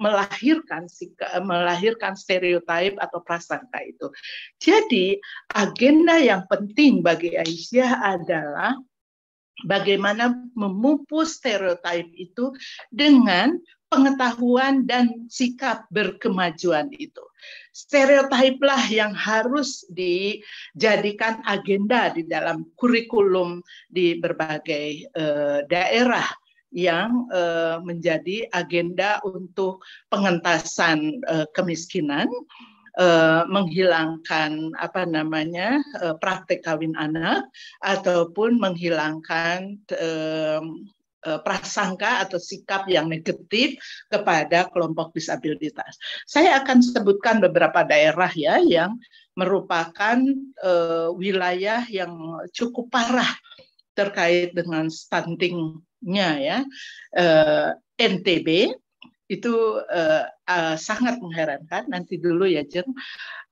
Speaker 12: melahirkan melahirkan stereotip atau prasangka itu. Jadi agenda yang penting bagi Aisyah adalah bagaimana memupus stereotip itu dengan pengetahuan dan sikap berkemajuan itu. Stereotip lah yang harus dijadikan agenda di dalam kurikulum di berbagai uh, daerah yang uh, menjadi agenda untuk pengentasan uh, kemiskinan, uh, menghilangkan apa namanya uh, praktek kawin anak ataupun menghilangkan uh, eh, prasangka atau sikap yang negatif kepada kelompok disabilitas. Saya akan sebutkan beberapa daerah ya yang merupakan uh, wilayah yang cukup parah terkait dengan stuntingnya ya. Uh, NTB itu uh, uh, sangat mengherankan. Nanti dulu ya Jeng.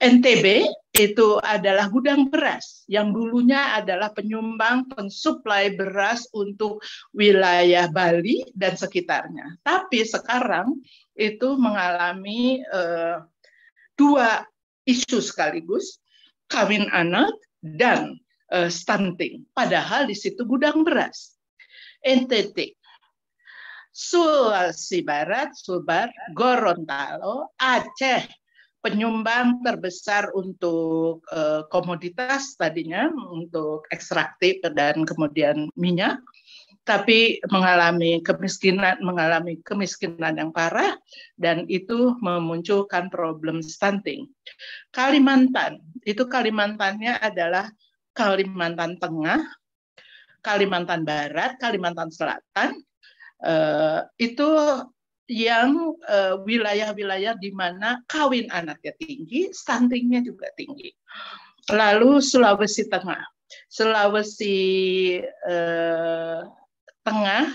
Speaker 12: NTB itu adalah gudang beras yang dulunya adalah penyumbang pensuplai beras untuk wilayah Bali dan sekitarnya. Tapi sekarang itu mengalami uh, dua isu sekaligus, kawin anak dan uh, stunting. Padahal di situ gudang beras. NTT Sulawesi Barat, Sulbar, Gorontalo, Aceh, penyumbang terbesar untuk uh, komoditas tadinya untuk ekstraktif dan kemudian minyak tapi mengalami kemiskinan mengalami kemiskinan yang parah dan itu memunculkan problem stunting. Kalimantan, itu Kalimantannya adalah Kalimantan Tengah, Kalimantan Barat, Kalimantan Selatan, uh, itu yang eh, wilayah-wilayah uh, di mana kawin anaknya tinggi, stuntingnya juga tinggi. Lalu Sulawesi Tengah, Sulawesi uh, Tengah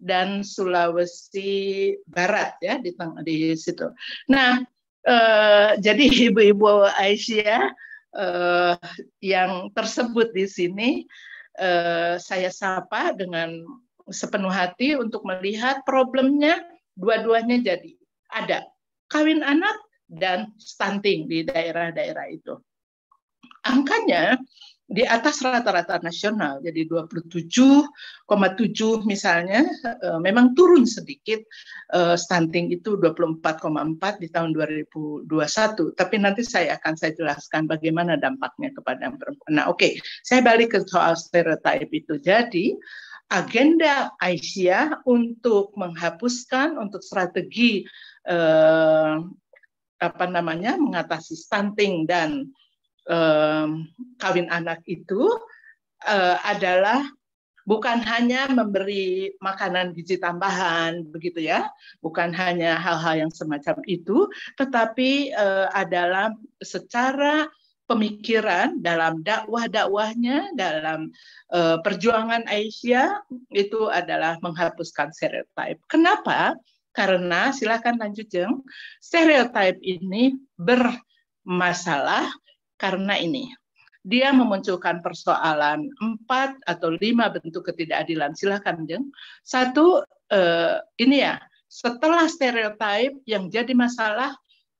Speaker 12: dan Sulawesi Barat ya di tengah di situ. Nah, uh, jadi ibu-ibu Aisyah uh, yang tersebut di sini uh, saya sapa dengan sepenuh hati untuk melihat problemnya dua-duanya jadi ada kawin anak dan stunting di daerah-daerah itu. Angkanya di atas rata-rata nasional, jadi 27,7 misalnya, uh, memang turun sedikit uh, stunting itu 24,4 di tahun 2021. Tapi nanti saya akan saya jelaskan bagaimana dampaknya kepada perempuan. Nah, oke, okay. saya balik ke soal stereotip itu. Jadi agenda Aisyah untuk menghapuskan untuk strategi eh, apa namanya mengatasi stunting dan eh, kawin anak itu eh, adalah bukan hanya memberi makanan gizi tambahan begitu ya, bukan hanya hal-hal yang semacam itu, tetapi eh, adalah secara pemikiran dalam dakwah-dakwahnya dalam uh, perjuangan Aisyah itu adalah menghapuskan stereotip. Kenapa? Karena silakan lanjut Jeng. Stereotip ini bermasalah karena ini. Dia memunculkan persoalan empat atau lima bentuk ketidakadilan. Silakan Jeng. Satu uh, ini ya, setelah stereotip yang jadi masalah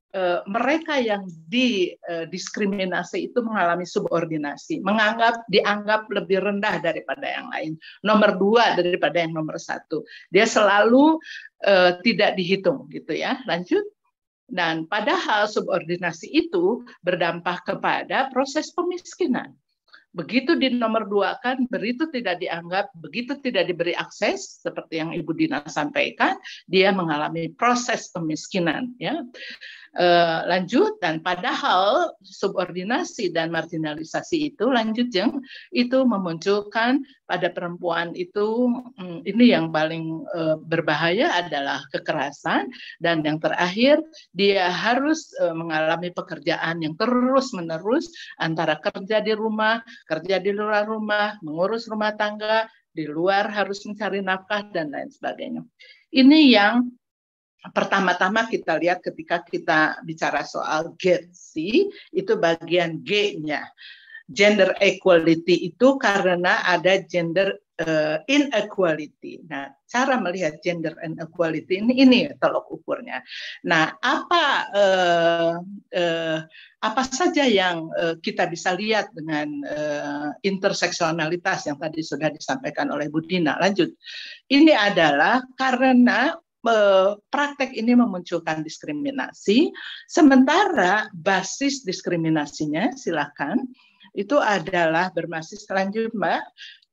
Speaker 12: Eh, mereka yang didiskriminasi itu mengalami subordinasi, menganggap dianggap lebih rendah daripada yang lain, nomor dua daripada yang nomor satu. Dia selalu uh, tidak dihitung gitu ya. Lanjut. Dan padahal subordinasi itu berdampak kepada proses pemiskinan. Begitu di nomor dua kan, begitu tidak dianggap, begitu tidak diberi akses, seperti yang Ibu Dina sampaikan, dia mengalami proses pemiskinan. Ya. Uh, lanjut dan padahal subordinasi dan marginalisasi itu lanjut yang itu memunculkan pada perempuan itu hmm, ini yang paling uh, berbahaya adalah kekerasan dan yang terakhir dia harus uh, mengalami pekerjaan yang terus menerus antara kerja di rumah kerja di luar rumah mengurus rumah tangga di luar harus mencari nafkah dan lain sebagainya ini yang pertama-tama kita lihat ketika kita bicara soal GETSI itu bagian G-nya. Gender equality itu karena ada gender uh, inequality. Nah, cara melihat gender inequality ini ini tolok ukurnya. Nah, apa uh, uh, apa saja yang uh, kita bisa lihat dengan uh, interseksionalitas yang tadi sudah disampaikan oleh Budina. Lanjut. Ini adalah karena praktek ini memunculkan diskriminasi, sementara basis diskriminasinya silakan itu adalah berbasis lanjut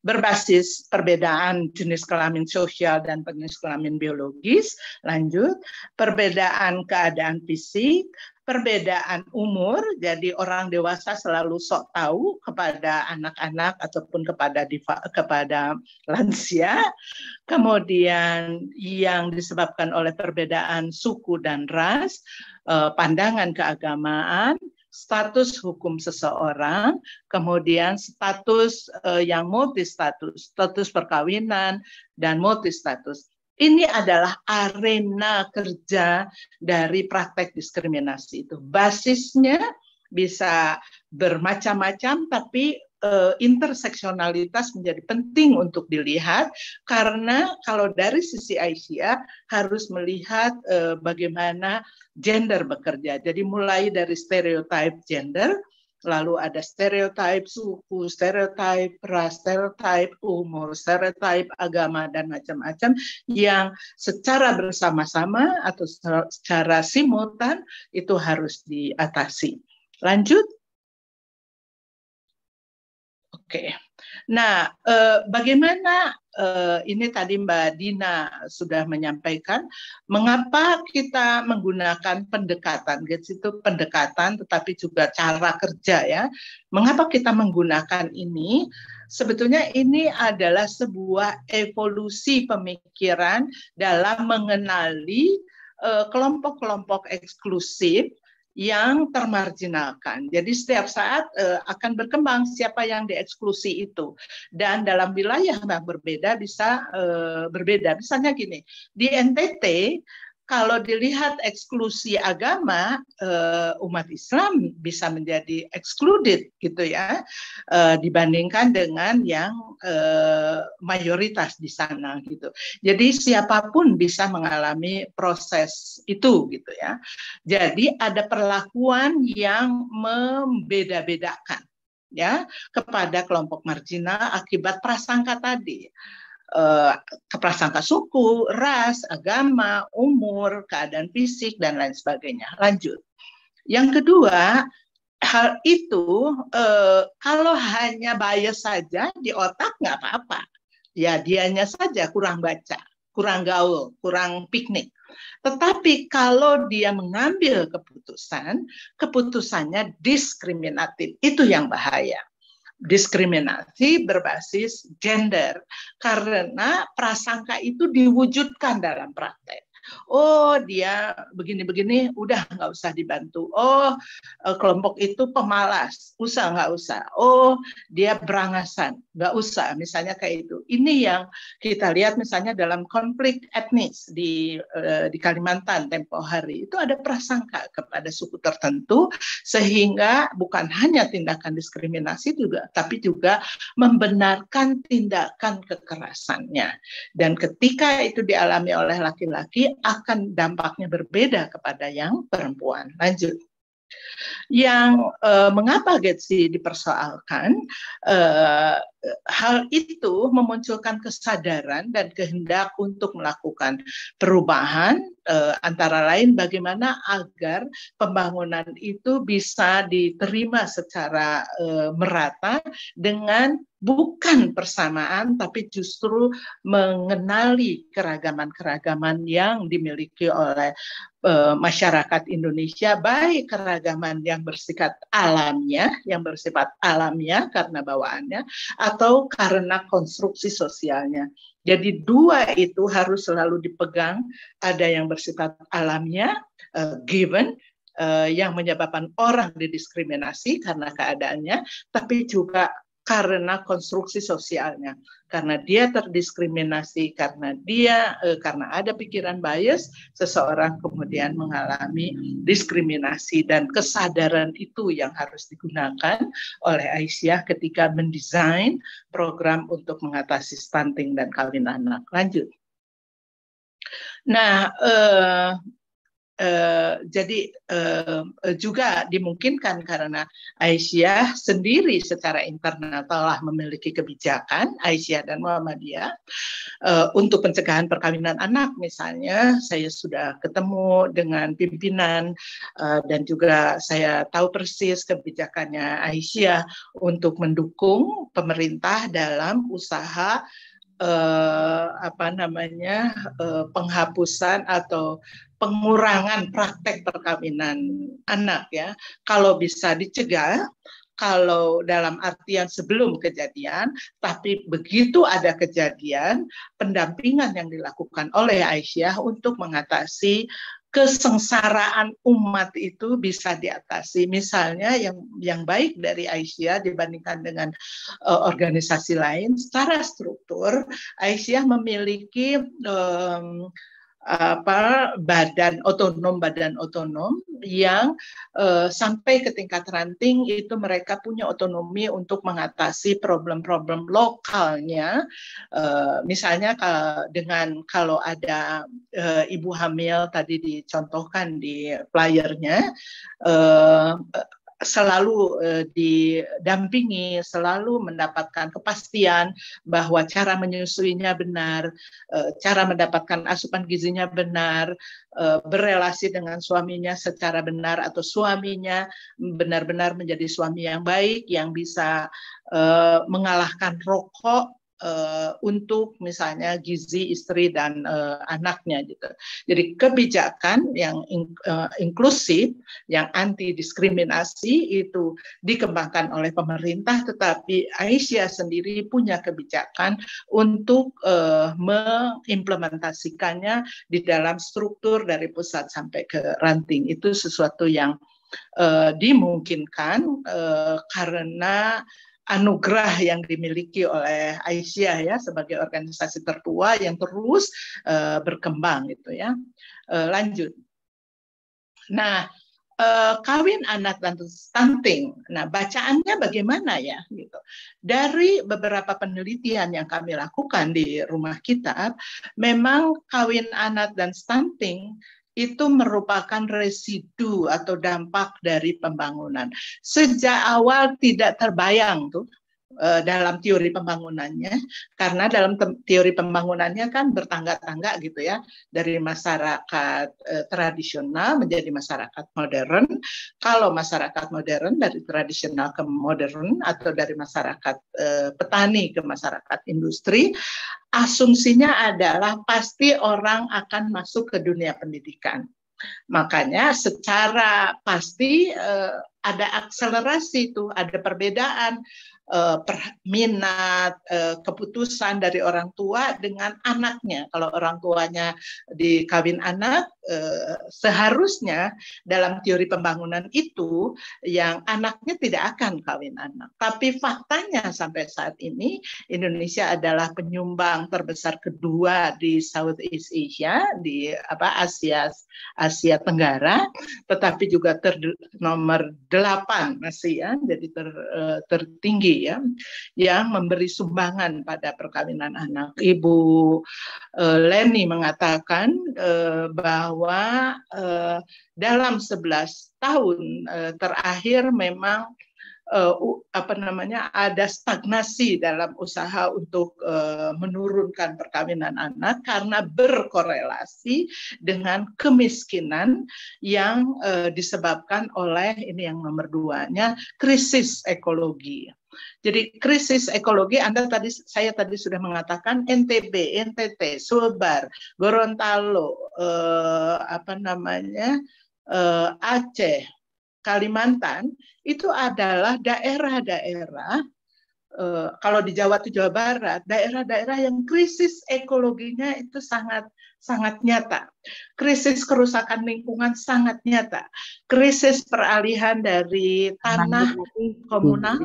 Speaker 12: berbasis perbedaan jenis kelamin sosial dan jenis kelamin biologis, lanjut, perbedaan keadaan fisik, perbedaan umur, jadi orang dewasa selalu sok tahu kepada anak-anak ataupun kepada diva, kepada lansia. Kemudian yang disebabkan oleh perbedaan suku dan ras, eh, pandangan keagamaan, status hukum seseorang, kemudian status eh, yang multistatus, status perkawinan dan multistatus ini adalah arena kerja dari praktek diskriminasi itu. Basisnya bisa bermacam-macam, tapi uh, interseksionalitas menjadi penting untuk dilihat karena kalau dari sisi Aisyah harus melihat uh, bagaimana gender bekerja. Jadi mulai dari stereotip gender, lalu ada stereotip suku, stereotip ras, stereotip umur, stereotip agama dan macam-macam yang secara bersama-sama atau secara simultan itu harus diatasi. Lanjut. Oke. Nah, eh, bagaimana eh, ini tadi Mbak Dina sudah menyampaikan mengapa kita menggunakan pendekatan, gitu itu pendekatan tetapi juga cara kerja ya. Mengapa kita menggunakan ini? Sebetulnya ini adalah sebuah evolusi pemikiran dalam mengenali eh, kelompok-kelompok eksklusif yang termarginalkan. Jadi setiap saat uh, akan berkembang siapa yang dieksklusi itu. Dan dalam wilayah yang berbeda bisa uh, berbeda. Misalnya gini, di NTT kalau dilihat eksklusi agama uh, umat Islam bisa menjadi excluded gitu ya uh, dibandingkan dengan yang uh, mayoritas di sana gitu. Jadi siapa pun bisa mengalami proses itu gitu ya. Jadi ada perlakuan yang membeda-bedakan ya kepada kelompok marginal akibat prasangka tadi eh, keprasangka suku, ras, agama, umur, keadaan fisik, dan lain sebagainya. Lanjut. Yang kedua, hal itu eh, kalau hanya bias saja di otak nggak apa-apa. Ya dianya saja kurang baca, kurang gaul, kurang piknik. Tetapi kalau dia mengambil keputusan, keputusannya diskriminatif. Itu yang bahaya diskriminasi berbasis gender karena prasangka itu diwujudkan dalam praktek oh dia begini-begini udah nggak usah dibantu. Oh eh, kelompok itu pemalas usah nggak usah. Oh dia berangasan nggak usah misalnya kayak itu. Ini yang kita lihat misalnya dalam konflik etnis di eh, di Kalimantan tempo hari. Itu ada prasangka kepada suku tertentu sehingga bukan hanya tindakan diskriminasi juga tapi juga membenarkan tindakan kekerasannya. Dan ketika itu dialami oleh laki-laki akan dampaknya berbeda kepada yang perempuan. Lanjut. Yang eh, mengapa Getsi dipersoalkan, eh, hal itu memunculkan kesadaran dan kehendak untuk melakukan perubahan eh, antara lain bagaimana agar pembangunan itu bisa diterima secara eh, merata dengan bukan persamaan tapi justru mengenali keragaman-keragaman yang dimiliki oleh uh, masyarakat Indonesia baik keragaman yang bersifat alamiah yang bersifat alamiah karena bawaannya atau karena konstruksi sosialnya. Jadi dua itu harus selalu dipegang ada yang bersifat alamiah uh, given uh, yang menyebabkan orang didiskriminasi karena keadaannya tapi juga karena konstruksi sosialnya, karena dia terdiskriminasi, karena dia eh, karena ada pikiran bias, seseorang kemudian mengalami diskriminasi dan kesadaran itu yang harus digunakan oleh Aisyah ketika mendesain program untuk mengatasi stunting dan kawin anak. Lanjut. Nah, eh, Uh, jadi uh, juga dimungkinkan karena Aisyah sendiri secara internal telah memiliki kebijakan Aisyah dan Muhammadiyah uh, untuk pencegahan perkawinan anak. Misalnya saya sudah ketemu dengan pimpinan uh, dan juga saya tahu persis kebijakannya Aisyah untuk mendukung pemerintah dalam usaha eh, apa namanya eh, penghapusan atau pengurangan praktek perkawinan anak ya. Kalau bisa dicegah, kalau dalam artian sebelum kejadian, tapi begitu ada kejadian, pendampingan yang dilakukan oleh Aisyah untuk mengatasi kesengsaraan umat itu bisa diatasi. Misalnya yang yang baik dari Aisyah dibandingkan dengan uh, organisasi lain, secara struktur Aisyah memiliki um, apa badan otonom badan otonom yang uh, sampai ke tingkat ranting itu mereka punya otonomi untuk mengatasi problem-problem lokalnya. Uh, misalnya uh, dengan kalau ada uh, ibu hamil tadi dicontohkan di flyernya uh, selalu uh, didampingi, selalu mendapatkan kepastian bahwa cara menyusuinya benar, uh, cara mendapatkan asupan gizinya benar, uh, berelasi dengan suaminya secara benar atau suaminya benar-benar menjadi suami yang baik yang bisa uh, mengalahkan rokok uh, untuk misalnya gizi istri dan uh, anaknya gitu. Jadi kebijakan yang in, uh, inklusif, yang anti diskriminasi itu dikembangkan oleh pemerintah, tetapi Aisyah sendiri punya kebijakan untuk uh, mengimplementasikannya di dalam struktur dari pusat sampai ke ranting. Itu sesuatu yang uh, dimungkinkan uh, karena anugerah yang dimiliki oleh Aisyah ya sebagai organisasi tertua yang terus uh, berkembang gitu ya. Uh, lanjut. Nah, uh, kawin anak dan stunting. Nah, bacaannya bagaimana ya gitu. Dari beberapa penelitian yang kami lakukan di rumah kitab, memang kawin anak dan stunting itu merupakan residu atau dampak dari pembangunan. Sejak awal tidak terbayang tuh dalam teori pembangunannya karena dalam teori pembangunannya kan bertangga-tangga gitu ya dari masyarakat eh, tradisional menjadi masyarakat modern kalau masyarakat modern dari tradisional ke modern atau dari masyarakat eh, petani ke masyarakat industri asumsinya adalah pasti orang akan masuk ke dunia pendidikan. Makanya secara pasti eh, ada akselerasi itu, ada perbedaan uh, minat, uh, keputusan dari orang tua dengan anaknya. Kalau orang tuanya dikawin anak, uh, seharusnya dalam teori pembangunan itu yang anaknya tidak akan kawin anak. Tapi faktanya sampai saat ini Indonesia adalah penyumbang terbesar kedua di Southeast Asia, di apa Asia Asia Tenggara, tetapi juga ter, nomor delapan masih ya, jadi ter, tertinggi ya yang memberi sumbangan pada perkawinan anak. Ibu uh, Leni mengatakan uh, bahwa uh, dalam 11 tahun uh, terakhir memang uh, apa namanya ada stagnasi dalam usaha untuk uh, menurunkan perkawinan anak karena berkorelasi dengan kemiskinan yang uh, disebabkan oleh ini yang nomor duanya krisis ekologi. Jadi krisis ekologi Anda tadi saya tadi sudah mengatakan NTB, NTT, Sulbar, Gorontalo, eh, apa namanya eh, Aceh, Kalimantan itu adalah daerah-daerah eh, kalau di Jawa itu Jawa Barat, daerah-daerah yang krisis ekologinya itu sangat sangat nyata. Krisis kerusakan lingkungan sangat nyata. Krisis peralihan dari tanah komunal,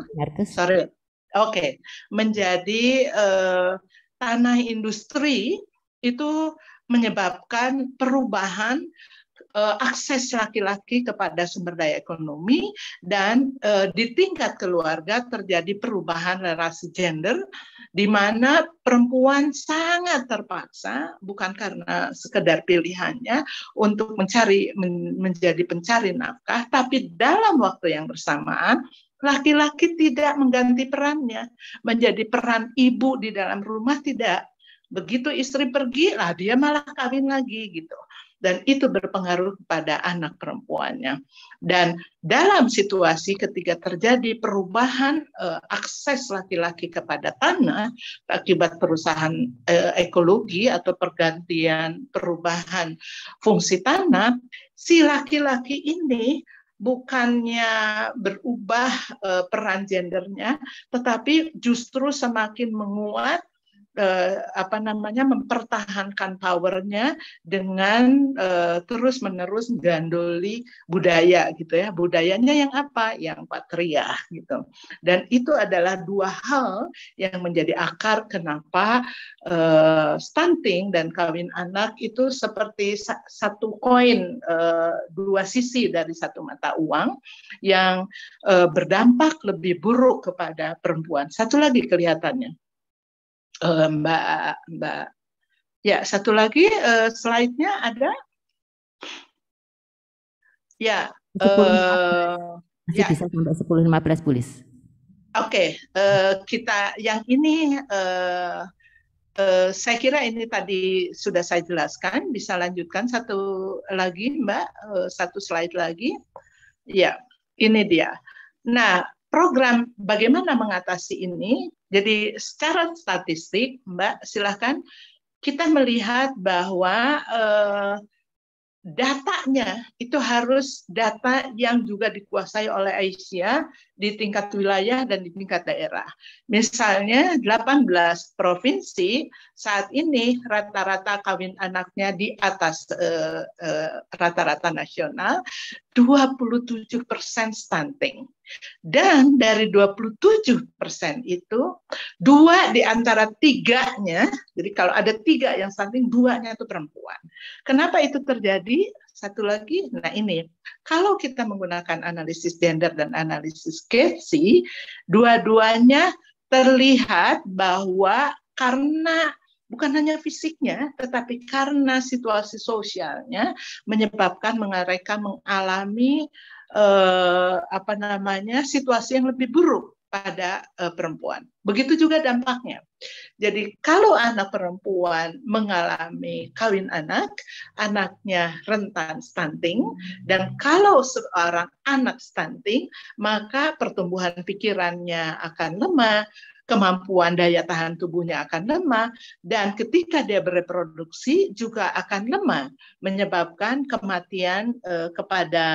Speaker 12: sorry, oke, okay, menjadi uh, tanah industri itu menyebabkan perubahan uh, akses laki-laki kepada sumber daya ekonomi dan uh, di tingkat keluarga terjadi perubahan relasi gender di mana perempuan sangat terpaksa bukan karena sekedar pilihannya untuk mencari men, menjadi pencari nafkah tapi dalam waktu yang bersamaan laki-laki tidak mengganti perannya. Menjadi peran ibu di dalam rumah tidak. Begitu istri pergi lah dia malah kawin lagi gitu dan itu berpengaruh kepada anak perempuannya. Dan dalam situasi ketika terjadi perubahan uh, akses laki-laki kepada tanah akibat perusahaan uh, ekologi atau pergantian perubahan fungsi tanah, si laki-laki ini bukannya berubah uh, peran gendernya, tetapi justru semakin menguat eh, apa namanya mempertahankan powernya dengan eh, terus menerus gandoli budaya gitu ya. Budayanya yang apa? Yang patriah gitu. Dan itu adalah dua hal yang menjadi akar kenapa eh, stunting dan kawin anak itu seperti sa satu koin eh, dua sisi dari satu mata uang yang eh, berdampak lebih buruk kepada perempuan. Satu lagi kelihatannya uh, Mbak Mbak. Ya, satu lagi uh, slide-nya ada. Ya,
Speaker 10: uh, ya. bisa sampai 10 15 pulis.
Speaker 12: Oke, okay, uh, kita yang ini uh, uh, saya kira ini tadi sudah saya jelaskan, bisa lanjutkan satu lagi Mbak, uh, satu slide lagi. Ya, ini dia. Nah, program bagaimana mengatasi ini. Jadi secara statistik, Mbak, silahkan kita melihat bahwa eh, datanya itu harus data yang juga dikuasai oleh Aisyah di tingkat wilayah dan di tingkat daerah. Misalnya 18 provinsi saat ini rata-rata kawin anaknya di atas eh, eh, rata-rata uh, uh, nasional, 27 persen stunting. Dan dari 27 persen itu, dua di antara tiganya, jadi kalau ada tiga yang stunting, duanya itu perempuan. Kenapa itu terjadi? Satu lagi, nah ini, kalau kita menggunakan analisis gender dan analisis Casey, dua-duanya terlihat bahwa karena bukan hanya fisiknya, tetapi karena situasi sosialnya menyebabkan mereka mengalami eh, apa namanya situasi yang lebih buruk pada uh, perempuan. Begitu juga dampaknya. Jadi kalau anak perempuan mengalami kawin anak, anaknya rentan stunting dan kalau seorang anak stunting, maka pertumbuhan pikirannya akan lemah, kemampuan daya tahan tubuhnya akan lemah dan ketika dia bereproduksi juga akan lemah menyebabkan kematian uh, kepada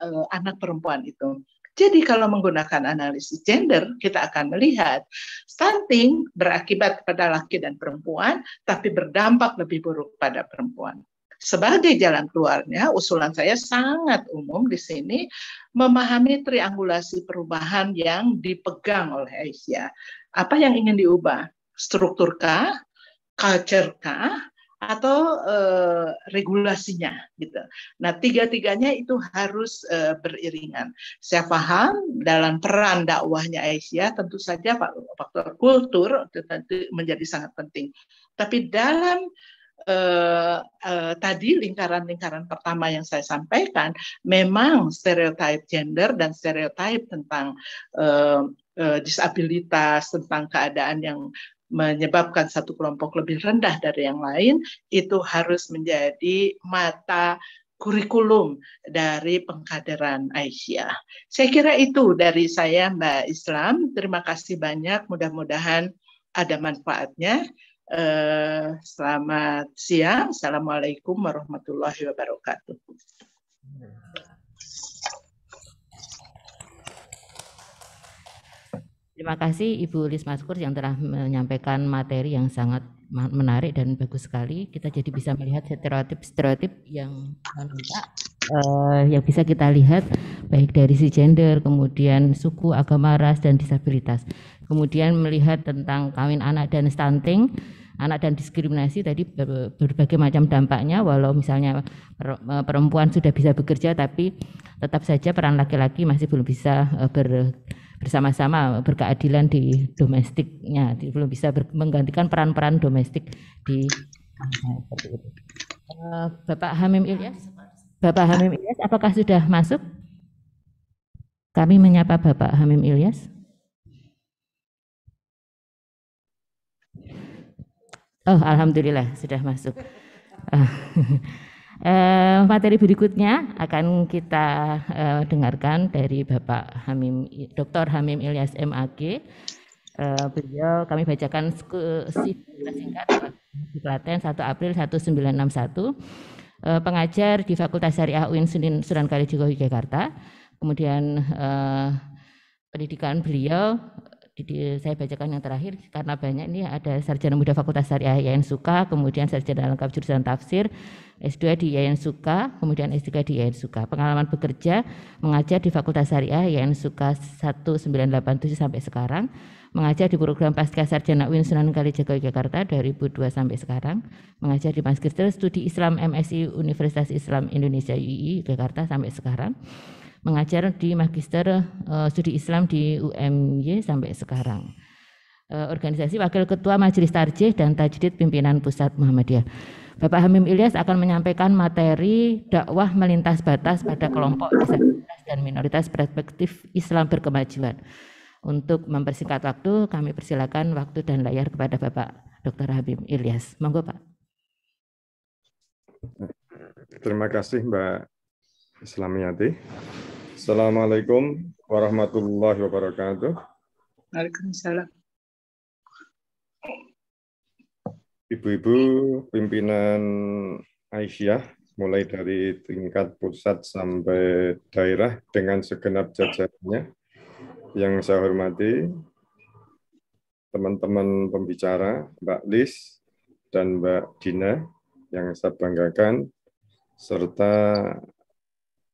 Speaker 12: uh, anak perempuan itu. Jadi kalau menggunakan analisis gender, kita akan melihat stunting berakibat kepada laki dan perempuan, tapi berdampak lebih buruk pada perempuan. Sebagai jalan keluarnya, usulan saya sangat umum di sini memahami triangulasi perubahan yang dipegang oleh Aisyah. Apa yang ingin diubah? Struktur kah? Culture kah? Atau uh, regulasinya gitu. Nah tiga-tiganya itu harus uh, beriringan. Saya paham dalam peran dakwahnya Aisyah tentu saja faktor kultur itu menjadi sangat penting. Tapi dalam uh, tadi lingkaran-lingkaran pertama yang saya sampaikan memang stereotip gender dan stereotip tentang disabilitas tentang keadaan yang menyebabkan satu kelompok lebih rendah dari yang lain itu harus menjadi mata kurikulum dari pengkaderan Aisyah. Saya kira itu dari saya Mbak Islam. Terima kasih banyak. Mudah-mudahan ada manfaatnya. Eh, selamat siang. Assalamualaikum warahmatullahi wabarakatuh.
Speaker 10: Terima kasih Ibu Lis Maskur yang telah menyampaikan materi yang sangat menarik dan bagus sekali. Kita jadi bisa melihat stereotip-stereotip yang uh, yang bisa kita lihat baik dari si gender, kemudian suku, agama, ras dan disabilitas. Kemudian melihat tentang kawin anak dan stunting, anak dan diskriminasi tadi berbagai macam dampaknya walau misalnya eh, perempuan sudah bisa bekerja tapi tetap saja peran laki-laki masih belum bisa eh, ber bersama-sama berkeadilan di domestiknya, belum bisa menggantikan peran-peran domestik di uh, Bapak Hamim Ilyas. Bapak Hamim Ilyas, apakah sudah masuk? Kami menyapa Bapak Hamim Ilyas. Oh, alhamdulillah sudah masuk. Eh, materi berikutnya akan kita eh, dengarkan dari Bapak Hamim, Dr. Hamim Ilyas MAG. Eh, beliau kami bacakan singkat di Klaten 1 April 1961. Eh, pengajar di Fakultas Syariah UIN Sunan Kalijogo Yogyakarta. Kemudian eh, pendidikan beliau jadi saya bacakan yang terakhir karena banyak ini ada sarjana muda Fakultas Syariah Yayan Suka, kemudian sarjana lengkap jurusan tafsir, S2 di Yayan Suka, kemudian S3 di Yayan Suka. Pengalaman bekerja mengajar di Fakultas Syariah Yayan Suka 1987 sampai sekarang, mengajar di program Pasca Sarjana UIN Sunan Kalijaga Yogyakarta 2002 sampai sekarang, mengajar di Magister Studi Islam MSI Universitas Islam Indonesia UI Yogyakarta sampai sekarang mengajar di Magister uh, Studi Islam di UMY sampai sekarang. Uh, organisasi Wakil Ketua Majelis Tarjih dan Tajdid Pimpinan Pusat Muhammadiyah. Bapak Hamim Ilyas akan menyampaikan materi dakwah melintas batas pada kelompok disabilitas dan minoritas perspektif Islam berkemajuan. Untuk mempersingkat waktu, kami persilakan waktu dan layar kepada Bapak Dr. Habib Ilyas. Monggo Pak.
Speaker 13: Terima kasih Mbak Islamiati. Assalamualaikum warahmatullahi wabarakatuh.
Speaker 12: Waalaikumsalam.
Speaker 13: Ibu-ibu pimpinan Aisyah mulai dari tingkat pusat sampai daerah dengan segenap jajarannya yang saya hormati teman-teman pembicara Mbak Lis dan Mbak Dina yang saya banggakan serta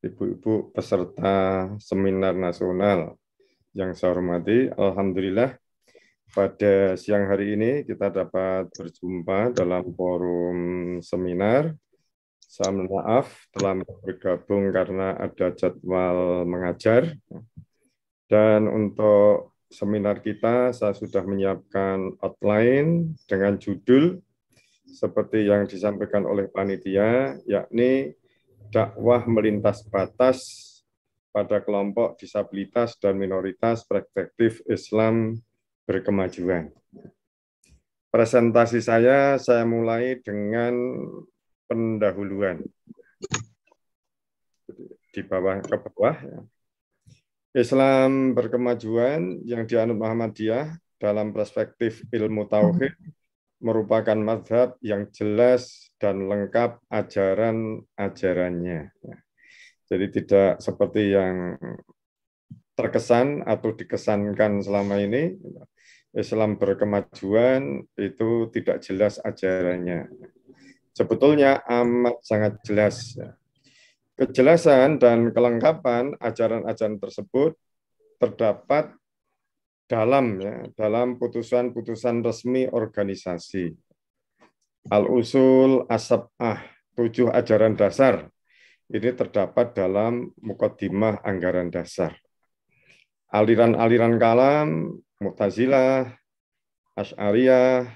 Speaker 13: ibu-ibu peserta seminar nasional yang saya hormati. Alhamdulillah pada siang hari ini kita dapat berjumpa dalam forum seminar. Saya mohon maaf telah bergabung karena ada jadwal mengajar. Dan untuk seminar kita saya sudah menyiapkan outline dengan judul seperti yang disampaikan oleh panitia, yakni dakwah melintas batas pada kelompok disabilitas dan minoritas perspektif Islam berkemajuan. Presentasi saya, saya mulai dengan pendahuluan. Di bawah ke bawah. Ya. Islam berkemajuan yang dianut Muhammadiyah dalam perspektif ilmu tauhid merupakan madhab yang jelas dan lengkap ajaran-ajarannya. Jadi tidak seperti yang terkesan atau dikesankan selama ini, Islam berkemajuan itu tidak jelas ajarannya. Sebetulnya amat sangat jelas. Kejelasan dan kelengkapan ajaran-ajaran tersebut terdapat dalam ya dalam putusan-putusan resmi organisasi. Al-usul asab'ah, tujuh ajaran dasar. Ini terdapat dalam mukaddimah anggaran dasar. Aliran-aliran kalam, Mu'tazilah, Asy'ariyah,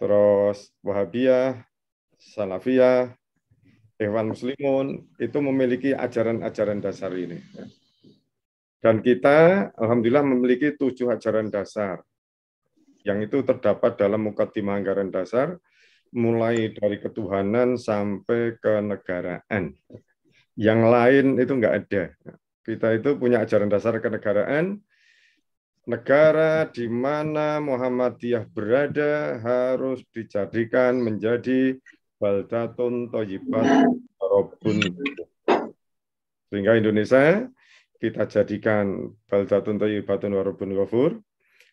Speaker 13: terus Wahabiyah, Salafiyah, Ikhwan Muslimun, itu memiliki ajaran-ajaran dasar ini. Dan kita, Alhamdulillah, memiliki tujuh ajaran dasar. Yang itu terdapat dalam mukaddimah anggaran dasar, mulai dari ketuhanan sampai ke negaraan. Yang lain itu enggak ada. Kita itu punya ajaran dasar kenegaraan. Negara di mana Muhammadiyah berada harus dijadikan menjadi baldatun toyibat robun. Sehingga Indonesia kita jadikan baldatun thayyibatun warabun ghafur.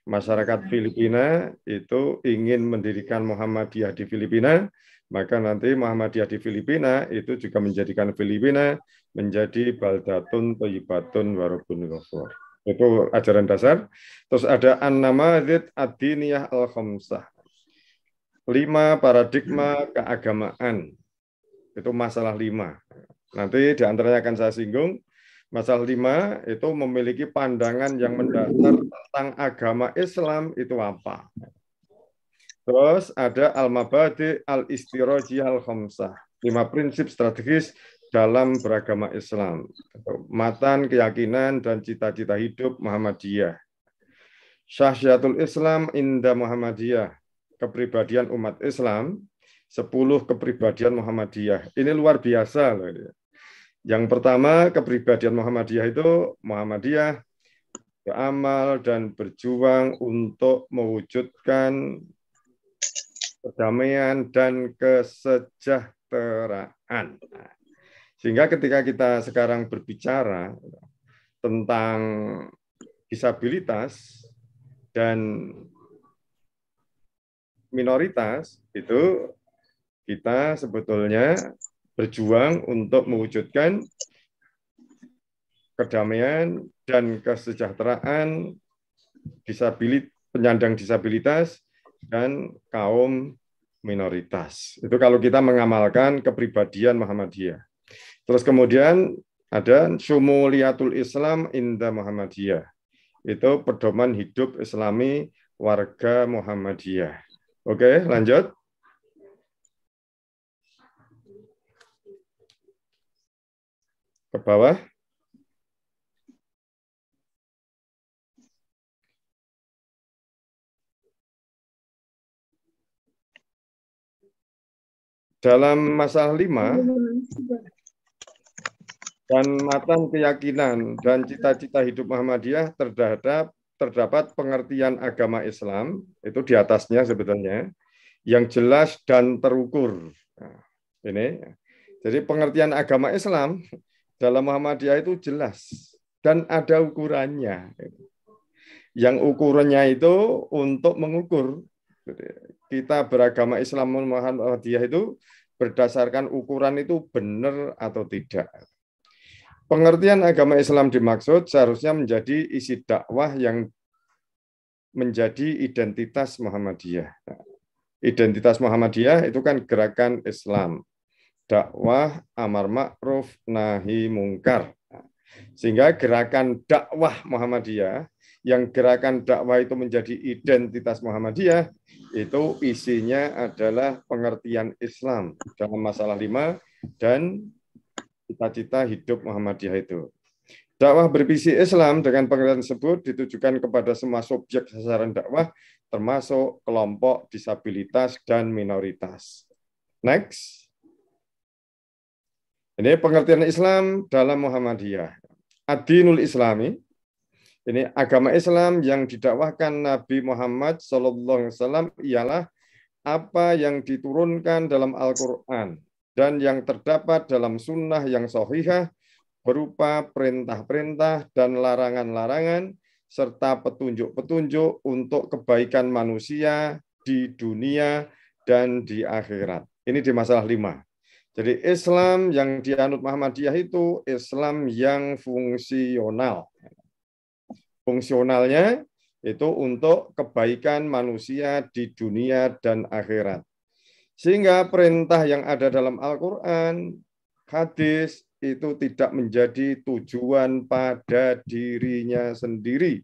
Speaker 13: Masyarakat Filipina itu ingin mendirikan Muhammadiyah di Filipina, maka nanti Muhammadiyah di Filipina itu juga menjadikan Filipina menjadi baldatun thayyibatun warabun ghafur. Itu ajaran dasar. Terus ada an-namadzid ad-diniyah al-khamsah. Lima paradigma keagamaan. Itu masalah lima. Nanti di antaranya akan saya singgung Masalah lima itu memiliki pandangan yang mendasar tentang agama Islam itu apa. Terus ada al-mabadi al-istiroji al-khamsah. Lima prinsip strategis dalam beragama Islam. Matan, keyakinan, dan cita-cita hidup Muhammadiyah. Syahsyatul Islam inda Muhammadiyah. Kepribadian umat Islam sepuluh kepribadian Muhammadiyah. Ini luar biasa loh. Yang pertama kepribadian Muhammadiyah itu Muhammadiyah beramal dan berjuang untuk mewujudkan perdamaian dan kesejahteraan. Sehingga ketika kita sekarang berbicara tentang disabilitas dan minoritas itu kita sebetulnya berjuang untuk mewujudkan kedamaian dan kesejahteraan disabilitas, penyandang disabilitas dan kaum minoritas. Itu kalau kita mengamalkan kepribadian Muhammadiyah. Terus kemudian ada Sumuliatul Islam Indah Muhammadiyah. Itu pedoman hidup Islami warga Muhammadiyah. Oke, lanjut. Ke bawah. dalam masalah lima dan matan keyakinan dan cita-cita hidup Muhammadiyah terhadap terdapat pengertian agama Islam itu di atasnya sebetulnya yang jelas dan terukur. Nah, ini jadi pengertian agama Islam dalam Muhammadiyah itu jelas dan ada ukurannya. Yang ukurannya itu untuk mengukur kita beragama Islam Muhammadiyah itu berdasarkan ukuran itu benar atau tidak. Pengertian agama Islam dimaksud seharusnya menjadi isi dakwah yang menjadi identitas Muhammadiyah. Identitas Muhammadiyah itu kan gerakan Islam. Dakwah, amar ma'ruf, nahi mungkar. Sehingga gerakan dakwah Muhammadiyah, yang gerakan dakwah itu menjadi identitas Muhammadiyah, itu isinya adalah pengertian Islam dalam masalah lima dan cita-cita hidup Muhammadiyah itu. Dakwah bervisi Islam dengan pengertian tersebut ditujukan kepada semua subjek sasaran dakwah, termasuk kelompok disabilitas dan minoritas. Next. Ini pengertian Islam dalam Muhammadiyah. Adinul Islami ini agama Islam yang didakwahkan Nabi Muhammad SAW ialah apa yang diturunkan dalam Al-Quran dan yang terdapat dalam sunnah yang sahihah berupa perintah-perintah dan larangan-larangan serta petunjuk-petunjuk untuk kebaikan manusia di dunia dan di akhirat. Ini di masalah lima. Jadi Islam yang dianut Muhammadiyah itu Islam yang fungsional fungsionalnya itu untuk kebaikan manusia di dunia dan akhirat. Sehingga perintah yang ada dalam Al-Quran, hadis, itu tidak menjadi tujuan pada dirinya sendiri.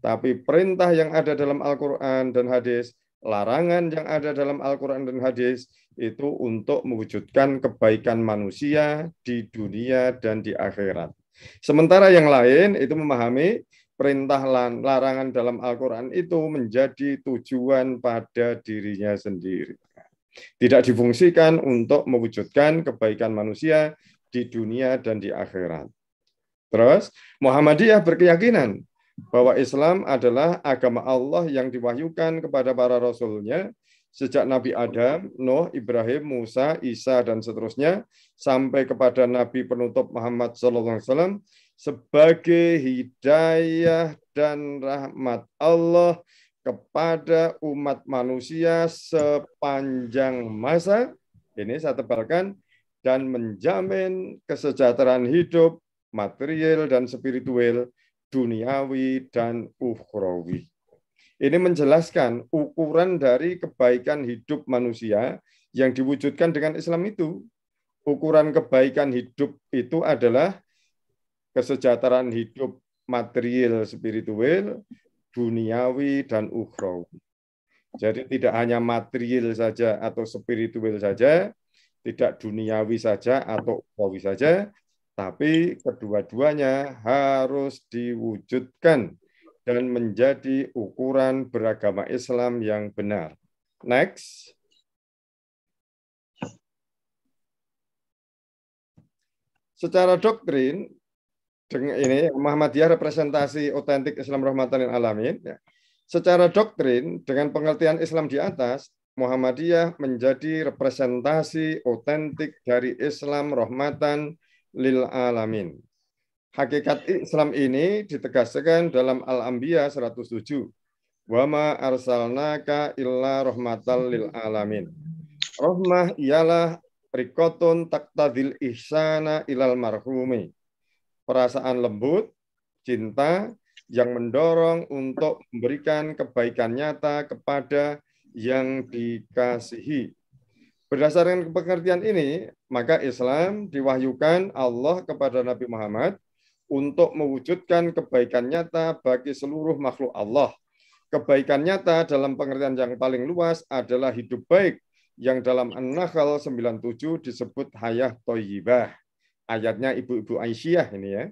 Speaker 13: Tapi perintah yang ada dalam Al-Quran dan hadis, larangan yang ada dalam Al-Quran dan hadis, itu untuk mewujudkan kebaikan manusia di dunia dan di akhirat. Sementara yang lain itu memahami perintah larangan dalam Al-Quran itu menjadi tujuan pada dirinya sendiri. Tidak difungsikan untuk mewujudkan kebaikan manusia di dunia dan di akhirat. Terus, Muhammadiyah berkeyakinan bahwa Islam adalah agama Allah yang diwahyukan kepada para rasulnya sejak Nabi Adam, Nuh, Ibrahim, Musa, Isa, dan seterusnya, sampai kepada Nabi penutup Muhammad SAW, sebagai hidayah dan rahmat Allah kepada umat manusia sepanjang masa. Ini saya tebalkan dan menjamin kesejahteraan hidup material dan spiritual, duniawi dan ukhrawi. Ini menjelaskan ukuran dari kebaikan hidup manusia yang diwujudkan dengan Islam itu. Ukuran kebaikan hidup itu adalah kesejahteraan hidup material spiritual, duniawi dan ukhrawi. Jadi tidak hanya material saja atau spiritual saja, tidak duniawi saja atau ukhrawi saja, tapi kedua-duanya harus diwujudkan dan menjadi ukuran beragama Islam yang benar. Next. Secara doktrin, ini Muhammadiyah representasi otentik Islam rahmatan dan alamin. Ya. Secara doktrin, dengan pengertian Islam di atas, Muhammadiyah menjadi representasi otentik dari Islam rahmatan lil alamin. Hakikat Islam ini ditegaskan dalam Al-Anbiya 107. Wa ma arsalnaka illa rahmatal lil alamin. Rahmah ialah rikotun taktadil ihsana ilal marhumi. Perasaan lembut, cinta yang mendorong untuk memberikan kebaikan nyata kepada yang dikasihi. Berdasarkan pengertian ini, maka Islam diwahyukan Allah kepada Nabi Muhammad untuk mewujudkan kebaikan nyata bagi seluruh makhluk Allah. Kebaikan nyata dalam pengertian yang paling luas adalah hidup baik yang dalam An-Nahl 97 disebut hayah toyibah. Ayatnya Ibu-Ibu Aisyah ini ya.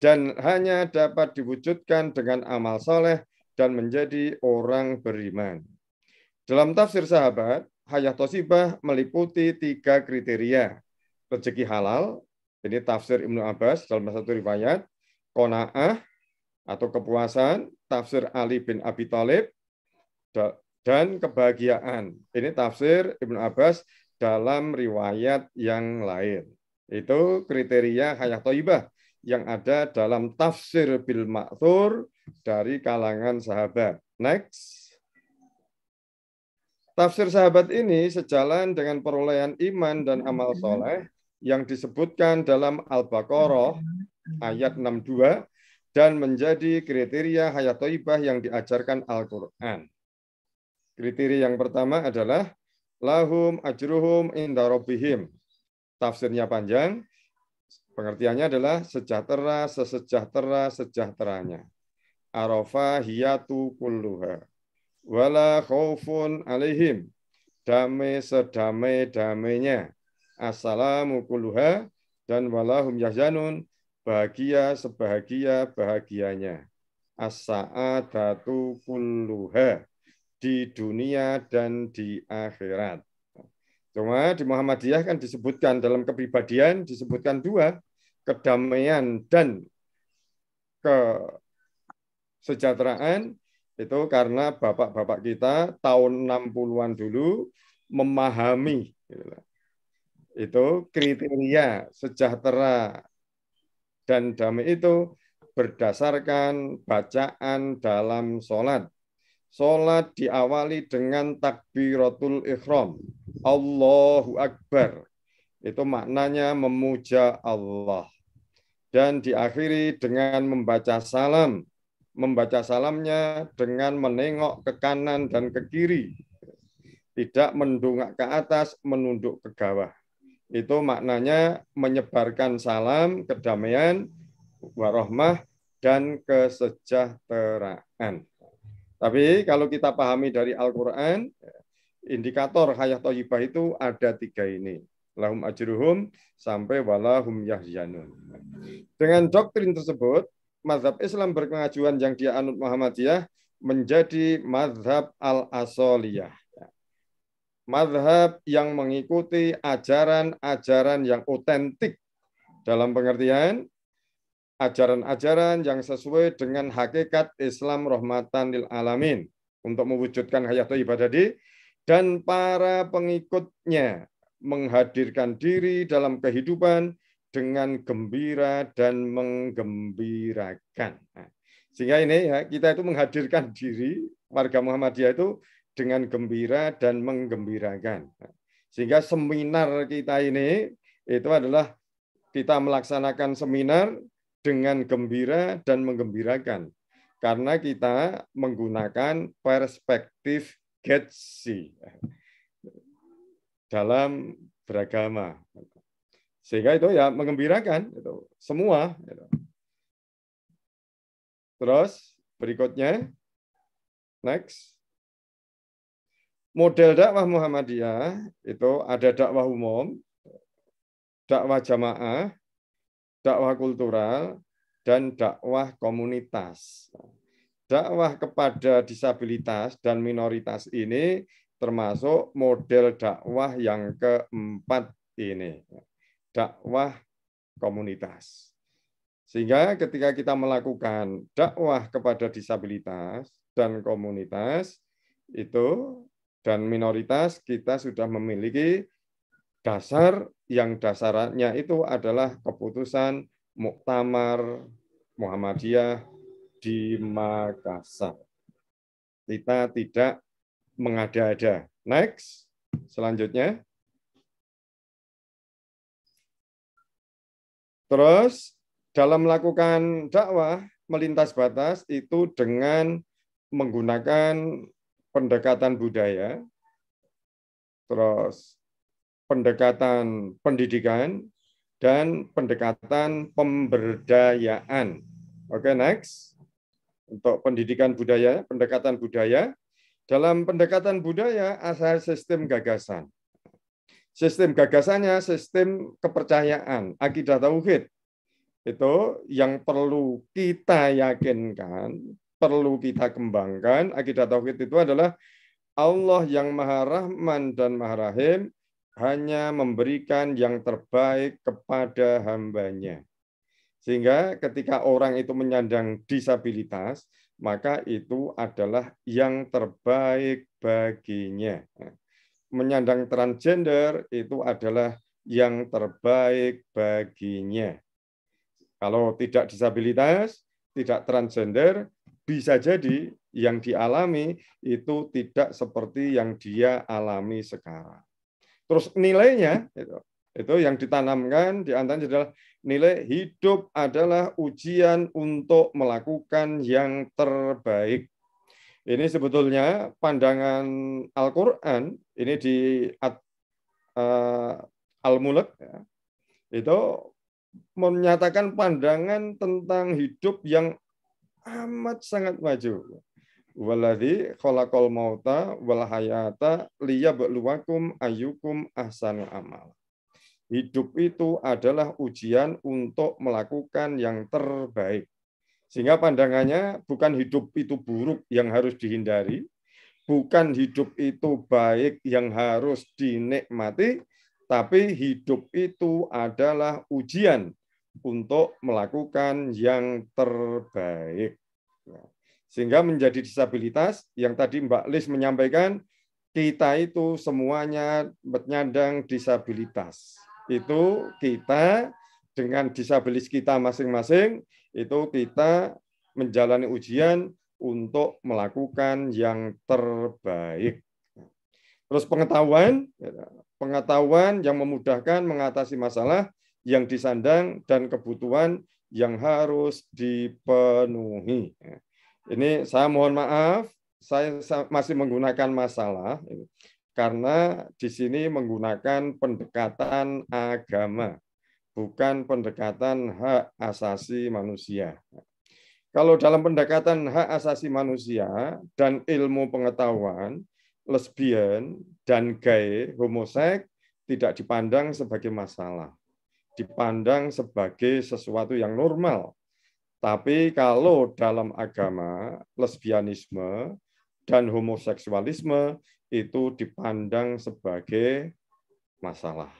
Speaker 13: Dan hanya dapat diwujudkan dengan amal soleh dan menjadi orang beriman. Dalam tafsir sahabat, hayah tosibah meliputi tiga kriteria. Rezeki halal, ini tafsir Ibnu Abbas dalam satu riwayat, kona'ah atau kepuasan, tafsir Ali bin Abi Thalib, dan kebahagiaan. Ini tafsir Ibnu Abbas dalam riwayat yang lain. Itu kriteria hayat toibah yang ada dalam tafsir bil ma'thur dari kalangan sahabat. Next. Tafsir sahabat ini sejalan dengan perolehan iman dan amal soleh yang disebutkan dalam Al-Baqarah ayat 62 dan menjadi kriteria hayat toibah yang diajarkan Al-Quran. Kriteria yang pertama adalah lahum ajruhum inda rabbihim. Tafsirnya panjang, pengertiannya adalah sejahtera, sesejahtera, sejahteranya. Arafa hiyatu kulluha. Wala khaufun alaihim. Damai sedamai-damainya. Assalamu kulluha. Dan walahum yahzanun. Bahagia sebahagia bahagianya. As-sa'adatu kulluha di dunia dan di akhirat. Cuma di Muhammadiyah kan disebutkan dalam kepribadian disebutkan dua, kedamaian dan kesejahteraan itu karena bapak-bapak kita tahun 60-an dulu memahami itu kriteria sejahtera dan damai itu berdasarkan bacaan dalam sholat Sholat diawali dengan takbiratul ikhram. Allahu Akbar. Itu maknanya memuja Allah. Dan diakhiri dengan membaca salam. Membaca salamnya dengan menengok ke kanan dan ke kiri. Tidak mendungak ke atas, menunduk ke bawah. Itu maknanya menyebarkan salam, kedamaian, warahmah, dan kesejahteraan. Tapi kalau kita pahami dari Al-Quran, indikator hayat toyibah itu ada tiga ini. Lahum ajruhum sampai walahum yahyanun. Dengan doktrin tersebut, mazhab Islam berkengajuan yang dia anut Muhammadiyah menjadi mazhab al-asoliyah. Mazhab yang mengikuti ajaran-ajaran yang otentik dalam pengertian ajaran-ajaran yang sesuai dengan hakikat Islam rahmatan lil alamin untuk mewujudkan hayat ibadah tadi dan para pengikutnya menghadirkan diri dalam kehidupan dengan gembira dan menggembirakan. Nah, sehingga ini ya kita itu menghadirkan diri warga Muhammadiyah itu dengan gembira dan menggembirakan. Nah, sehingga seminar kita ini itu adalah kita melaksanakan seminar dengan gembira dan menggembirakan. Karena kita menggunakan perspektif Getsi dalam beragama. Sehingga itu ya mengembirakan itu semua. Terus berikutnya, next. Model dakwah Muhammadiyah itu ada dakwah umum, dakwah jamaah, dakwah kultural, dan dakwah komunitas. Dakwah kepada disabilitas dan minoritas ini termasuk model dakwah yang keempat ini. Dakwah komunitas. Sehingga ketika kita melakukan dakwah kepada disabilitas dan komunitas itu dan minoritas kita sudah memiliki dasar yang dasarnya itu adalah keputusan Muktamar Muhammadiyah di Makassar. Kita tidak mengada-ada. Next, selanjutnya. Terus dalam melakukan dakwah melintas batas itu dengan menggunakan pendekatan budaya, terus pendekatan pendidikan, dan pendekatan pemberdayaan. Oke, next. Untuk pendidikan budaya, pendekatan budaya. Dalam pendekatan budaya, asal sistem gagasan. Sistem gagasannya sistem kepercayaan, akidah tauhid. Itu yang perlu kita yakinkan, perlu kita kembangkan. Akidah tauhid itu adalah Allah yang Maha Rahman dan Maha Rahim hanya memberikan yang terbaik kepada hambanya. Sehingga ketika orang itu menyandang disabilitas, maka itu adalah yang terbaik baginya menyandang transgender itu adalah yang terbaik baginya. Kalau tidak disabilitas, tidak transgender, bisa jadi yang dialami itu tidak seperti yang dia alami sekarang. Terus nilainya itu, itu yang ditanamkan di antaranya adalah nilai hidup adalah ujian untuk melakukan yang terbaik. Ini sebetulnya pandangan Al-Quran, ini di uh, Al-Mulk, ya, itu menyatakan pandangan tentang hidup yang amat sangat maju. Waladhi khalaqal mauta wal hayata liyabluwakum ayyukum ahsanu amal. Hidup itu adalah ujian untuk melakukan yang terbaik. Sehingga pandangannya bukan hidup itu buruk yang harus dihindari, bukan hidup itu baik yang harus dinikmati, tapi hidup itu adalah ujian untuk melakukan yang terbaik. Sehingga menjadi disabilitas, yang tadi Mbak Lis menyampaikan, kita itu semuanya menyandang disabilitas. Itu kita dengan disabilitas kita masing-masing itu kita menjalani ujian untuk melakukan yang terbaik. Terus pengetahuan, pengetahuan yang memudahkan mengatasi masalah yang disandang dan kebutuhan yang harus dipenuhi. Ini saya mohon maaf, saya masih menggunakan masalah karena di sini menggunakan pendekatan agama bukan pendekatan hak asasi manusia. Kalau dalam pendekatan hak asasi manusia dan ilmu pengetahuan, lesbian dan gay, homoseks tidak dipandang sebagai masalah. Dipandang sebagai sesuatu yang normal. Tapi kalau dalam agama, lesbianisme dan homoseksualisme itu dipandang sebagai masalah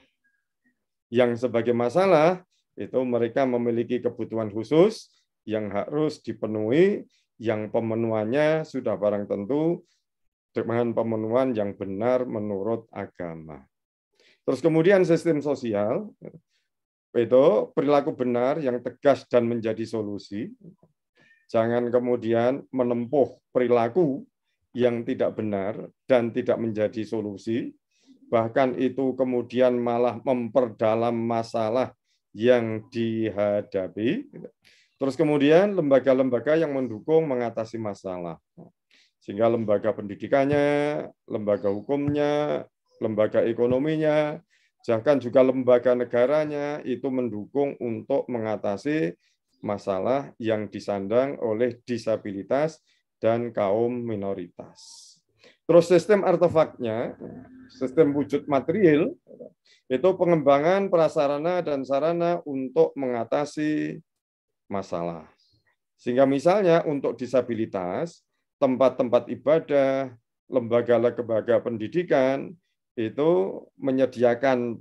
Speaker 13: yang sebagai masalah itu mereka memiliki kebutuhan khusus yang harus dipenuhi, yang pemenuhannya sudah barang tentu dengan pemenuhan yang benar menurut agama. Terus kemudian sistem sosial itu perilaku benar yang tegas dan menjadi solusi. Jangan kemudian menempuh perilaku yang tidak benar dan tidak menjadi solusi, bahkan itu kemudian malah memperdalam masalah yang dihadapi. Terus kemudian lembaga-lembaga yang mendukung mengatasi masalah. Sehingga lembaga pendidikannya, lembaga hukumnya, lembaga ekonominya, bahkan juga lembaga negaranya itu mendukung untuk mengatasi masalah yang disandang oleh disabilitas dan kaum minoritas. Terus sistem artefaknya, sistem wujud material, itu pengembangan prasarana dan sarana untuk mengatasi masalah. Sehingga misalnya untuk disabilitas, tempat-tempat ibadah, lembaga-lembaga pendidikan, itu menyediakan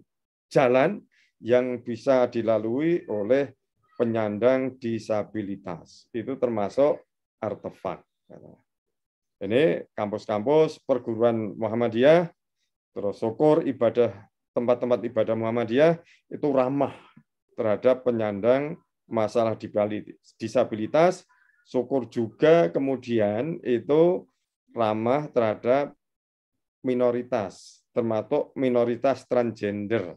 Speaker 13: jalan yang bisa dilalui oleh penyandang disabilitas. Itu termasuk artefak. Ini kampus-kampus perguruan Muhammadiyah, terus syukur ibadah tempat-tempat ibadah Muhammadiyah itu ramah terhadap penyandang masalah disabilitas. Syukur juga kemudian itu ramah terhadap minoritas, termasuk minoritas transgender.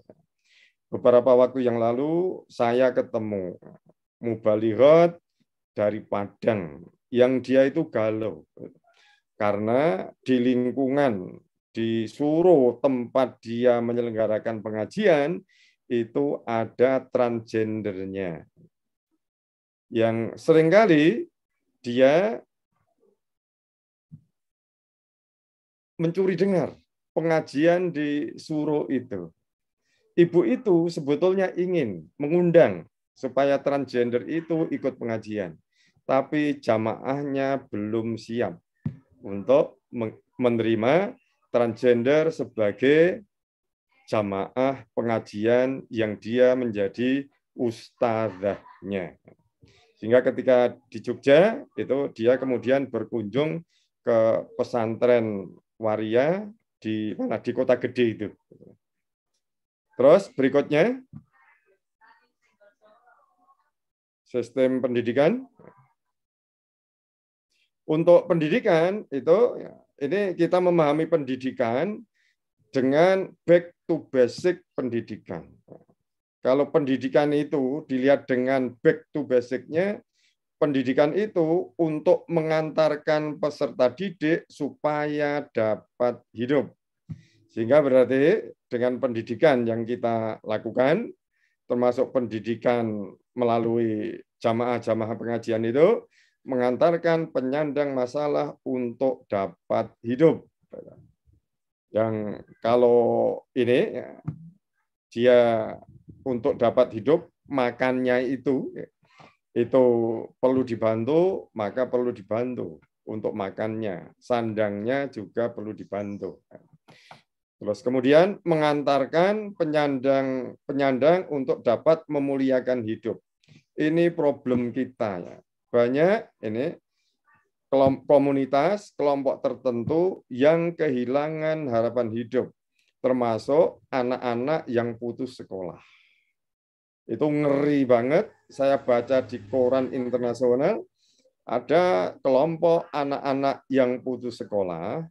Speaker 13: Beberapa waktu yang lalu saya ketemu mubalighot dari Padang yang dia itu galau karena di lingkungan disuruh tempat dia menyelenggarakan pengajian itu ada transgendernya yang sering kali dia mencuri dengar pengajian di Suro itu. Ibu itu sebetulnya ingin mengundang supaya transgender itu ikut pengajian, tapi jamaahnya belum siap untuk menerima transgender sebagai jamaah pengajian yang dia menjadi ustazahnya. Sehingga ketika di Jogja itu dia kemudian berkunjung ke pesantren waria di mana di kota gede itu. Terus berikutnya sistem pendidikan. Untuk pendidikan itu ini kita memahami pendidikan dengan back to basic pendidikan. Kalau pendidikan itu dilihat dengan back to basicnya, pendidikan itu untuk mengantarkan peserta didik supaya dapat hidup. Sehingga berarti dengan pendidikan yang kita lakukan, termasuk pendidikan melalui jamaah-jamaah pengajian itu, mengantarkan penyandang masalah untuk dapat hidup. Yang kalau ini, dia untuk dapat hidup, makannya itu itu perlu dibantu, maka perlu dibantu untuk makannya. Sandangnya juga perlu dibantu. Terus kemudian mengantarkan penyandang penyandang untuk dapat memuliakan hidup. Ini problem kita ya. Banyak ini komunitas, kelompok tertentu yang kehilangan harapan hidup, termasuk anak-anak yang putus sekolah. Itu ngeri banget. Saya baca di koran internasional, ada kelompok anak-anak yang putus sekolah,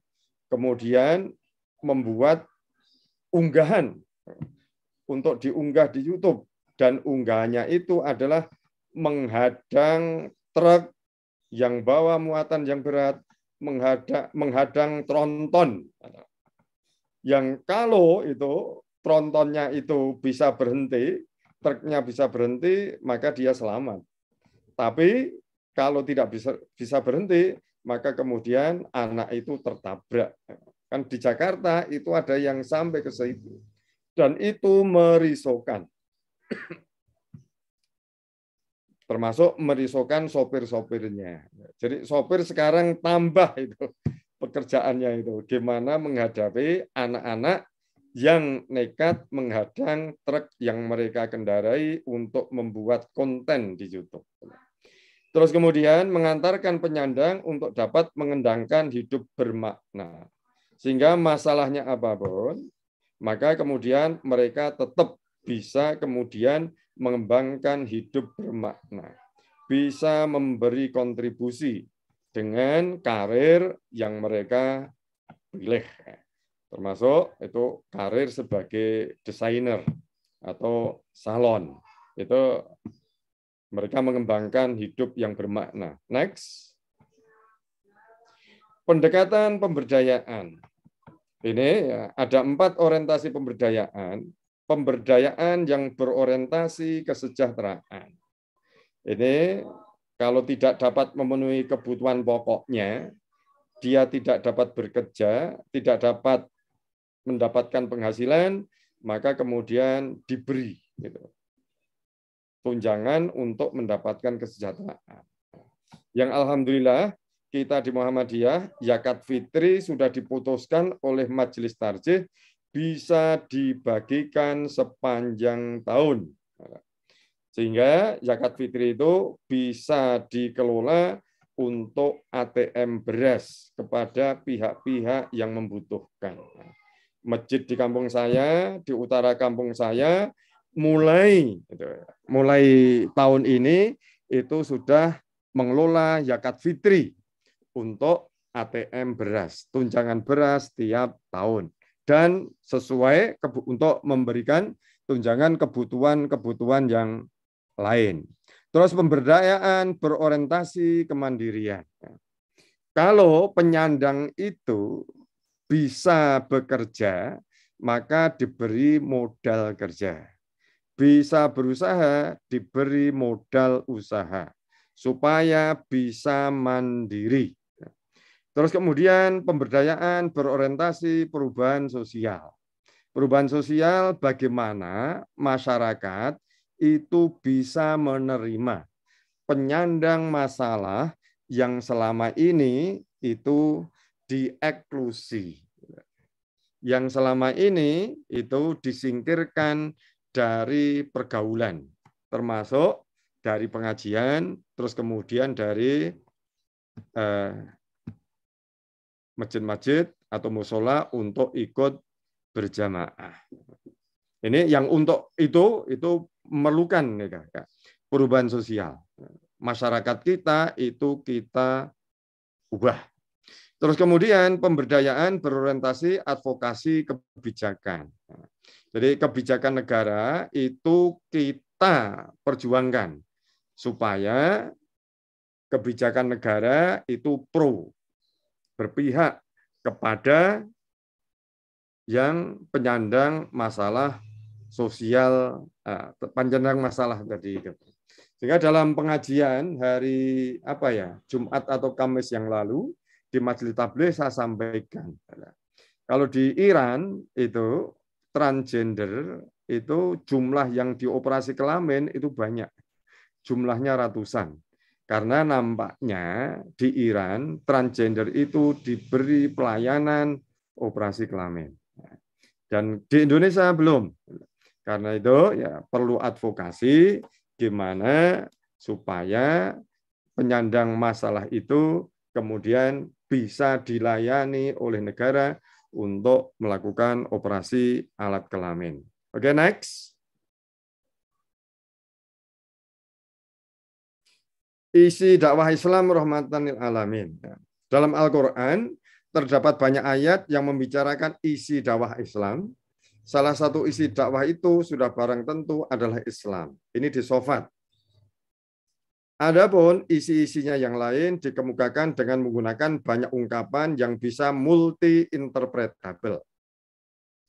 Speaker 13: kemudian membuat unggahan untuk diunggah di YouTube. Dan unggahannya itu adalah menghadang truk yang bawa muatan yang berat, menghadang, menghadang tronton. Yang kalau itu trontonnya itu bisa berhenti, truknya bisa berhenti, maka dia selamat. Tapi kalau tidak bisa bisa berhenti, maka kemudian anak itu tertabrak. Kan di Jakarta itu ada yang sampai ke situ. Dan itu merisaukan. Termasuk merisaukan sopir-sopirnya. Jadi sopir sekarang tambah itu pekerjaannya itu. Gimana menghadapi anak-anak yang nekat menghadang truk yang mereka kendarai untuk membuat konten di YouTube. Terus kemudian mengantarkan penyandang untuk dapat mengendangkan hidup bermakna. Sehingga masalahnya apa pun, maka kemudian mereka tetap bisa kemudian mengembangkan hidup bermakna. Bisa memberi kontribusi dengan karir yang mereka pilih termasuk itu karir sebagai desainer atau salon. Itu mereka mengembangkan hidup yang bermakna. Next. Pendekatan pemberdayaan. Ini ya, ada empat orientasi pemberdayaan. Pemberdayaan yang berorientasi kesejahteraan. Ini kalau tidak dapat memenuhi kebutuhan pokoknya, dia tidak dapat bekerja, tidak dapat mendapatkan penghasilan, maka kemudian diberi gitu, tunjangan untuk mendapatkan kesejahteraan. Yang alhamdulillah kita di Muhammadiyah zakat fitri sudah diputuskan oleh Majelis Tarjih bisa dibagikan sepanjang tahun. Sehingga zakat fitri itu bisa dikelola untuk ATM beras kepada pihak-pihak yang membutuhkan. Masjid di kampung saya, di utara kampung saya, mulai gitu, mulai tahun ini itu sudah mengelola zakat fitri untuk ATM beras, tunjangan beras tiap tahun dan sesuai untuk memberikan tunjangan kebutuhan-kebutuhan yang lain. Terus pemberdayaan berorientasi kemandirian. Kalau penyandang itu bisa bekerja, maka diberi modal kerja. Bisa berusaha, diberi modal usaha. Supaya bisa mandiri. Terus kemudian pemberdayaan berorientasi perubahan sosial. Perubahan sosial bagaimana masyarakat itu bisa menerima penyandang masalah yang selama ini itu dieklusi. Yang selama ini itu disingkirkan dari pergaulan, termasuk dari pengajian, terus kemudian dari eh, masjid-masjid atau musola untuk ikut berjamaah. Ini yang untuk itu itu memerlukan ya, perubahan sosial. Masyarakat kita itu kita ubah. Terus kemudian pemberdayaan berorientasi advokasi kebijakan. Jadi kebijakan negara itu kita perjuangkan supaya kebijakan negara itu pro berpihak kepada yang penyandang masalah sosial, uh, penyandang masalah tadi itu. Sehingga dalam pengajian hari apa ya Jumat atau Kamis yang lalu di Majelis Tabligh saya sampaikan kalau di Iran itu transgender itu jumlah yang dioperasi kelamin itu banyak, jumlahnya ratusan. Karena nampaknya di Iran transgender itu diberi pelayanan operasi kelamin. Dan di Indonesia belum. Karena itu ya perlu advokasi gimana supaya penyandang masalah itu kemudian bisa dilayani oleh negara untuk melakukan operasi alat kelamin. Oke, okay, next. Isi dakwah Islam rahmatan lil alamin. Dalam Al-Qur'an terdapat banyak ayat yang membicarakan isi dakwah Islam. Salah satu isi dakwah itu sudah barang tentu adalah Islam. Ini di sofat. Adapun isi-isinya yang lain dikemukakan dengan menggunakan banyak ungkapan yang bisa multi-interpretable,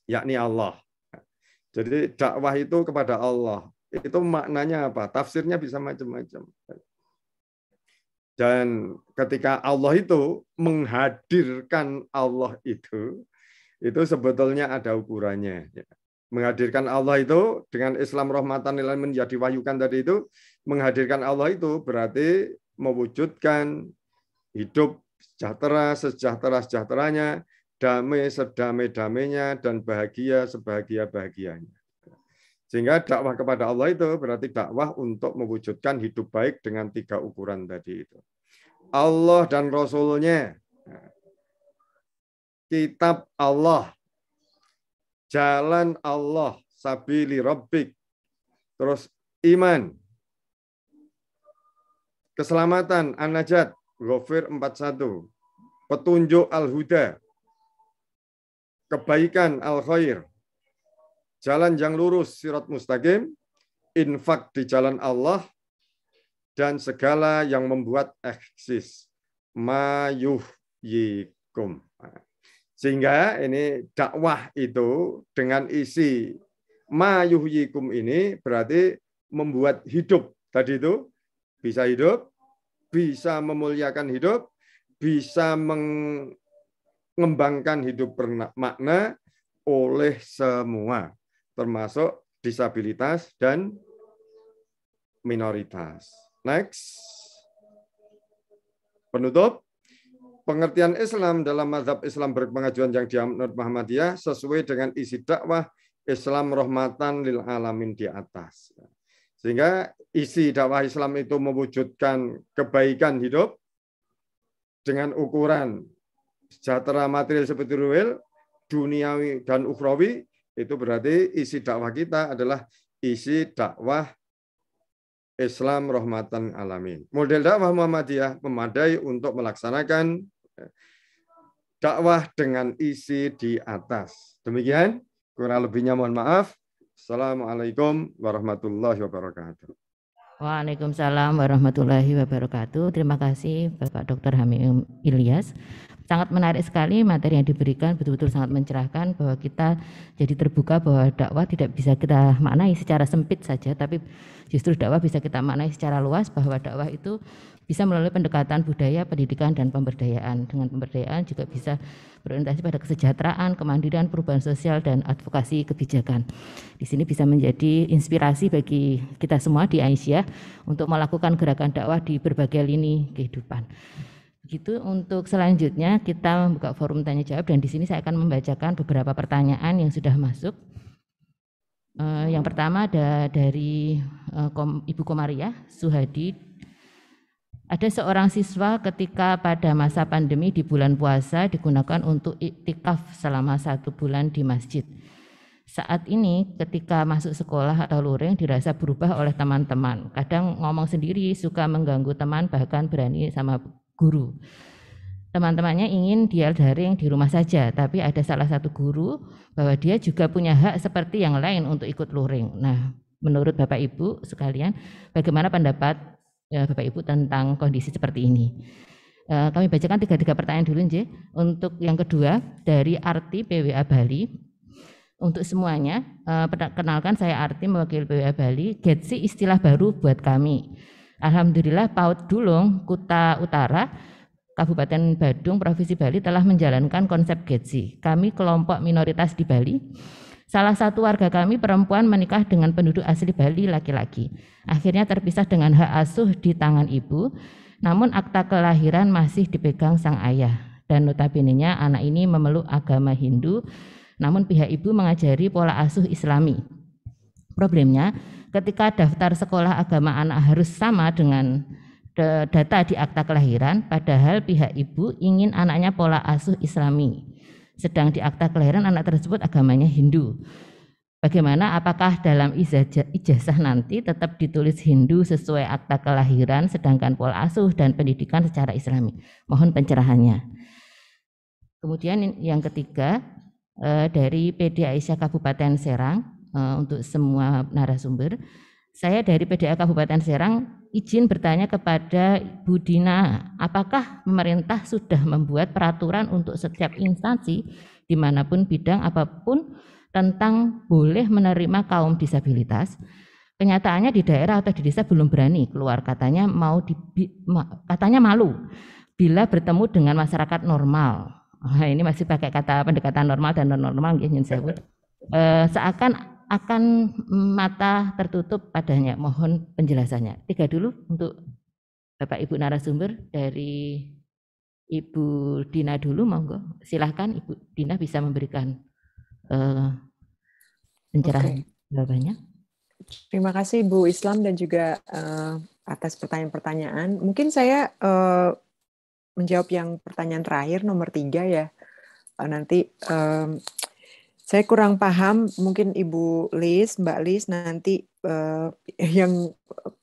Speaker 13: yakni Allah. Jadi dakwah itu kepada Allah. Itu maknanya apa? Tafsirnya bisa macam-macam. Dan ketika Allah itu menghadirkan Allah itu, itu sebetulnya ada ukurannya. Menghadirkan Allah itu dengan Islam rahmatan lil menjadi wahyukan tadi itu, menghadirkan Allah itu berarti mewujudkan hidup sejahtera, sejahtera sejahteranya, damai sedamai damainya dan bahagia sebahagia bahagianya. Sehingga dakwah kepada Allah itu berarti dakwah untuk mewujudkan hidup baik dengan tiga ukuran tadi itu. Allah dan Rasulnya, kitab Allah, jalan Allah, sabili rabbik, terus iman, keselamatan, an-najat, Ghafir 41, petunjuk al-huda, kebaikan al-khair, jalan yang lurus, sirat mustaqim, infak di jalan Allah, dan segala yang membuat eksis. Mayuh yikum. Sehingga ini dakwah itu dengan isi mayuh yikum ini berarti membuat hidup. Tadi itu bisa hidup, bisa memuliakan hidup, bisa mengembangkan hidup bermakna oleh semua termasuk disabilitas dan minoritas. Next. Penutup. Pengertian Islam dalam mazhab Islam berpengajuan yang dianut Muhammadiyah sesuai dengan isi dakwah Islam rahmatan lil alamin di atas. Sehingga isi dakwah Islam itu mewujudkan kebaikan hidup dengan ukuran sejahtera material spiritual, duniawi dan ukhrawi, itu berarti isi dakwah kita adalah isi dakwah Islam rahmatan alamin. Model dakwah Muhammadiyah memadai untuk melaksanakan eh, dakwah dengan isi di atas. Demikian, kurang lebihnya mohon maaf. Assalamualaikum warahmatullahi wabarakatuh.
Speaker 10: Waalaikumsalam warahmatullahi wabarakatuh. Terima kasih Bapak Dr. Hamim Ilyas sangat menarik sekali materi yang diberikan betul-betul sangat mencerahkan bahwa kita jadi terbuka bahwa dakwah tidak bisa kita maknai secara sempit saja tapi justru dakwah bisa kita maknai secara luas bahwa dakwah itu bisa melalui pendekatan budaya, pendidikan dan pemberdayaan. Dengan pemberdayaan juga bisa berorientasi pada kesejahteraan, kemandirian, perubahan sosial dan advokasi kebijakan. Di sini bisa menjadi inspirasi bagi kita semua di Aisyah untuk melakukan gerakan dakwah di berbagai lini kehidupan. Begitu untuk selanjutnya kita membuka forum tanya jawab dan di sini saya akan membacakan beberapa pertanyaan yang sudah masuk. Uh, yang pertama ada dari Kom, Ibu Komaria Suhadi. Ada seorang siswa ketika pada masa pandemi di bulan puasa digunakan untuk iktikaf selama satu bulan di masjid. Saat ini ketika masuk sekolah atau luring dirasa berubah oleh teman-teman. Kadang ngomong sendiri, suka mengganggu teman, bahkan berani sama guru. Teman-temannya ingin dia daring di rumah saja, tapi ada salah satu guru bahwa dia juga punya hak seperti yang lain untuk ikut luring. Nah, menurut Bapak Ibu sekalian, bagaimana pendapat ya, Bapak Ibu tentang kondisi seperti ini? Uh, kami bacakan tiga-tiga pertanyaan dulu, Nje. Untuk yang kedua, dari Arti PWA Bali. Untuk semuanya, uh, kenalkan saya Arti mewakili PWA Bali. Getsi istilah baru buat kami. Alhamdulillah PAUD Dulung, Kuta Utara, Kabupaten Badung, Provinsi Bali telah menjalankan konsep GETSI. Kami kelompok minoritas di Bali. Salah satu warga kami perempuan menikah dengan penduduk asli Bali laki-laki. Akhirnya terpisah dengan hak asuh di tangan ibu, namun akta kelahiran masih dipegang sang ayah. Dan notabene-nya anak ini memeluk agama Hindu, namun pihak ibu mengajari pola asuh Islami. Problemnya, ketika daftar sekolah agama anak harus sama dengan data di akta kelahiran, padahal pihak ibu ingin anaknya pola asuh islami. Sedang di akta kelahiran anak tersebut agamanya Hindu. Bagaimana apakah dalam ijazah nanti tetap ditulis Hindu sesuai akta kelahiran sedangkan pola asuh dan pendidikan secara islami? Mohon pencerahannya. Kemudian yang ketiga eh, dari PD Aisyah Kabupaten Serang uh, untuk semua narasumber. Saya dari PDA Kabupaten Serang izin bertanya kepada Bu Dina, apakah pemerintah sudah membuat peraturan untuk setiap instansi di mana pun bidang apa pun tentang boleh menerima kaum disabilitas? Kenyataannya di daerah atau di desa belum berani keluar katanya mau di, katanya malu bila bertemu dengan masyarakat normal. Nah, ini masih pakai kata pendekatan normal dan non normal ingin saya buat. Eh, seakan akan mata tertutup padanya. Mohon penjelasannya. Tiga dulu untuk Bapak Ibu narasumber dari Ibu Dina dulu, monggo. Silahkan Ibu Dina bisa memberikan uh, pencerahan okay. jawabannya.
Speaker 11: Terima kasih Bu Islam dan juga uh, atas pertanyaan-pertanyaan. Mungkin saya uh, menjawab yang pertanyaan terakhir nomor tiga ya. Uh, nanti um, saya kurang paham, mungkin Ibu Lis, Mbak Lis nanti uh, yang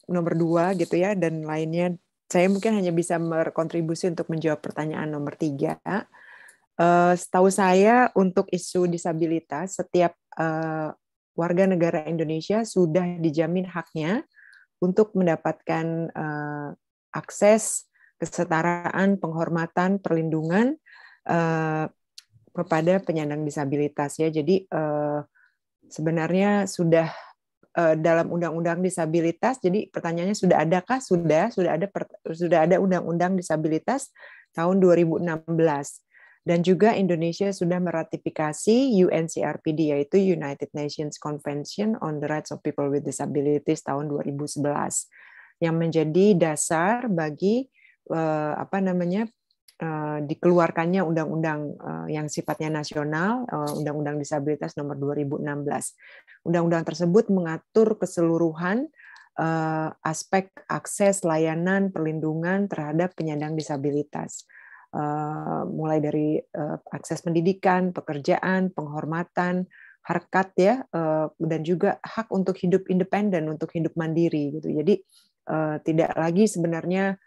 Speaker 11: nomor dua gitu ya, dan lainnya. Saya mungkin hanya bisa berkontribusi untuk menjawab pertanyaan nomor tiga. Uh, setahu saya untuk isu disabilitas, setiap uh, warga negara Indonesia sudah dijamin haknya untuk mendapatkan uh, akses kesetaraan, penghormatan, perlindungan uh, kepada penyandang disabilitas ya. Jadi uh, sebenarnya sudah uh, dalam undang-undang disabilitas. Jadi pertanyaannya sudah adakah? Sudah, sudah ada sudah ada undang-undang disabilitas tahun 2016. Dan juga Indonesia sudah meratifikasi UNCRPD yaitu United Nations Convention on the Rights of People with Disabilities tahun 2011 yang menjadi dasar bagi uh, apa namanya uh, dikeluarkannya undang-undang uh, yang sifatnya nasional, uh, Undang-Undang Disabilitas Nomor 2016. Undang-undang tersebut mengatur keseluruhan uh, aspek akses layanan perlindungan terhadap penyandang disabilitas. Mulai dari akses pendidikan, pekerjaan, penghormatan, harkat ya, dan juga hak untuk hidup independen, untuk hidup mandiri gitu. Jadi tidak lagi sebenarnya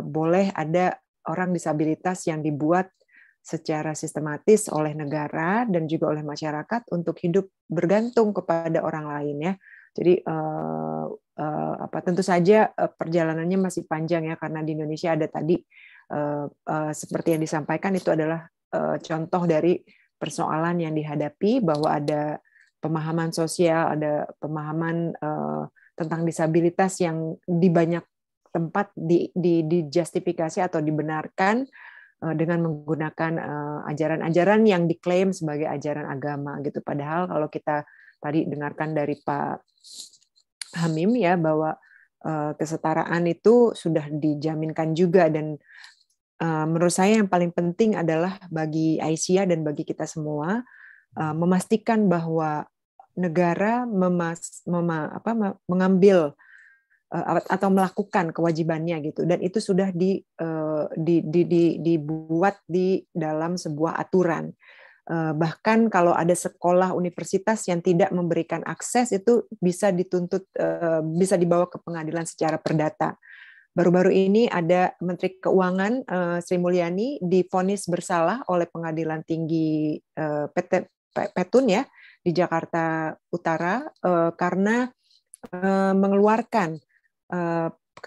Speaker 11: boleh ada orang disabilitas yang dibuat secara sistematis oleh negara dan juga oleh masyarakat untuk hidup bergantung kepada orang lain ya. Jadi uh, uh, apa tentu saja uh, perjalanannya masih panjang ya karena di Indonesia ada tadi uh, uh, seperti yang disampaikan itu adalah uh, contoh dari persoalan yang dihadapi bahwa ada pemahaman sosial, ada pemahaman uh, tentang disabilitas yang di banyak tempat di, di, dijustifikasi atau dibenarkan uh, dengan menggunakan ajaran-ajaran uh, yang diklaim sebagai ajaran agama gitu. Padahal kalau kita tadi dengarkan dari Pak Hamim ya bahwa uh, kesetaraan itu sudah dijaminkan juga dan menurut saya yang paling penting adalah bagi Aisyah dan bagi kita semua memastikan bahwa negara memas, mema, apa, mengambil atau melakukan kewajibannya gitu. Dan itu sudah di, uh, di, di, di, dibuat di dalam sebuah aturan. Bahkan kalau ada sekolah universitas yang tidak memberikan akses itu bisa dituntut bisa dibawa ke pengadilan secara perdata. Baru-baru ini ada Menteri Keuangan Sri Mulyani difonis bersalah oleh Pengadilan Tinggi Petun ya di Jakarta Utara karena mengeluarkan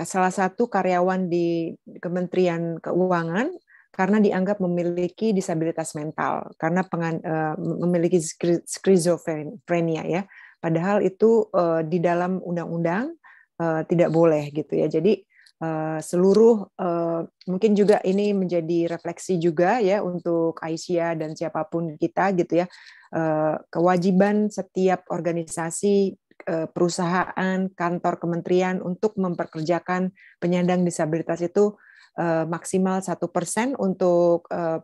Speaker 11: salah satu karyawan di Kementerian Keuangan karena dianggap memiliki disabilitas mental karena pengan, uh, memiliki skizofrenia ya. Padahal itu uh, di dalam undang-undang uh, tidak boleh gitu ya. Jadi Eh, seluruh uh, mungkin juga ini menjadi refleksi juga ya untuk Aisyah dan siapa pun kita gitu ya. Uh, kewajiban setiap organisasi uh, perusahaan kantor kementerian untuk memperkerjakan penyandang disabilitas itu uh, maksimal satu persen untuk uh,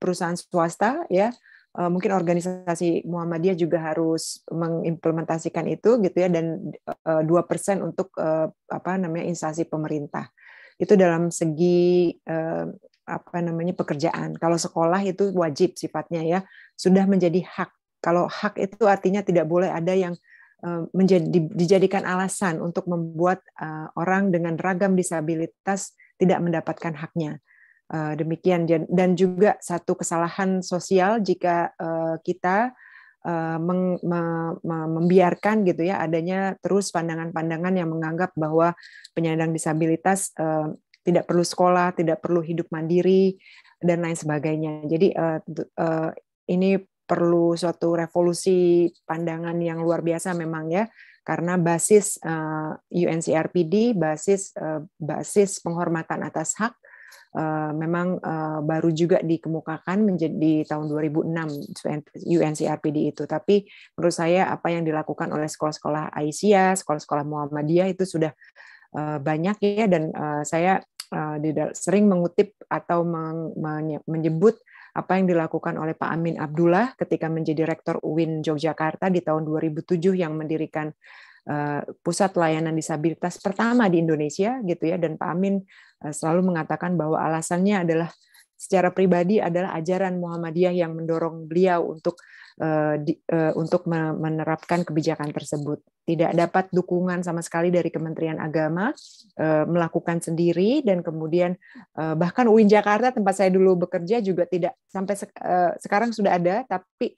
Speaker 11: perusahaan swasta ya. Eh, mungkin organisasi Muhammadiyah juga harus mengimplementasikan itu gitu ya dan eh, dua persen untuk eh, apa namanya instansi pemerintah. Itu dalam segi apa namanya pekerjaan. Kalau sekolah itu wajib sifatnya ya sudah menjadi hak. Kalau hak itu artinya tidak boleh ada yang menjadi dijadikan alasan untuk membuat orang dengan ragam disabilitas tidak mendapatkan haknya Eh, demikian dan juga satu kesalahan sosial jika eh, kita eh, membiarkan gitu ya adanya terus pandangan-pandangan yang menganggap bahwa penyandang disabilitas tidak perlu sekolah, tidak perlu hidup mandiri dan lain sebagainya. Jadi ini perlu suatu revolusi pandangan yang luar biasa memang ya karena basis UNCRPD basis basis penghormatan atas hak uh, memang uh, baru juga dikemukakan menjadi tahun 2006 UNCRPD itu. Tapi menurut saya apa yang dilakukan oleh sekolah-sekolah Aisyah, sekolah-sekolah Muhammadiyah itu sudah uh, banyak ya dan uh, saya uh, sering mengutip atau menyebut apa yang dilakukan oleh Pak Amin Abdullah ketika menjadi Rektor UIN Yogyakarta di tahun 2007 yang mendirikan Eh, pusat layanan disabilitas pertama di Indonesia gitu ya. Dan Pak Amin eh, selalu mengatakan bahwa alasannya adalah secara pribadi adalah ajaran Muhammadiyah yang mendorong beliau untuk di, uh, untuk menerapkan kebijakan tersebut. Tidak dapat dukungan sama sekali dari Kementerian Agama uh, melakukan sendiri dan kemudian bahkan UIN Jakarta tempat saya dulu bekerja juga tidak sampai sek sekarang sudah ada tapi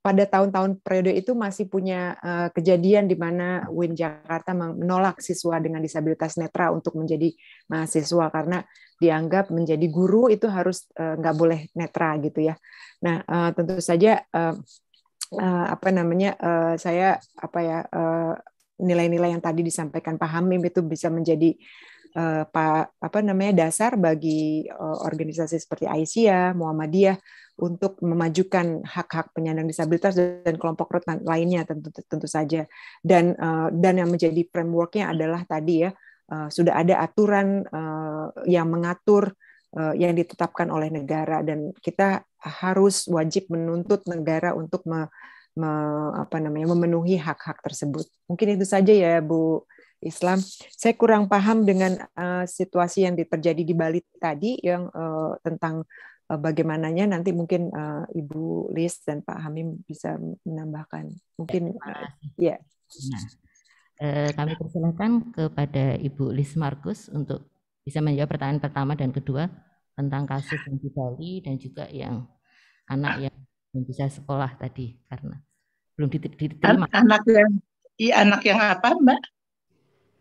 Speaker 11: pada tahun-tahun periode itu masih punya kejadian di mana UIN Jakarta menolak siswa dengan disabilitas netra untuk menjadi mahasiswa karena dianggap menjadi guru itu harus uh, nggak boleh netra gitu ya. Nah uh, tentu saja uh, uh, apa namanya uh, saya apa ya nilai-nilai uh, yang tadi disampaikan Pak Hamim itu bisa menjadi uh, Pak apa namanya dasar bagi uh, organisasi seperti Aisyah, Muhammadiyah untuk memajukan hak-hak penyandang disabilitas dan kelompok rentan lainnya tentu tentu saja dan uh, dan yang menjadi frameworknya adalah tadi ya Eh, sudah ada aturan uh, yang mengatur uh, yang ditetapkan oleh negara dan kita harus wajib menuntut negara untuk me, me, apa namanya memenuhi hak-hak tersebut. Mungkin itu saja ya Bu Islam. Saya kurang paham dengan uh, situasi yang terjadi di Bali tadi yang uh, tentang uh, bagaimananya nanti mungkin uh, Ibu Lis dan Pak Hamim bisa menambahkan. Mungkin uh, ya.
Speaker 10: Nah, uh, kami persilakan kepada Ibu Lis Markus untuk bisa menjawab pertanyaan pertama dan kedua tentang kasus yang di Bali dan juga yang anak yang belum bisa sekolah tadi karena belum diterima.
Speaker 12: Anak yang iya anak yang apa, Mbak?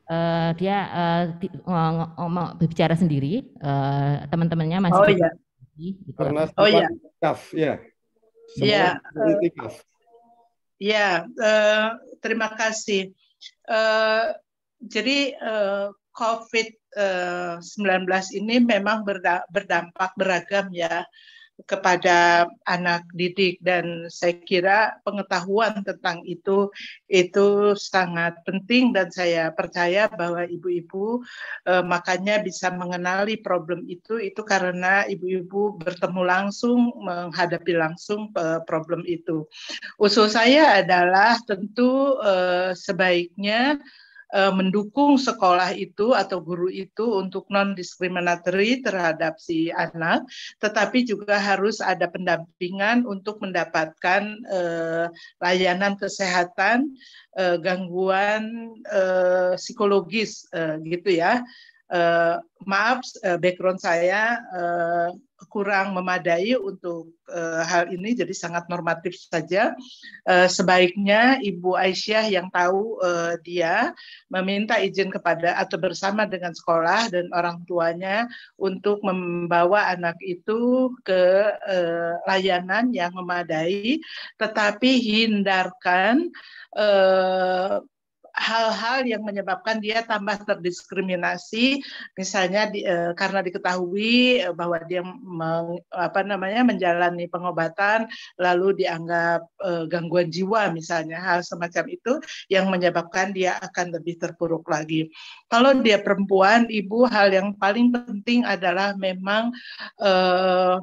Speaker 10: uh, dia uh, di, ngomong berbicara sendiri, uh, teman-temannya masih
Speaker 12: oh, iya.
Speaker 10: gitu.
Speaker 13: Karena
Speaker 12: oh iya.
Speaker 13: Kaf, ya.
Speaker 12: Iya. Ya, uh, terima kasih. Uh, jadi uh, COVID-19 ini memang berdampak beragam ya kepada anak didik. Dan saya kira pengetahuan tentang itu itu sangat penting. Dan saya percaya bahwa ibu-ibu eh, makanya bisa mengenali problem itu. Itu karena ibu-ibu bertemu langsung menghadapi langsung eh, problem itu. Usul saya adalah tentu eh, sebaiknya mendukung sekolah itu atau guru itu untuk non discriminatory terhadap si anak, tetapi juga harus ada pendampingan untuk mendapatkan uh, layanan kesehatan uh, gangguan uh, psikologis uh, gitu ya. Uh, maaf, uh, background saya uh, kurang memadai untuk uh, hal ini, jadi sangat normatif saja. Uh, sebaiknya Ibu Aisyah yang tahu uh, dia meminta izin kepada atau bersama dengan sekolah dan orang tuanya untuk membawa anak itu ke uh, layanan yang memadai, tetapi hindarkan uh, hal-hal yang menyebabkan dia tambah terdiskriminasi misalnya di, eh, karena diketahui eh, bahwa dia meng, apa namanya menjalani pengobatan lalu dianggap eh, gangguan jiwa misalnya hal semacam itu yang menyebabkan dia akan lebih terpuruk lagi. Kalau dia perempuan, ibu hal yang paling penting adalah memang eh,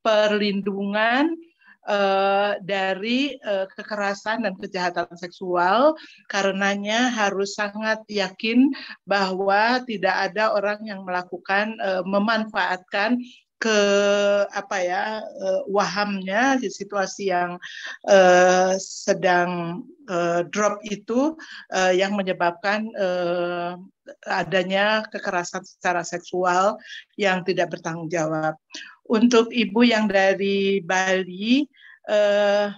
Speaker 12: perlindungan uh, dari uh, kekerasan dan kejahatan seksual karenanya harus sangat yakin bahwa tidak ada orang yang melakukan uh, memanfaatkan ke apa ya wahamnya di situasi yang sedang drop itu yang menyebabkan adanya kekerasan secara seksual yang tidak bertanggung jawab untuk ibu yang dari Bali, eh,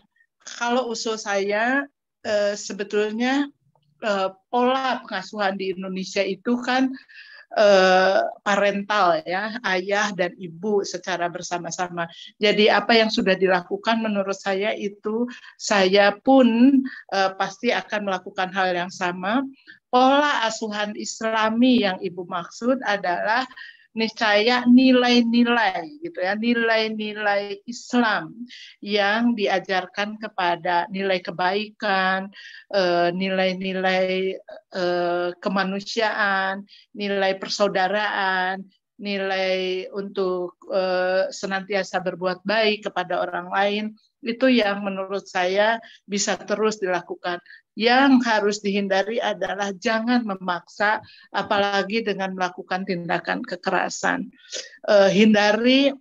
Speaker 12: kalau usul saya eh, sebetulnya eh, pola pengasuhan di Indonesia itu kan eh, parental ya, ayah dan ibu secara bersama-sama. Jadi apa yang sudah dilakukan menurut saya itu saya pun eh, pasti akan melakukan hal yang sama. Pola asuhan Islami yang ibu maksud adalah niscaya nilai-nilai gitu ya nilai-nilai Islam yang diajarkan kepada nilai kebaikan eh, nilai-nilai eh, kemanusiaan nilai persaudaraan nilai untuk uh, senantiasa berbuat baik kepada orang lain itu yang menurut saya bisa terus dilakukan. Yang harus dihindari adalah jangan memaksa, apalagi dengan melakukan tindakan kekerasan. Uh, hindari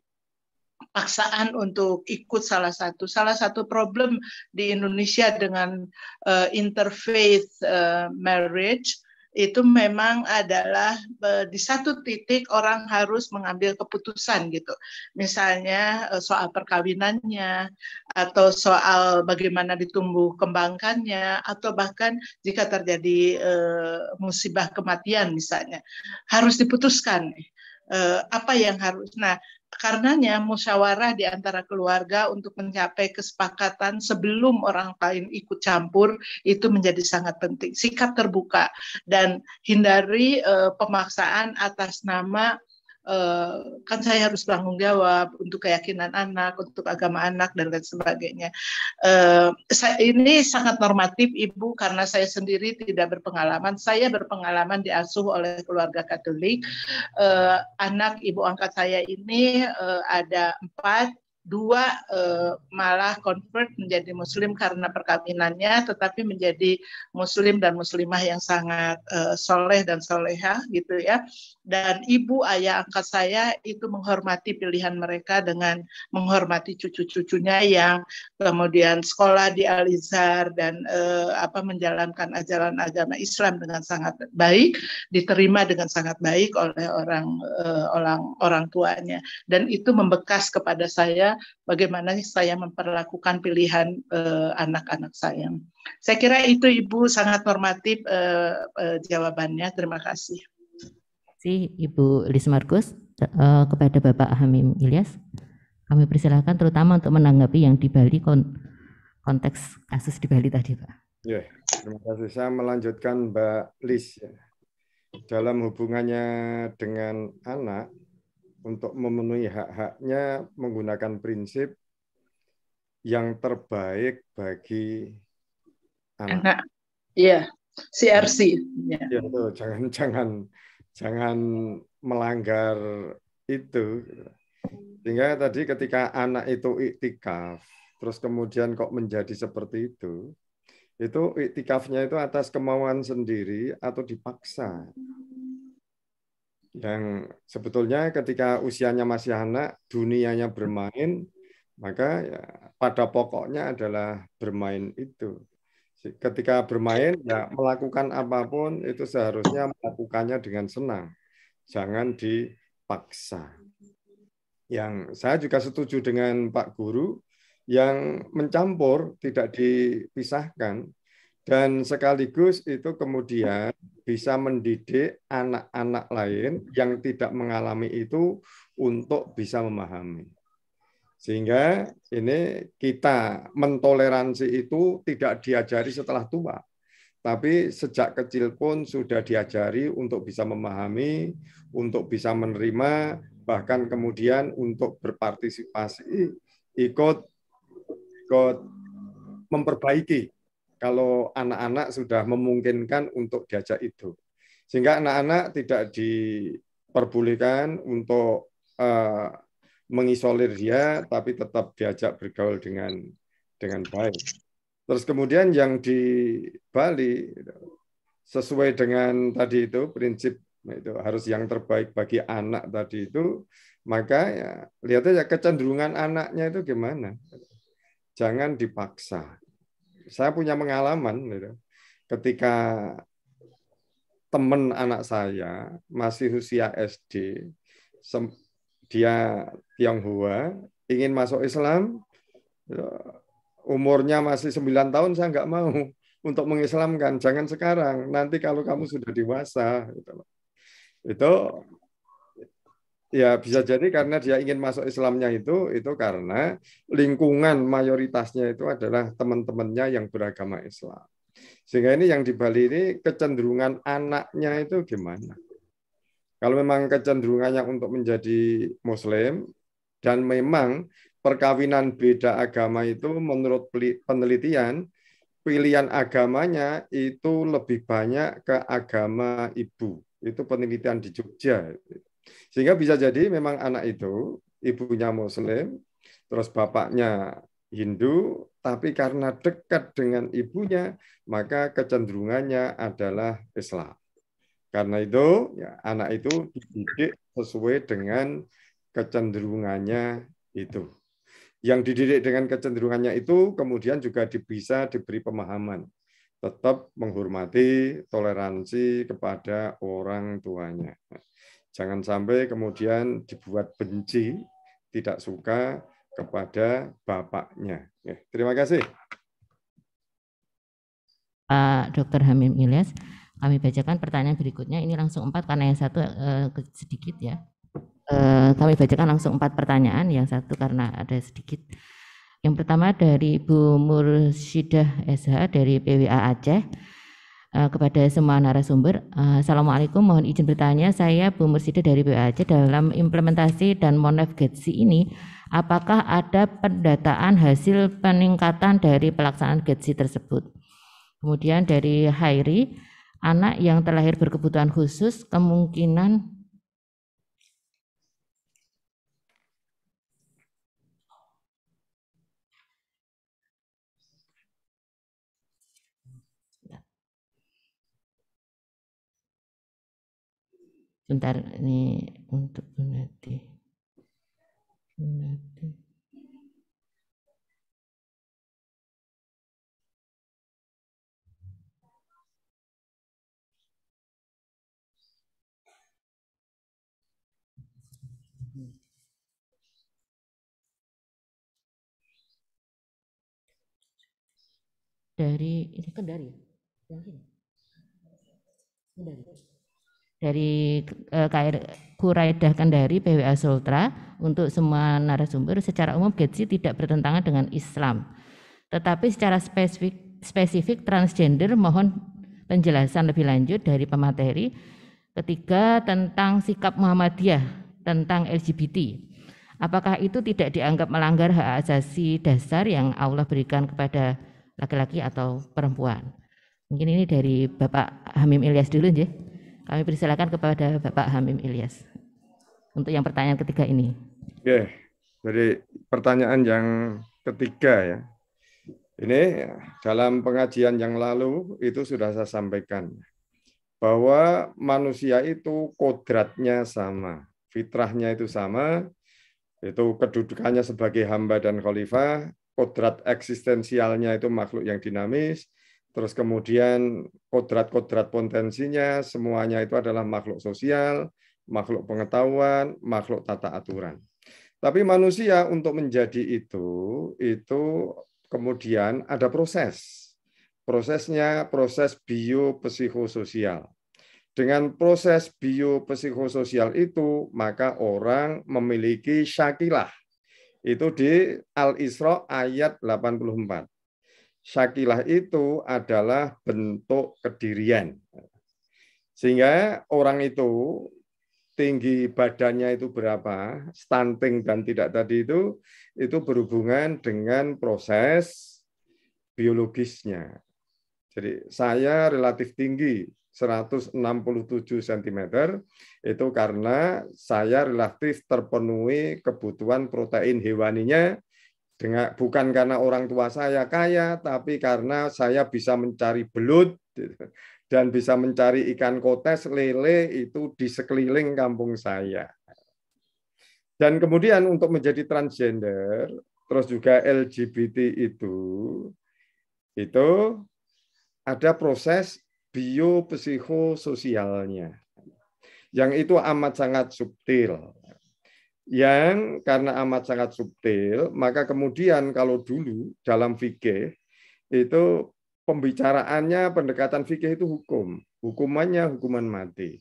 Speaker 12: paksaan untuk ikut salah satu salah satu problem di Indonesia dengan uh, interfaith uh, marriage itu memang adalah e, di satu titik orang harus mengambil keputusan gitu. Misalnya e, soal perkawinannya atau soal bagaimana ditumbuh kembangkannya atau bahkan jika terjadi e, musibah kematian misalnya harus diputuskan apa yang harus. Nah, karenanya musyawarah di antara keluarga untuk mencapai kesepakatan sebelum orang lain ikut campur itu menjadi sangat penting. Sikap terbuka dan hindari uh, pemaksaan atas nama eh, kan saya harus tanggung jawab untuk keyakinan anak, untuk agama anak dan lain sebagainya. Eh, saya, ini sangat normatif ibu karena saya sendiri tidak berpengalaman. Saya berpengalaman diasuh oleh keluarga Katolik. Eh, anak ibu angkat saya ini eh, ada empat dua eh, malah convert menjadi muslim karena perkawinannya tetapi menjadi muslim dan muslimah yang sangat eh, soleh dan soleha gitu ya. Dan ibu ayah angkat saya itu menghormati pilihan mereka dengan menghormati cucu-cucunya yang kemudian sekolah di Alizar dan eh, apa menjalankan ajaran agama Islam dengan sangat baik diterima dengan sangat baik oleh orang orang orang tuanya. Dan itu membekas kepada saya bagaimana saya memperlakukan pilihan eh, anak-anak saya. Saya kira itu Ibu sangat normatif eh, eh, jawabannya. Terima kasih.
Speaker 10: Si Ibu Lis Markus eh, kepada Bapak Hamim Ilyas, kami persilakan terutama untuk menanggapi yang di Bali kon konteks kasus di Bali tadi, Pak.
Speaker 13: Ya, terima kasih. Saya melanjutkan Mbak Lis ya. Dalam hubungannya dengan anak, untuk memenuhi hak-haknya menggunakan prinsip yang terbaik bagi anak.
Speaker 12: Anak, iya, CRC. Ya.
Speaker 13: Ya, tuh, jangan jangan jangan melanggar itu. Sehingga tadi ketika anak itu iktikaf, terus kemudian kok menjadi seperti itu, itu iktikafnya itu atas kemauan sendiri atau dipaksa yang sebetulnya ketika usianya masih anak, dunianya bermain, maka ya, pada pokoknya adalah bermain itu. Ketika bermain, ya melakukan apa pun itu seharusnya melakukannya dengan senang, jangan dipaksa. Yang saya juga setuju dengan Pak Guru yang mencampur tidak dipisahkan dan sekaligus itu kemudian bisa mendidik anak-anak lain yang tidak mengalami itu untuk bisa memahami. Sehingga ini kita mentoleransi itu tidak diajari setelah tua, tapi sejak kecil pun sudah diajari untuk bisa memahami, untuk bisa menerima, bahkan kemudian untuk berpartisipasi, ikut ikut memperbaiki kalau anak-anak sudah memungkinkan untuk diajak itu. Sehingga anak-anak tidak diperbolehkan untuk uh, mengisolir dia, tapi tetap diajak bergaul dengan dengan baik. Terus kemudian yang di Bali sesuai dengan tadi itu prinsip itu harus yang terbaik bagi anak tadi itu, maka ya lihat aja kecenderungan anaknya itu gimana. Jangan dipaksa saya punya pengalaman gitu. ketika teman anak saya masih usia SD, dia Tionghoa, ingin masuk Islam, ya, umurnya masih 9 tahun, saya nggak mau untuk mengislamkan. Jangan sekarang, nanti kalau kamu sudah dewasa. Gitu. Itu Ya bisa jadi karena dia ingin masuk Islamnya itu itu karena lingkungan mayoritasnya itu adalah teman-temannya yang beragama Islam. Sehingga ini yang di Bali ini kecenderungan anaknya itu gimana? Kalau memang kecenderungannya untuk menjadi Muslim dan memang perkawinan beda agama itu menurut penelitian pilihan agamanya itu lebih banyak ke agama ibu. Itu penelitian di Jogja. Sehingga bisa jadi memang anak itu ibunya Muslim, terus bapaknya Hindu, tapi karena dekat dengan ibunya, maka kecenderungannya adalah Islam. Karena itu, ya, anak itu dididik sesuai dengan kecenderungannya itu. Yang dididik dengan kecenderungannya itu kemudian juga bisa diberi pemahaman. Tetap menghormati toleransi kepada orang tuanya. Jangan sampai kemudian dibuat benci, tidak suka kepada bapaknya. Ya, terima kasih.
Speaker 10: Pak Dr. Hamim Ilyas, kami bacakan pertanyaan berikutnya. Ini langsung empat karena yang satu eh, sedikit ya. Eh, kami bacakan langsung empat pertanyaan, yang satu karena ada sedikit. Yang pertama dari Bu Mursyidah SH dari PWA Aceh. Uh, kepada semua narasumber. Uh, Assalamualaikum, mohon izin bertanya. Saya Bu Mursida dari BAC dalam implementasi dan Monef Getsi ini, apakah ada pendataan hasil peningkatan dari pelaksanaan Getsi tersebut? Kemudian dari Hairi, anak yang terlahir berkebutuhan khusus kemungkinan Bentar, ini untuk Bunati. Bunati. Dari ini kan dari yang sini. Dari dari uh, KR Kuraidah Kendari PWA Sultra untuk semua narasumber secara umum GETSI tidak bertentangan dengan Islam. Tetapi secara spesifik spesifik transgender mohon penjelasan lebih lanjut dari pemateri. Ketiga tentang sikap Muhammadiyah tentang LGBT. Apakah itu tidak dianggap melanggar hak asasi dasar yang Allah berikan kepada laki-laki atau perempuan? Mungkin ini dari Bapak Hamim Ilyas dulu ya. Kami persilakan kepada Bapak Hamim Ilyas untuk yang pertanyaan ketiga ini.
Speaker 13: Oke, jadi pertanyaan yang ketiga ya. Ini dalam pengajian yang lalu itu sudah saya sampaikan bahwa manusia itu kodratnya sama, fitrahnya itu sama, itu kedudukannya sebagai hamba dan khalifah, kodrat eksistensialnya itu makhluk yang dinamis, terus kemudian kodrat-kodrat potensinya semuanya itu adalah makhluk sosial, makhluk pengetahuan, makhluk tata aturan. Tapi manusia untuk menjadi itu itu kemudian ada proses. Prosesnya proses biopsikososial. Dengan proses biopsikososial itu maka orang memiliki syakilah. Itu di Al-Isra ayat 84 Syakilah itu adalah bentuk kedirian. Sehingga orang itu tinggi badannya itu berapa, stunting dan tidak tadi itu, itu berhubungan dengan proses biologisnya. Jadi saya relatif tinggi 167 cm itu karena saya relatif terpenuhi kebutuhan protein hewaninya dengan bukan karena orang tua saya kaya, tapi karena saya bisa mencari belut dan bisa mencari ikan kotes, lele itu di sekeliling kampung saya. Dan kemudian untuk menjadi transgender, terus juga LGBT itu, itu ada proses biopsikososialnya. Yang itu amat sangat subtil yang karena amat sangat subtil, maka kemudian kalau dulu dalam fikih itu pembicaraannya pendekatan fikih itu hukum, hukumannya hukuman mati.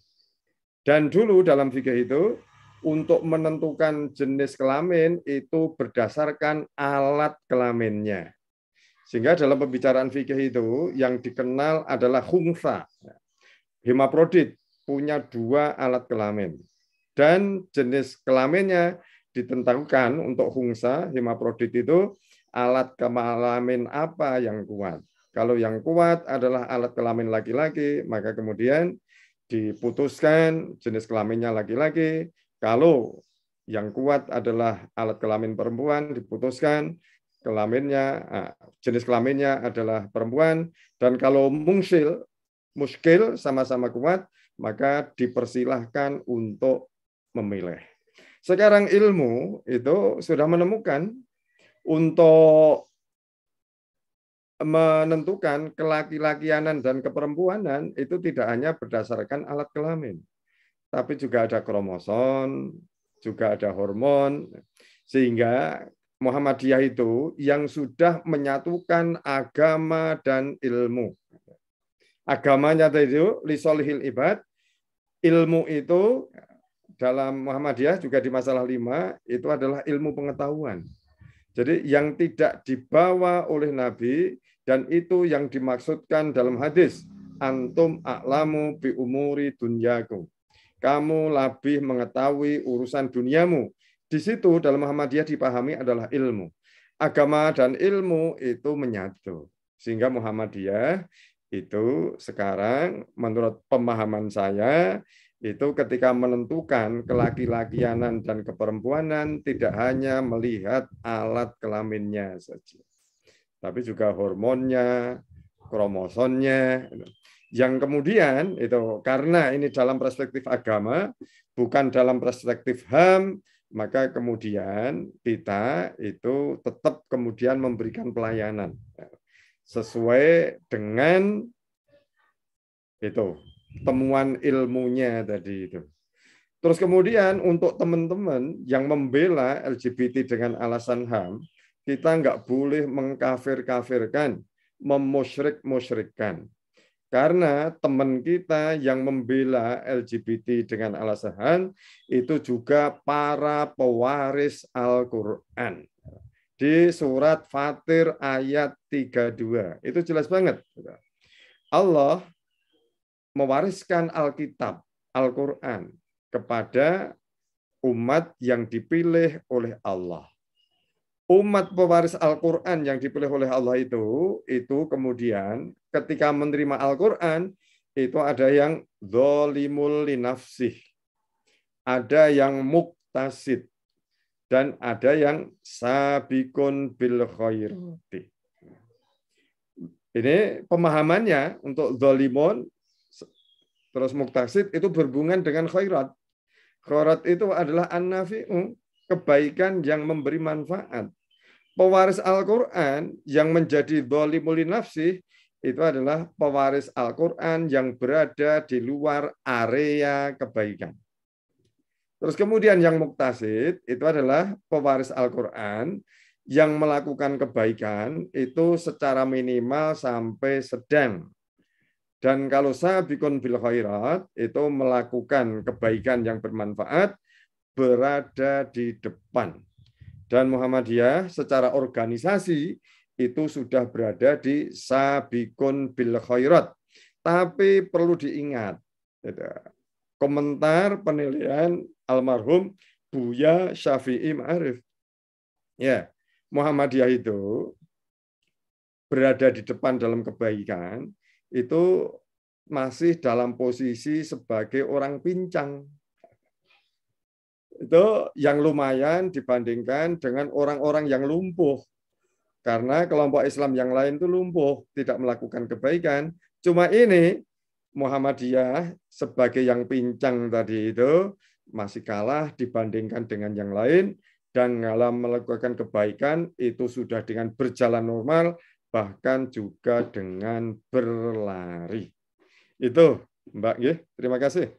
Speaker 13: Dan dulu dalam fikih itu untuk menentukan jenis kelamin itu berdasarkan alat kelaminnya. Sehingga dalam pembicaraan fikih itu yang dikenal adalah khungsa. Hemaprodit punya dua alat kelamin dan jenis kelaminnya ditentukan untuk hungsa hemaprodit itu alat kelamin apa yang kuat. Kalau yang kuat adalah alat kelamin laki-laki, maka kemudian diputuskan jenis kelaminnya laki-laki. Kalau yang kuat adalah alat kelamin perempuan, diputuskan kelaminnya ah, jenis kelaminnya adalah perempuan. Dan kalau mungsil, muskil sama-sama kuat, maka dipersilahkan untuk memilih. Sekarang ilmu itu sudah menemukan untuk menentukan kelaki-lakianan dan keperempuanan itu tidak hanya berdasarkan alat kelamin, tapi juga ada kromosom, juga ada hormon, sehingga Muhammadiyah itu yang sudah menyatukan agama dan ilmu. Agamanya itu lisolihil ibad, ilmu itu dalam Muhammadiyah juga di masalah lima itu adalah ilmu pengetahuan. Jadi yang tidak dibawa oleh Nabi dan itu yang dimaksudkan dalam hadis antum a'lamu bi umuri dunyakum. Kamu lebih mengetahui urusan duniamu. Di situ dalam Muhammadiyah dipahami adalah ilmu. Agama dan ilmu itu menyatu. Sehingga Muhammadiyah itu sekarang menurut pemahaman saya itu ketika menentukan kelaki-lakianan dan keperempuanan tidak hanya melihat alat kelaminnya saja, tapi juga hormonnya, kromosomnya. Yang kemudian itu karena ini dalam perspektif agama, bukan dalam perspektif HAM, maka kemudian kita itu tetap kemudian memberikan pelayanan sesuai dengan itu temuan ilmunya tadi itu. Terus kemudian untuk teman-teman yang membela LGBT dengan alasan HAM, kita nggak boleh mengkafir-kafirkan, memusyrik-musyrikkan. Karena teman kita yang membela LGBT dengan alasan HAM itu juga para pewaris Al-Quran. Di surat Fatir ayat 32. Itu jelas banget. Allah mewariskan Alkitab, Al-Quran kepada umat yang dipilih oleh Allah. Umat pewaris Al-Quran yang dipilih oleh Allah itu, itu kemudian ketika menerima Al-Quran, itu ada yang dolimul linafsih, ada yang muktasid, dan ada yang sabikun bil khairati. Ini pemahamannya untuk dolimun Terus muktasid itu berhubungan dengan khairat. Khairat itu adalah an-nafi'u, kebaikan yang memberi manfaat. Pewaris Al-Quran yang menjadi dolimuli nafsi itu adalah pewaris Al-Quran yang berada di luar area kebaikan. Terus kemudian yang muktasid itu adalah pewaris Al-Quran yang melakukan kebaikan itu secara minimal sampai sedang dan kalau bikon bil khairat itu melakukan kebaikan yang bermanfaat berada di depan. Dan Muhammadiyah secara organisasi itu sudah berada di sabikun bil khairat. Tapi perlu diingat, gitu. komentar penilaian almarhum Buya Syafi'i Ma'arif. Ya, Muhammadiyah itu berada di depan dalam kebaikan, itu masih dalam posisi sebagai orang pincang. Itu yang lumayan dibandingkan dengan orang-orang yang lumpuh. Karena kelompok Islam yang lain itu lumpuh, tidak melakukan kebaikan. Cuma ini Muhammadiyah sebagai yang pincang tadi itu masih kalah dibandingkan dengan yang lain dan dalam melakukan kebaikan itu sudah dengan berjalan normal bahkan juga dengan berlari. Itu Mbak ya, terima kasih.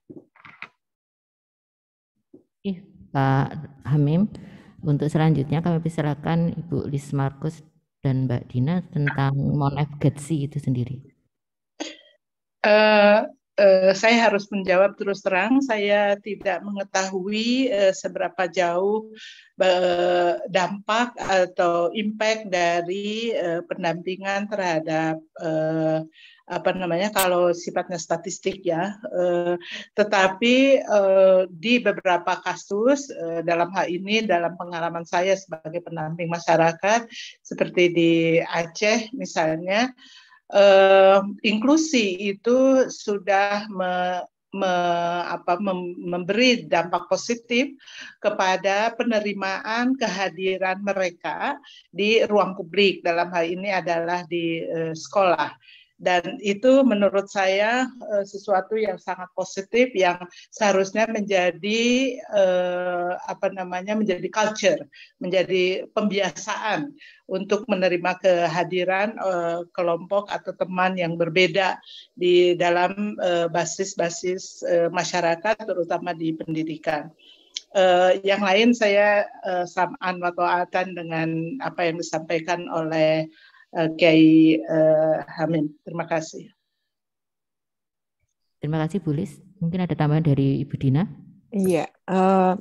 Speaker 10: Pak Hamim, untuk selanjutnya kami persilakan Ibu Lis Markus dan Mbak Dina tentang Monef Getsi itu sendiri.
Speaker 12: Uh, uh, saya harus menjawab terus terang, saya tidak mengetahui uh, seberapa jauh uh, dampak atau impact dari uh, pendampingan terhadap uh, apa namanya kalau sifatnya statistik ya. Uh, tetapi uh, di beberapa kasus uh, dalam hal ini dalam pengalaman saya sebagai pendamping masyarakat seperti di Aceh misalnya uh, inklusi itu sudah me, me, apa, mem, memberi dampak positif kepada penerimaan kehadiran mereka di ruang publik. Dalam hal ini adalah di uh, sekolah dan itu menurut saya uh, sesuatu yang sangat positif yang seharusnya menjadi uh, apa namanya menjadi culture menjadi pembiasaan untuk menerima kehadiran uh, kelompok atau teman yang berbeda di dalam basis-basis masyarakat terutama di pendidikan. Uh, yang lain saya uh, samaan watoatan dengan apa yang disampaikan oleh Kiai uh, Hamim. Terima kasih.
Speaker 10: Terima kasih Bu Lis. Mungkin ada tambahan dari Ibu Dina?
Speaker 11: Iya, uh,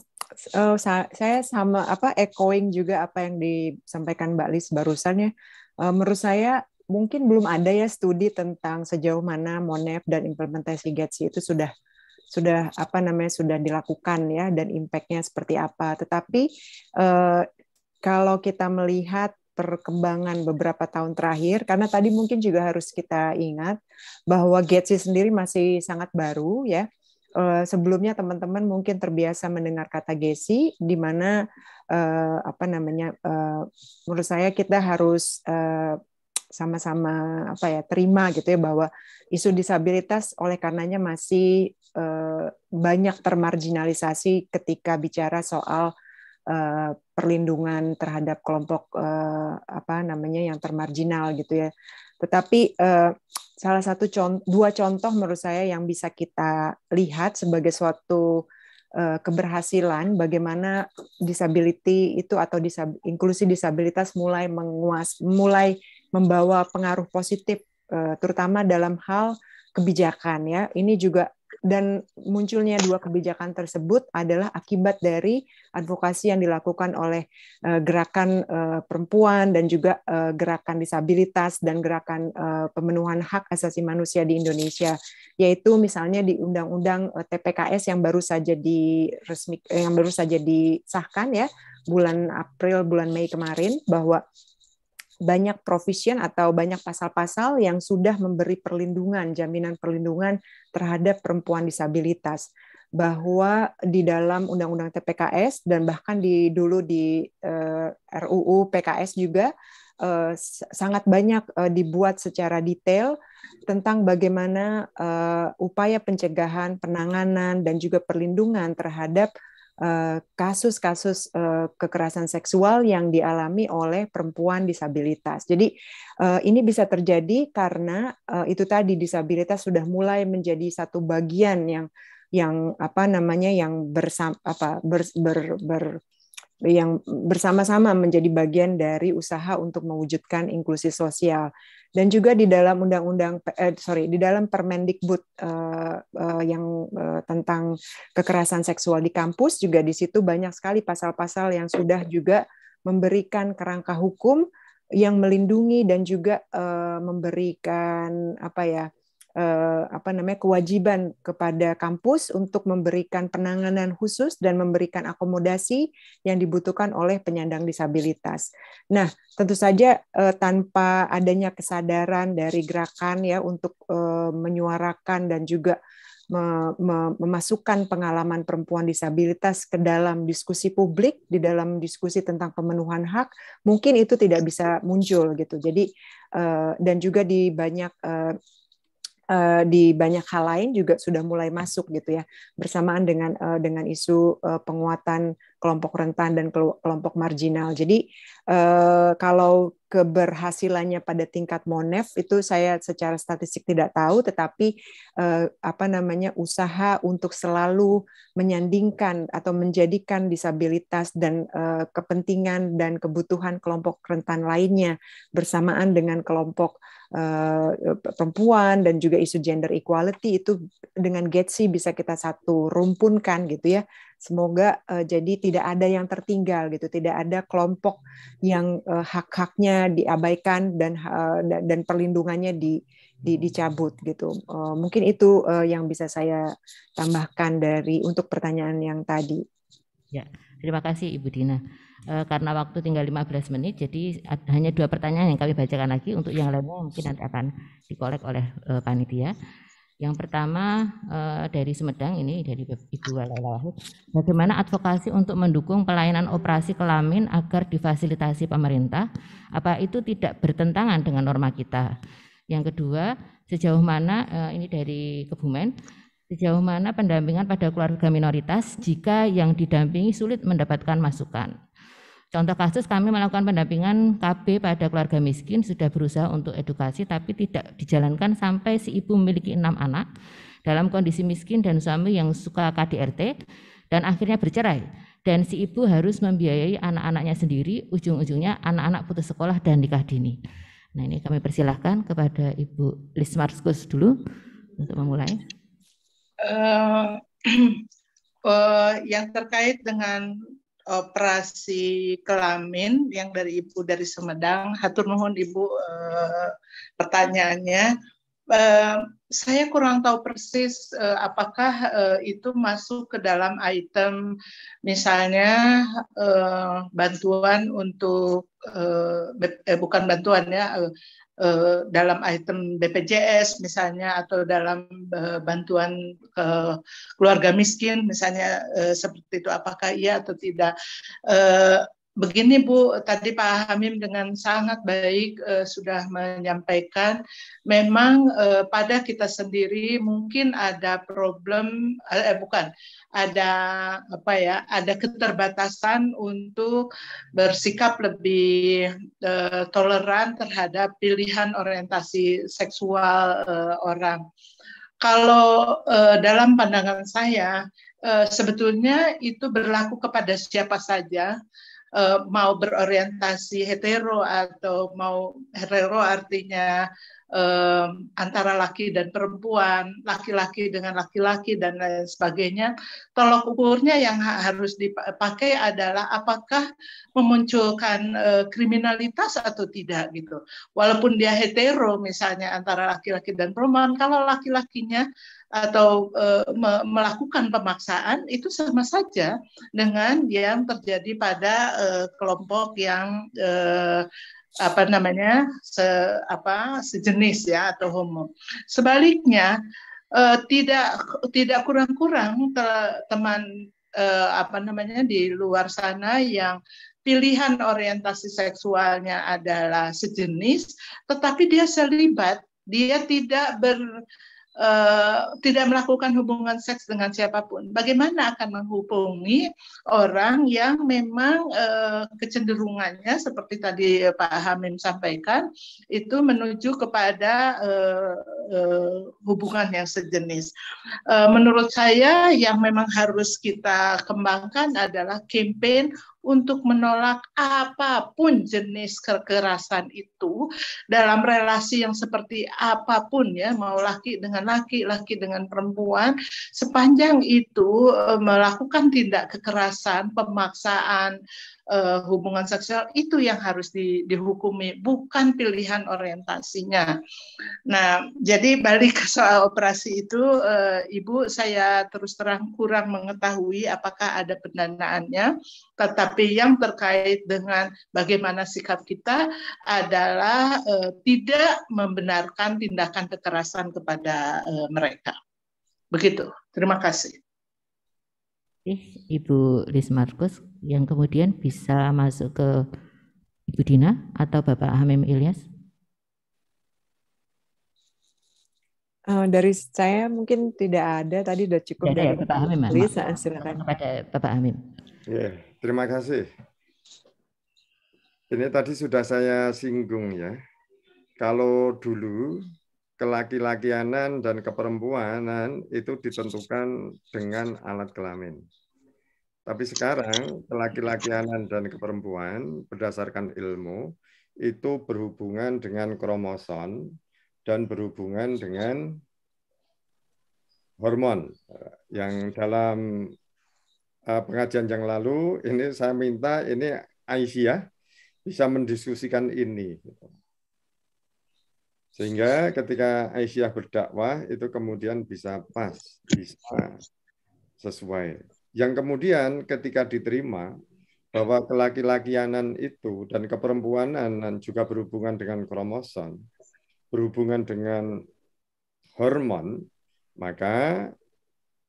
Speaker 11: uh, saya sama apa echoing juga apa yang disampaikan Mbak Lis barusan ya. Uh, menurut saya mungkin belum ada ya studi tentang sejauh mana Monef dan implementasi GETSI itu sudah sudah apa namanya sudah dilakukan ya dan impactnya seperti apa. Tetapi eh, kalau kita melihat perkembangan beberapa tahun terakhir, karena tadi mungkin juga harus kita ingat bahwa GETSI sendiri masih sangat baru ya. Eh, sebelumnya teman-teman mungkin terbiasa mendengar kata GESI, di mana eh, apa namanya, eh, menurut saya kita harus sama-sama apa ya terima gitu ya bahwa isu disabilitas oleh karenanya masih banyak termarginalisasi ketika bicara soal uh, perlindungan terhadap kelompok uh, apa namanya yang termarginal gitu ya. Tetapi uh, salah satu contoh, dua contoh menurut saya yang bisa kita lihat sebagai suatu keberhasilan bagaimana disability itu atau disab, inklusi disabilitas mulai menguas mulai membawa pengaruh positif terutama dalam hal kebijakan ya ini juga dan munculnya dua kebijakan tersebut adalah akibat dari advokasi yang dilakukan oleh eh, gerakan eh, perempuan dan juga eh, gerakan disabilitas dan gerakan pemenuhan hak asasi manusia di Indonesia. Yaitu misalnya di undang-undang TPKS yang baru saja diresmi yang baru saja disahkan ya bulan April bulan Mei kemarin bahwa banyak provision atau banyak pasal-pasal yang sudah memberi perlindungan, jaminan perlindungan terhadap perempuan disabilitas. Bahwa di dalam Undang-Undang TPKS dan bahkan di dulu di uh, eh, RUU PKS juga uh, sangat banyak uh, dibuat secara detail tentang bagaimana upaya pencegahan, penanganan dan juga perlindungan terhadap Eh, kasus-kasus uh, kekerasan seksual yang dialami oleh perempuan disabilitas. Jadi uh, ini bisa terjadi karena itu tadi disabilitas sudah mulai menjadi satu bagian yang yang apa namanya yang bersama apa ber, ber, ber yang bersama-sama menjadi bagian dari usaha untuk mewujudkan inklusi sosial. Dan juga di dalam undang-undang eh, sorry di dalam Permendikbud uh, uh, yang uh, tentang kekerasan seksual di kampus juga di situ banyak sekali pasal-pasal yang sudah juga memberikan kerangka hukum yang melindungi dan juga uh, memberikan apa ya eh, apa namanya kewajiban kepada kampus untuk memberikan penanganan khusus dan memberikan akomodasi yang dibutuhkan oleh penyandang disabilitas. Nah, tentu saja eh, tanpa adanya kesadaran dari gerakan ya untuk eh, menyuarakan dan juga memasukkan pengalaman perempuan disabilitas ke dalam diskusi publik di dalam diskusi tentang pemenuhan hak mungkin itu tidak bisa muncul gitu jadi eh, dan juga di banyak Eh, di banyak hal lain juga sudah mulai masuk gitu ya bersamaan dengan uh, dengan isu uh, penguatan kelompok rentan dan kelompok marginal. Jadi uh, kalau keberhasilannya pada tingkat Monef itu saya secara statistik tidak tahu, tetapi uh, apa namanya usaha untuk selalu menyandingkan atau menjadikan disabilitas dan uh, kepentingan dan kebutuhan kelompok rentan lainnya bersamaan dengan kelompok perempuan dan juga isu gender equality itu dengan Getsi bisa kita satu rumpunkan gitu ya. Semoga uh, jadi tidak ada yang tertinggal gitu, tidak ada kelompok yang uh, hak-haknya diabaikan dan uh, dan perlindungannya di, di dicabut gitu. Uh, mungkin itu uh, yang bisa saya tambahkan dari untuk pertanyaan yang tadi.
Speaker 10: Ya, terima kasih Ibu Dina. Eh, karena waktu tinggal 15 menit, jadi hanya dua pertanyaan yang kami bacakan lagi. Untuk yang lainnya mungkin nanti akan dikolek oleh uh, panitia. Yang pertama uh, dari Sumedang ini dari Ibu Walaila. Bagaimana advokasi untuk mendukung pelayanan operasi kelamin agar difasilitasi pemerintah? Apa itu tidak bertentangan dengan norma kita? Yang kedua, sejauh mana uh, ini dari Kebumen, sejauh mana pendampingan pada keluarga minoritas jika yang didampingi sulit mendapatkan masukan? Contoh kasus kami melakukan pendampingan KB pada keluarga miskin sudah berusaha untuk edukasi tapi tidak dijalankan sampai si ibu memiliki enam anak dalam kondisi miskin dan suami yang suka KDRT dan akhirnya bercerai dan si ibu harus membiayai anak-anaknya sendiri ujung-ujungnya anak-anak putus sekolah dan nikah dini. Nah ini kami persilahkan kepada Ibu Lismarskus dulu untuk memulai.
Speaker 12: Uh, uh, yang terkait dengan operasi kelamin yang dari ibu dari Sumedang. Hatur nuhun ibu uh, pertanyaannya. Uh, saya kurang tahu persis uh, apakah uh, itu masuk ke dalam item misalnya uh, bantuan untuk uh, eh, bukan bantuan ya uh, uh, dalam item BPJS misalnya atau dalam uh, bantuan ke keluarga miskin misalnya uh, seperti itu apakah iya atau tidak. Uh, Begini Bu, tadi Pak Hamim dengan sangat baik uh, sudah menyampaikan, memang uh, pada kita sendiri mungkin ada problem, eh bukan, ada apa ya, ada keterbatasan untuk bersikap lebih uh, toleran terhadap pilihan orientasi seksual orang. Kalau dalam pandangan saya, sebetulnya itu berlaku kepada siapa saja uh, mau berorientasi hetero atau mau hetero artinya antara laki dan perempuan, laki-laki dengan laki-laki dan lain sebagainya. Tolok ukurnya yang harus dipakai adalah apakah memunculkan uh, kriminalitas atau tidak gitu. Walaupun dia hetero misalnya antara laki-laki dan perempuan, kalau laki-lakinya atau e, me melakukan pemaksaan itu sama saja dengan yang terjadi pada e, kelompok yang e, apa namanya se apa sejenis ya atau homo. Sebaliknya uh, tidak tidak kurang-kurang teman uh, apa namanya di luar sana yang pilihan orientasi seksualnya adalah sejenis, tetapi dia selibat, dia tidak ber Uh, tidak melakukan hubungan seks dengan siapa pun. Bagaimana akan menghubungi orang yang memang uh, kecenderungannya seperti tadi Pak Hamim sampaikan itu menuju kepada uh, uh, hubungan yang sejenis. Uh, menurut saya yang memang harus kita kembangkan adalah campaign untuk menolak apa pun jenis kekerasan itu dalam relasi yang seperti apa pun ya mau laki dengan laki laki dengan perempuan sepanjang itu eh, melakukan tindak kekerasan pemaksaan uh, hubungan seksual itu yang harus di, dihukumi, bukan pilihan orientasinya. Nah, jadi balik ke soal operasi itu, uh, Ibu, saya terus terang kurang mengetahui apakah ada pendanaannya, tetapi yang terkait dengan bagaimana sikap kita adalah uh, tidak membenarkan tindakan kekerasan kepada uh, mereka. Begitu. Terima kasih.
Speaker 10: Ibu Liz Markus yang kemudian bisa masuk ke Ibu Dina atau Bapak Hamim Ilyas?
Speaker 11: Uh, dari saya mungkin tidak ada, tadi sudah cukup
Speaker 10: tidak dari ya, Bapak Hamim.
Speaker 11: Liz, silakan.
Speaker 10: Kepada Bapak Hamim.
Speaker 13: Ya, terima kasih. Ini tadi sudah saya singgung ya. Kalau dulu kelaki-lakianan dan keperempuanan itu ditentukan dengan alat kelamin. Tapi sekarang kelaki-lakianan dan keperempuan berdasarkan ilmu itu berhubungan dengan kromosom dan berhubungan dengan hormon. Yang dalam eh, pengajian yang lalu ini saya minta ini Aisyah bisa mendiskusikan ini. Sehingga ketika Aisyah berdakwah itu kemudian bisa pas, bisa sesuai. Yang kemudian ketika diterima bahwa kelaki-lakianan itu dan keperempuanan juga berhubungan dengan kromosom, berhubungan dengan hormon, maka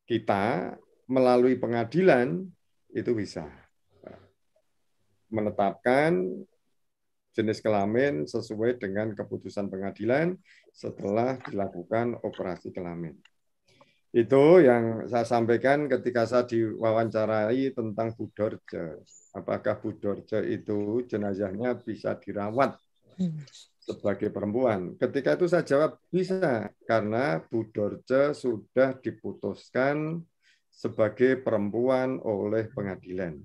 Speaker 13: kita melalui pengadilan itu bisa menetapkan jenis kelamin sesuai dengan keputusan pengadilan setelah dilakukan operasi kelamin. Itu yang saya sampaikan ketika saya diwawancarai tentang Budorje. Apakah Budorje itu jenazahnya bisa dirawat sebagai perempuan? Ketika itu saya jawab bisa, karena Budorje sudah diputuskan sebagai perempuan oleh pengadilan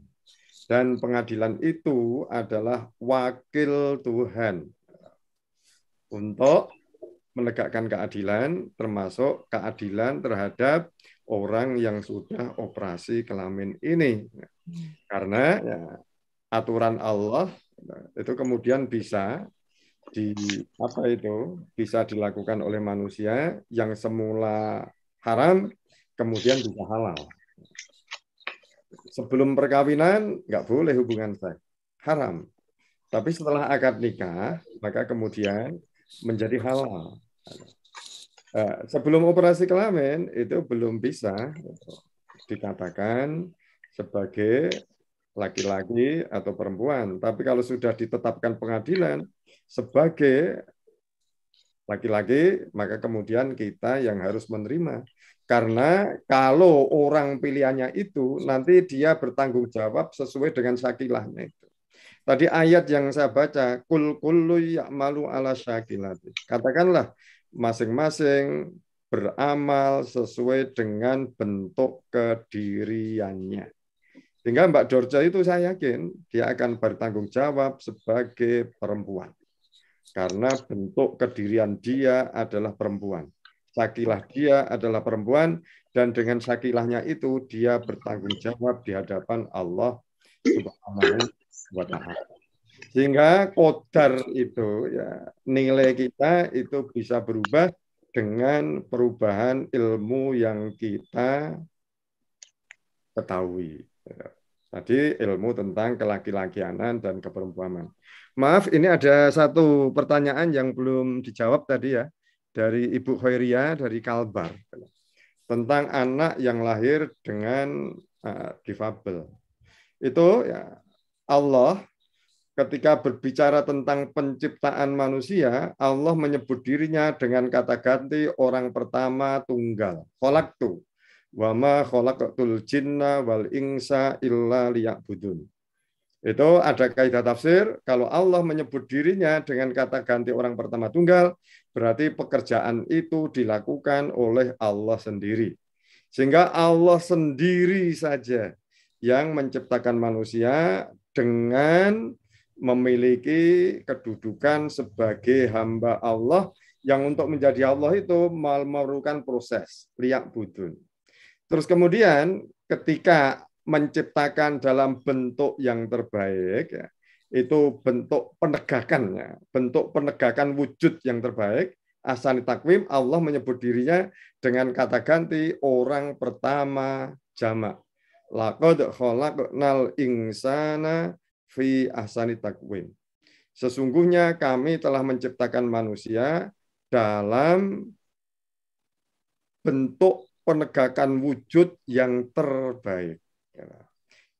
Speaker 13: dan pengadilan itu adalah wakil Tuhan untuk menegakkan keadilan, termasuk keadilan terhadap orang yang sudah operasi kelamin ini. Karena ya, aturan Allah itu kemudian bisa di apa itu bisa dilakukan oleh manusia yang semula haram kemudian bisa halal. Sebelum perkawinan nggak boleh hubungan seks, haram. Tapi setelah akad nikah, maka kemudian menjadi halal. Eh, sebelum operasi kelamin itu belum bisa dikatakan sebagai laki-laki atau perempuan. Tapi kalau sudah ditetapkan pengadilan sebagai laki-laki, maka kemudian kita yang harus menerima. Karena kalau orang pilihannya itu, nanti dia bertanggung jawab sesuai dengan sakilahnya itu. Tadi ayat yang saya baca, kul kullu ya'malu ala syakilati. Katakanlah masing-masing beramal sesuai dengan bentuk kediriannya. Sehingga Mbak Dorja itu saya yakin dia akan bertanggung jawab sebagai perempuan. Karena bentuk kedirian dia adalah perempuan. Sakilah dia adalah perempuan dan dengan sakilahnya itu dia bertanggung jawab di hadapan Allah Subhanahu wa taala. Sehingga kodar itu ya nilai kita itu bisa berubah dengan perubahan ilmu yang kita ketahui. Tadi ilmu tentang kelaki-lakianan dan keperempuanan. Maaf, ini ada satu pertanyaan yang belum dijawab tadi ya dari Ibu Khairia dari Kalbar tentang anak yang lahir dengan uh, difabel. Itu ya Allah ketika berbicara tentang penciptaan manusia, Allah menyebut dirinya dengan kata ganti orang pertama tunggal. Kholaktu. Wama kholaktul jinna wal ingsa illa liya'budun. Itu ada kaidah tafsir, kalau Allah menyebut dirinya dengan kata ganti orang pertama tunggal, berarti pekerjaan itu dilakukan oleh Allah sendiri. Sehingga Allah sendiri saja yang menciptakan manusia dengan memiliki kedudukan sebagai hamba Allah yang untuk menjadi Allah itu memerlukan proses liak budun. Terus kemudian ketika menciptakan dalam bentuk yang terbaik ya, itu bentuk penegakannya, bentuk penegakan wujud yang terbaik. Asani takwim Allah menyebut dirinya dengan kata ganti orang pertama jamak. Laqad khalaqnal insana fi ahsani takwim. Sesungguhnya kami telah menciptakan manusia dalam bentuk penegakan wujud yang terbaik.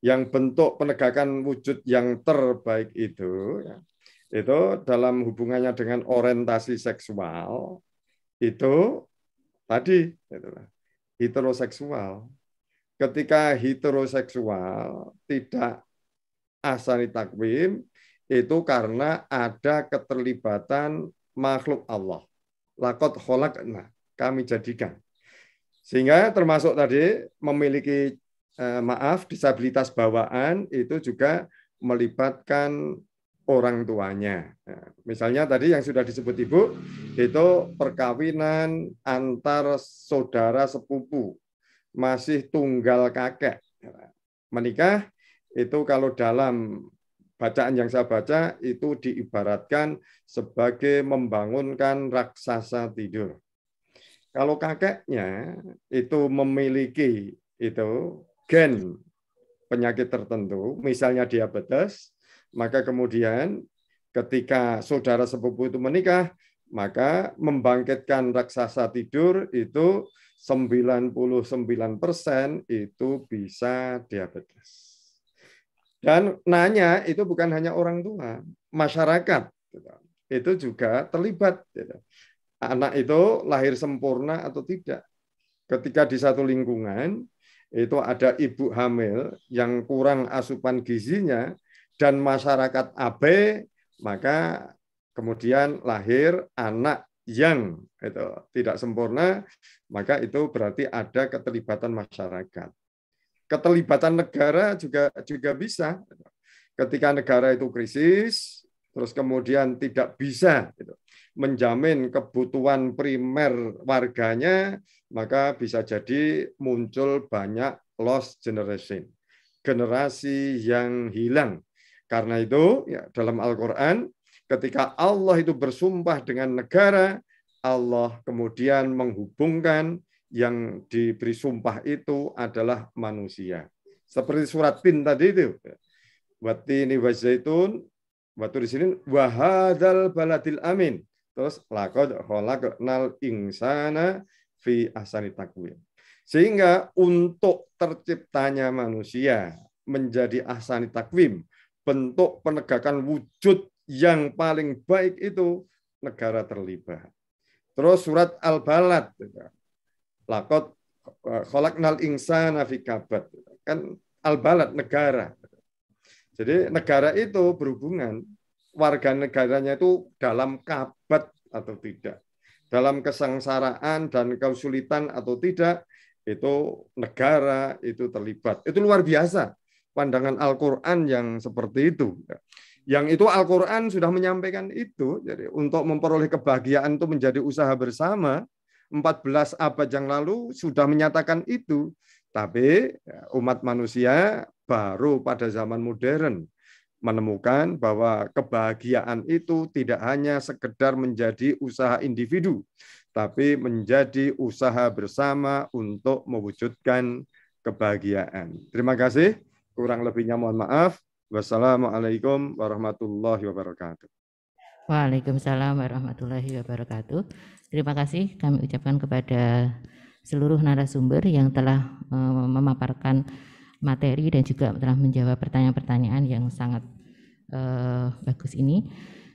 Speaker 13: Yang bentuk penegakan wujud yang terbaik itu, ya, itu dalam hubungannya dengan orientasi seksual, itu tadi heteroseksual ketika heteroseksual tidak asani takwim itu karena ada keterlibatan makhluk Allah. Lakot kholakna, kami jadikan. Sehingga termasuk tadi memiliki eh, maaf disabilitas bawaan itu juga melibatkan orang tuanya. Nah, misalnya tadi yang sudah disebut Ibu itu perkawinan antar saudara sepupu masih tunggal kakek. Menikah itu kalau dalam bacaan yang saya baca itu diibaratkan sebagai membangunkan raksasa tidur. Kalau kakeknya itu memiliki itu gen penyakit tertentu, misalnya diabetes, maka kemudian ketika saudara sepupu itu menikah, maka membangkitkan raksasa tidur itu 99% itu bisa diabetes. Dan nanya itu bukan hanya orang tua, masyarakat itu juga terlibat. Anak itu lahir sempurna atau tidak. Ketika di satu lingkungan itu ada ibu hamil yang kurang asupan gizinya dan masyarakat AB, maka kemudian lahir anak yang itu tidak sempurna, maka itu berarti ada keterlibatan masyarakat. Keterlibatan negara juga juga bisa. Ketika negara itu krisis, terus kemudian tidak bisa gitu, menjamin kebutuhan primer warganya, maka bisa jadi muncul banyak lost generation, generasi yang hilang. Karena itu, ya, dalam Al-Quran, ketika Allah itu bersumpah dengan negara, Allah kemudian menghubungkan yang diberi sumpah itu adalah manusia. Seperti surat tin tadi itu. Watini wa zaitun, waktu di sini wahadal baladil amin. Terus lakod nal insana fi asani takwim. Sehingga untuk terciptanya manusia menjadi asani takwim, bentuk penegakan wujud yang paling baik itu negara terlibat. Terus surat Al-Balad. Lakot nal insana fi kabat. Kan Al-Balad negara. Jadi negara itu berhubungan warga negaranya itu dalam kabat atau tidak, dalam kesengsaraan dan kesulitan atau tidak, itu negara itu terlibat. Itu luar biasa pandangan Al-Quran yang seperti itu. Yang itu Al-Quran sudah menyampaikan itu. Jadi untuk memperoleh kebahagiaan itu menjadi usaha bersama. 14 abad yang lalu sudah menyatakan itu. Tapi umat manusia baru pada zaman modern menemukan bahwa kebahagiaan itu tidak hanya sekedar menjadi usaha individu, tapi menjadi usaha bersama untuk mewujudkan kebahagiaan. Terima kasih. Kurang lebihnya mohon maaf. Wassalamualaikum warahmatullahi wabarakatuh.
Speaker 10: Waalaikumsalam warahmatullahi wabarakatuh. Terima kasih kami ucapkan kepada seluruh narasumber yang telah uh, memaparkan materi dan juga telah menjawab pertanyaan-pertanyaan yang sangat uh, bagus ini.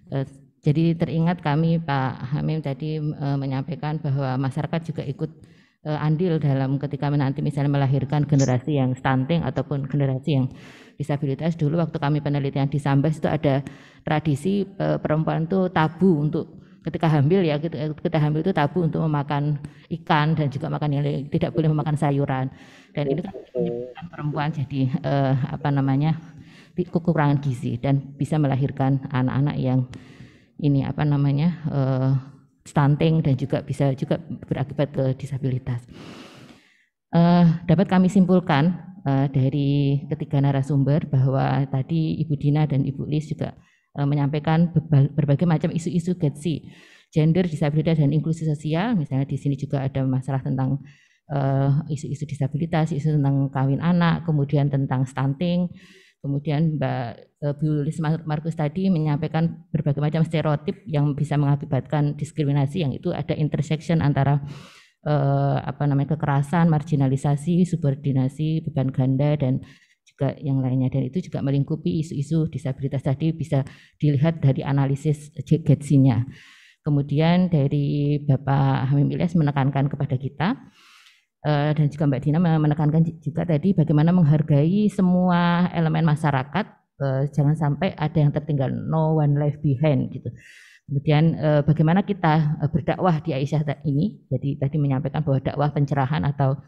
Speaker 10: Uh, jadi teringat kami Pak Hamim tadi menyampaikan bahwa masyarakat juga ikut andil dalam ketika nanti misalnya melahirkan generasi yang stunting ataupun generasi yang disabilitas. Dulu waktu kami penelitian di Sambas itu ada tradisi uh, perempuan itu tabu untuk ketika hamil ya ketika hamil itu tabu untuk memakan ikan dan juga makan yang tidak boleh memakan sayuran dan ini kan perempuan jadi uh, apa namanya kekurangan gizi dan bisa melahirkan anak-anak yang ini apa namanya uh, stunting dan juga bisa juga berakibat ke disabilitas. Uh, dapat kami simpulkan uh, dari ketiga narasumber bahwa tadi Ibu Dina dan Ibu Lis juga uh, menyampaikan berbagai macam isu-isu GETSI, gender, disabilitas, dan inklusi sosial. Misalnya di sini juga ada masalah tentang isu-isu uh, disabilitas, isu tentang kawin anak, kemudian tentang stunting, kemudian Mbak Bu Lis Markus tadi menyampaikan berbagai macam stereotip yang bisa mengakibatkan diskriminasi, yang itu ada intersection antara uh, apa namanya kekerasan, marginalisasi, subordinasi, beban ganda, dan juga yang lainnya dan itu juga melingkupi isu-isu disabilitas tadi bisa dilihat dari analisis GETSI-nya. Kemudian dari Bapak Hamim Ilyas menekankan kepada kita uh, dan juga Mbak Dina menekankan juga tadi bagaimana menghargai semua elemen masyarakat uh, jangan sampai ada yang tertinggal no one left behind gitu. Kemudian uh, bagaimana kita berdakwah di Aisyah ini jadi tadi menyampaikan bahwa dakwah pencerahan atau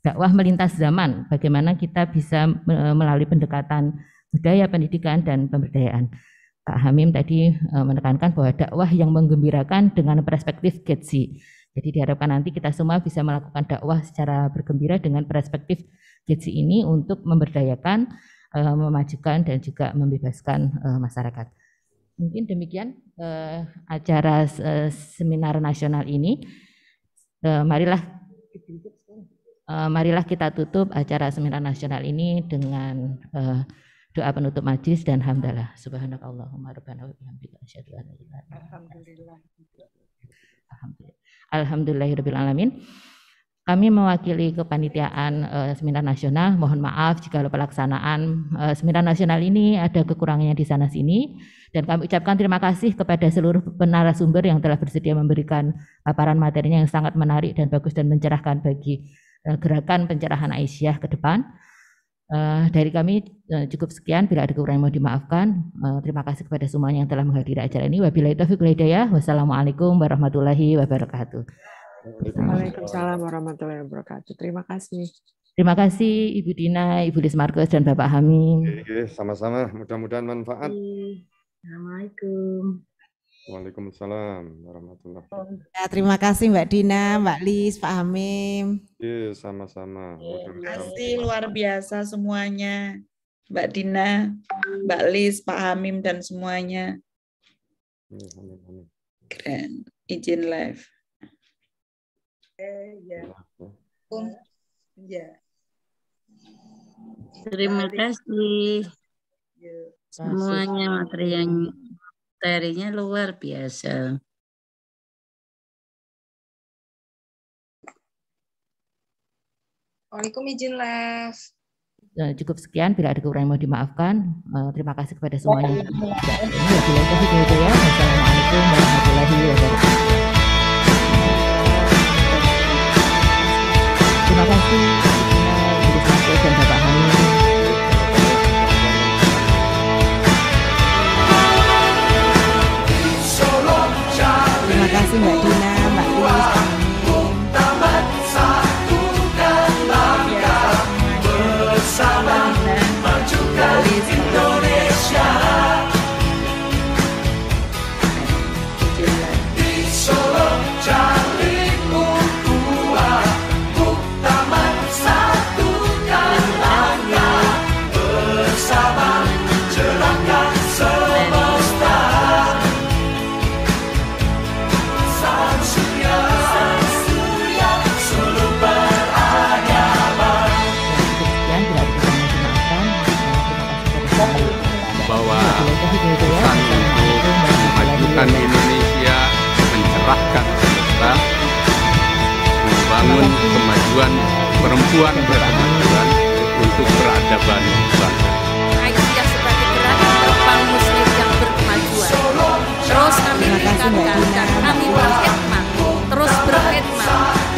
Speaker 10: dakwah melintas zaman, bagaimana kita bisa melalui pendekatan budaya, pendidikan, dan pemberdayaan. Pak Hamim tadi menekankan bahwa dakwah yang menggembirakan dengan perspektif Getsi. Jadi diharapkan nanti kita semua bisa melakukan dakwah secara bergembira dengan perspektif Getsi ini untuk memberdayakan, e, memajukan, dan juga membebaskan masyarakat. Mungkin demikian acara seminar nasional ini. Marilah Uh, marilah kita tutup acara seminar nasional ini dengan uh, doa penutup majlis dan hamdalah. Subhanakallahumma rabbana wa bihamdika asyhadu an la Alhamdulillah. Alamin. Kami mewakili kepanitiaan uh, seminar nasional. Mohon maaf jika pelaksanaan uh, seminar nasional ini ada kekurangannya di sana sini. Dan kami ucapkan terima kasih kepada seluruh penarasumber yang telah bersedia memberikan paparan materinya yang sangat menarik dan bagus dan mencerahkan bagi Eh, gerakan pencerahan Aisyah ke depan. Uh, dari kami uh, cukup sekian. Bila ada kekurangan mohon dimaafkan. Uh, terima kasih kepada semuanya yang telah menghadiri acara ini. Wabillahi taufiq hidayah. Wassalamualaikum warahmatullahi wabarakatuh.
Speaker 11: Waalaikumsalam warahmatullahi wabarakatuh. Terima kasih.
Speaker 10: Terima kasih Ibu Dina, Ibu Lis Marcos, dan Bapak Hamim.
Speaker 13: Oke, sama-sama. Mudah-mudahan manfaat.
Speaker 11: Assalamualaikum.
Speaker 13: Waalaikumsalam warahmatullahi wabarakatuh.
Speaker 8: Ya, terima kasih Mbak Dina, Mbak Lis, Pak Hamim.
Speaker 13: Iya, sama-sama.
Speaker 14: Terima kasih luar biasa semuanya. Mbak Dina, Mbak Lis, Pak Hamim, dan semuanya.
Speaker 13: Amin, amin, amin.
Speaker 14: Keren. Izin live.
Speaker 15: Eh, ya.
Speaker 14: Um,
Speaker 15: Ya.
Speaker 16: Terima kasih semuanya materi yang materinya luar biasa.
Speaker 15: Waalaikum izin live.
Speaker 10: Eh, Cukup sekian, bila ada kekurangan mohon dimaafkan. Eh, Terima kasih kepada semuanya. Hidayah. Wassalamualaikum warahmatullahi wabarakatuh.
Speaker 17: perempuan beragama
Speaker 1: untuk peradaban bangsa.
Speaker 2: Ayo yang sebagai gerakan bank muslim yang berkemajuan. Terus kami tingkatkan dan kami berkhidmat, terus berkhidmat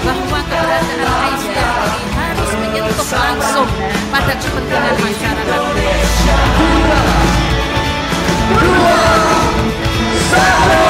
Speaker 2: bahwa keberadaan Aisyah ini harus menyentuh langsung pada kepentingan masyarakat. Dua, dua, satu.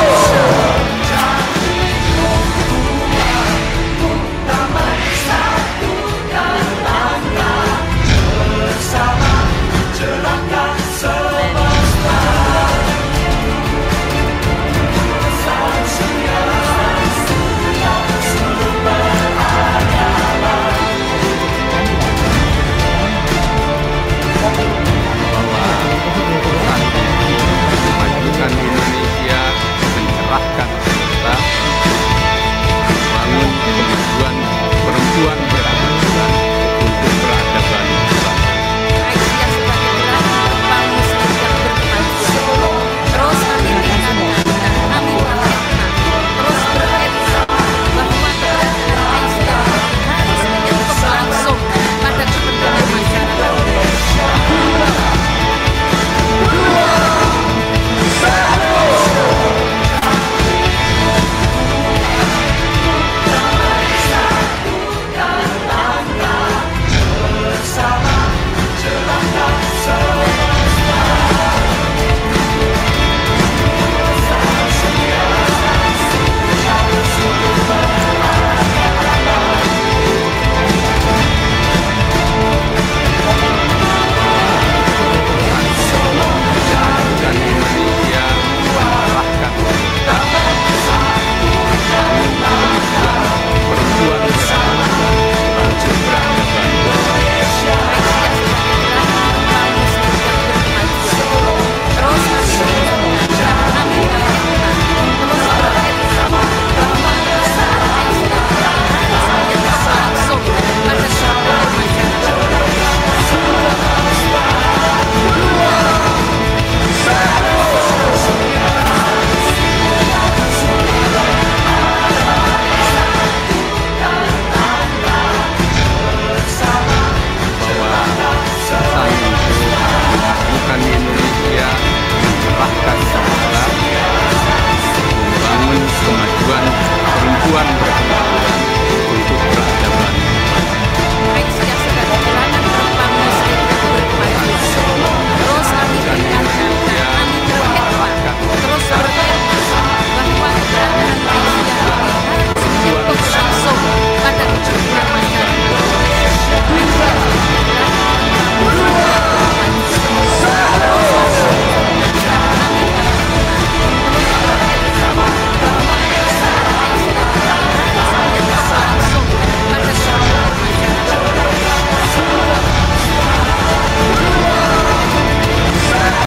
Speaker 2: Solo pada kejuaraan masyarakat.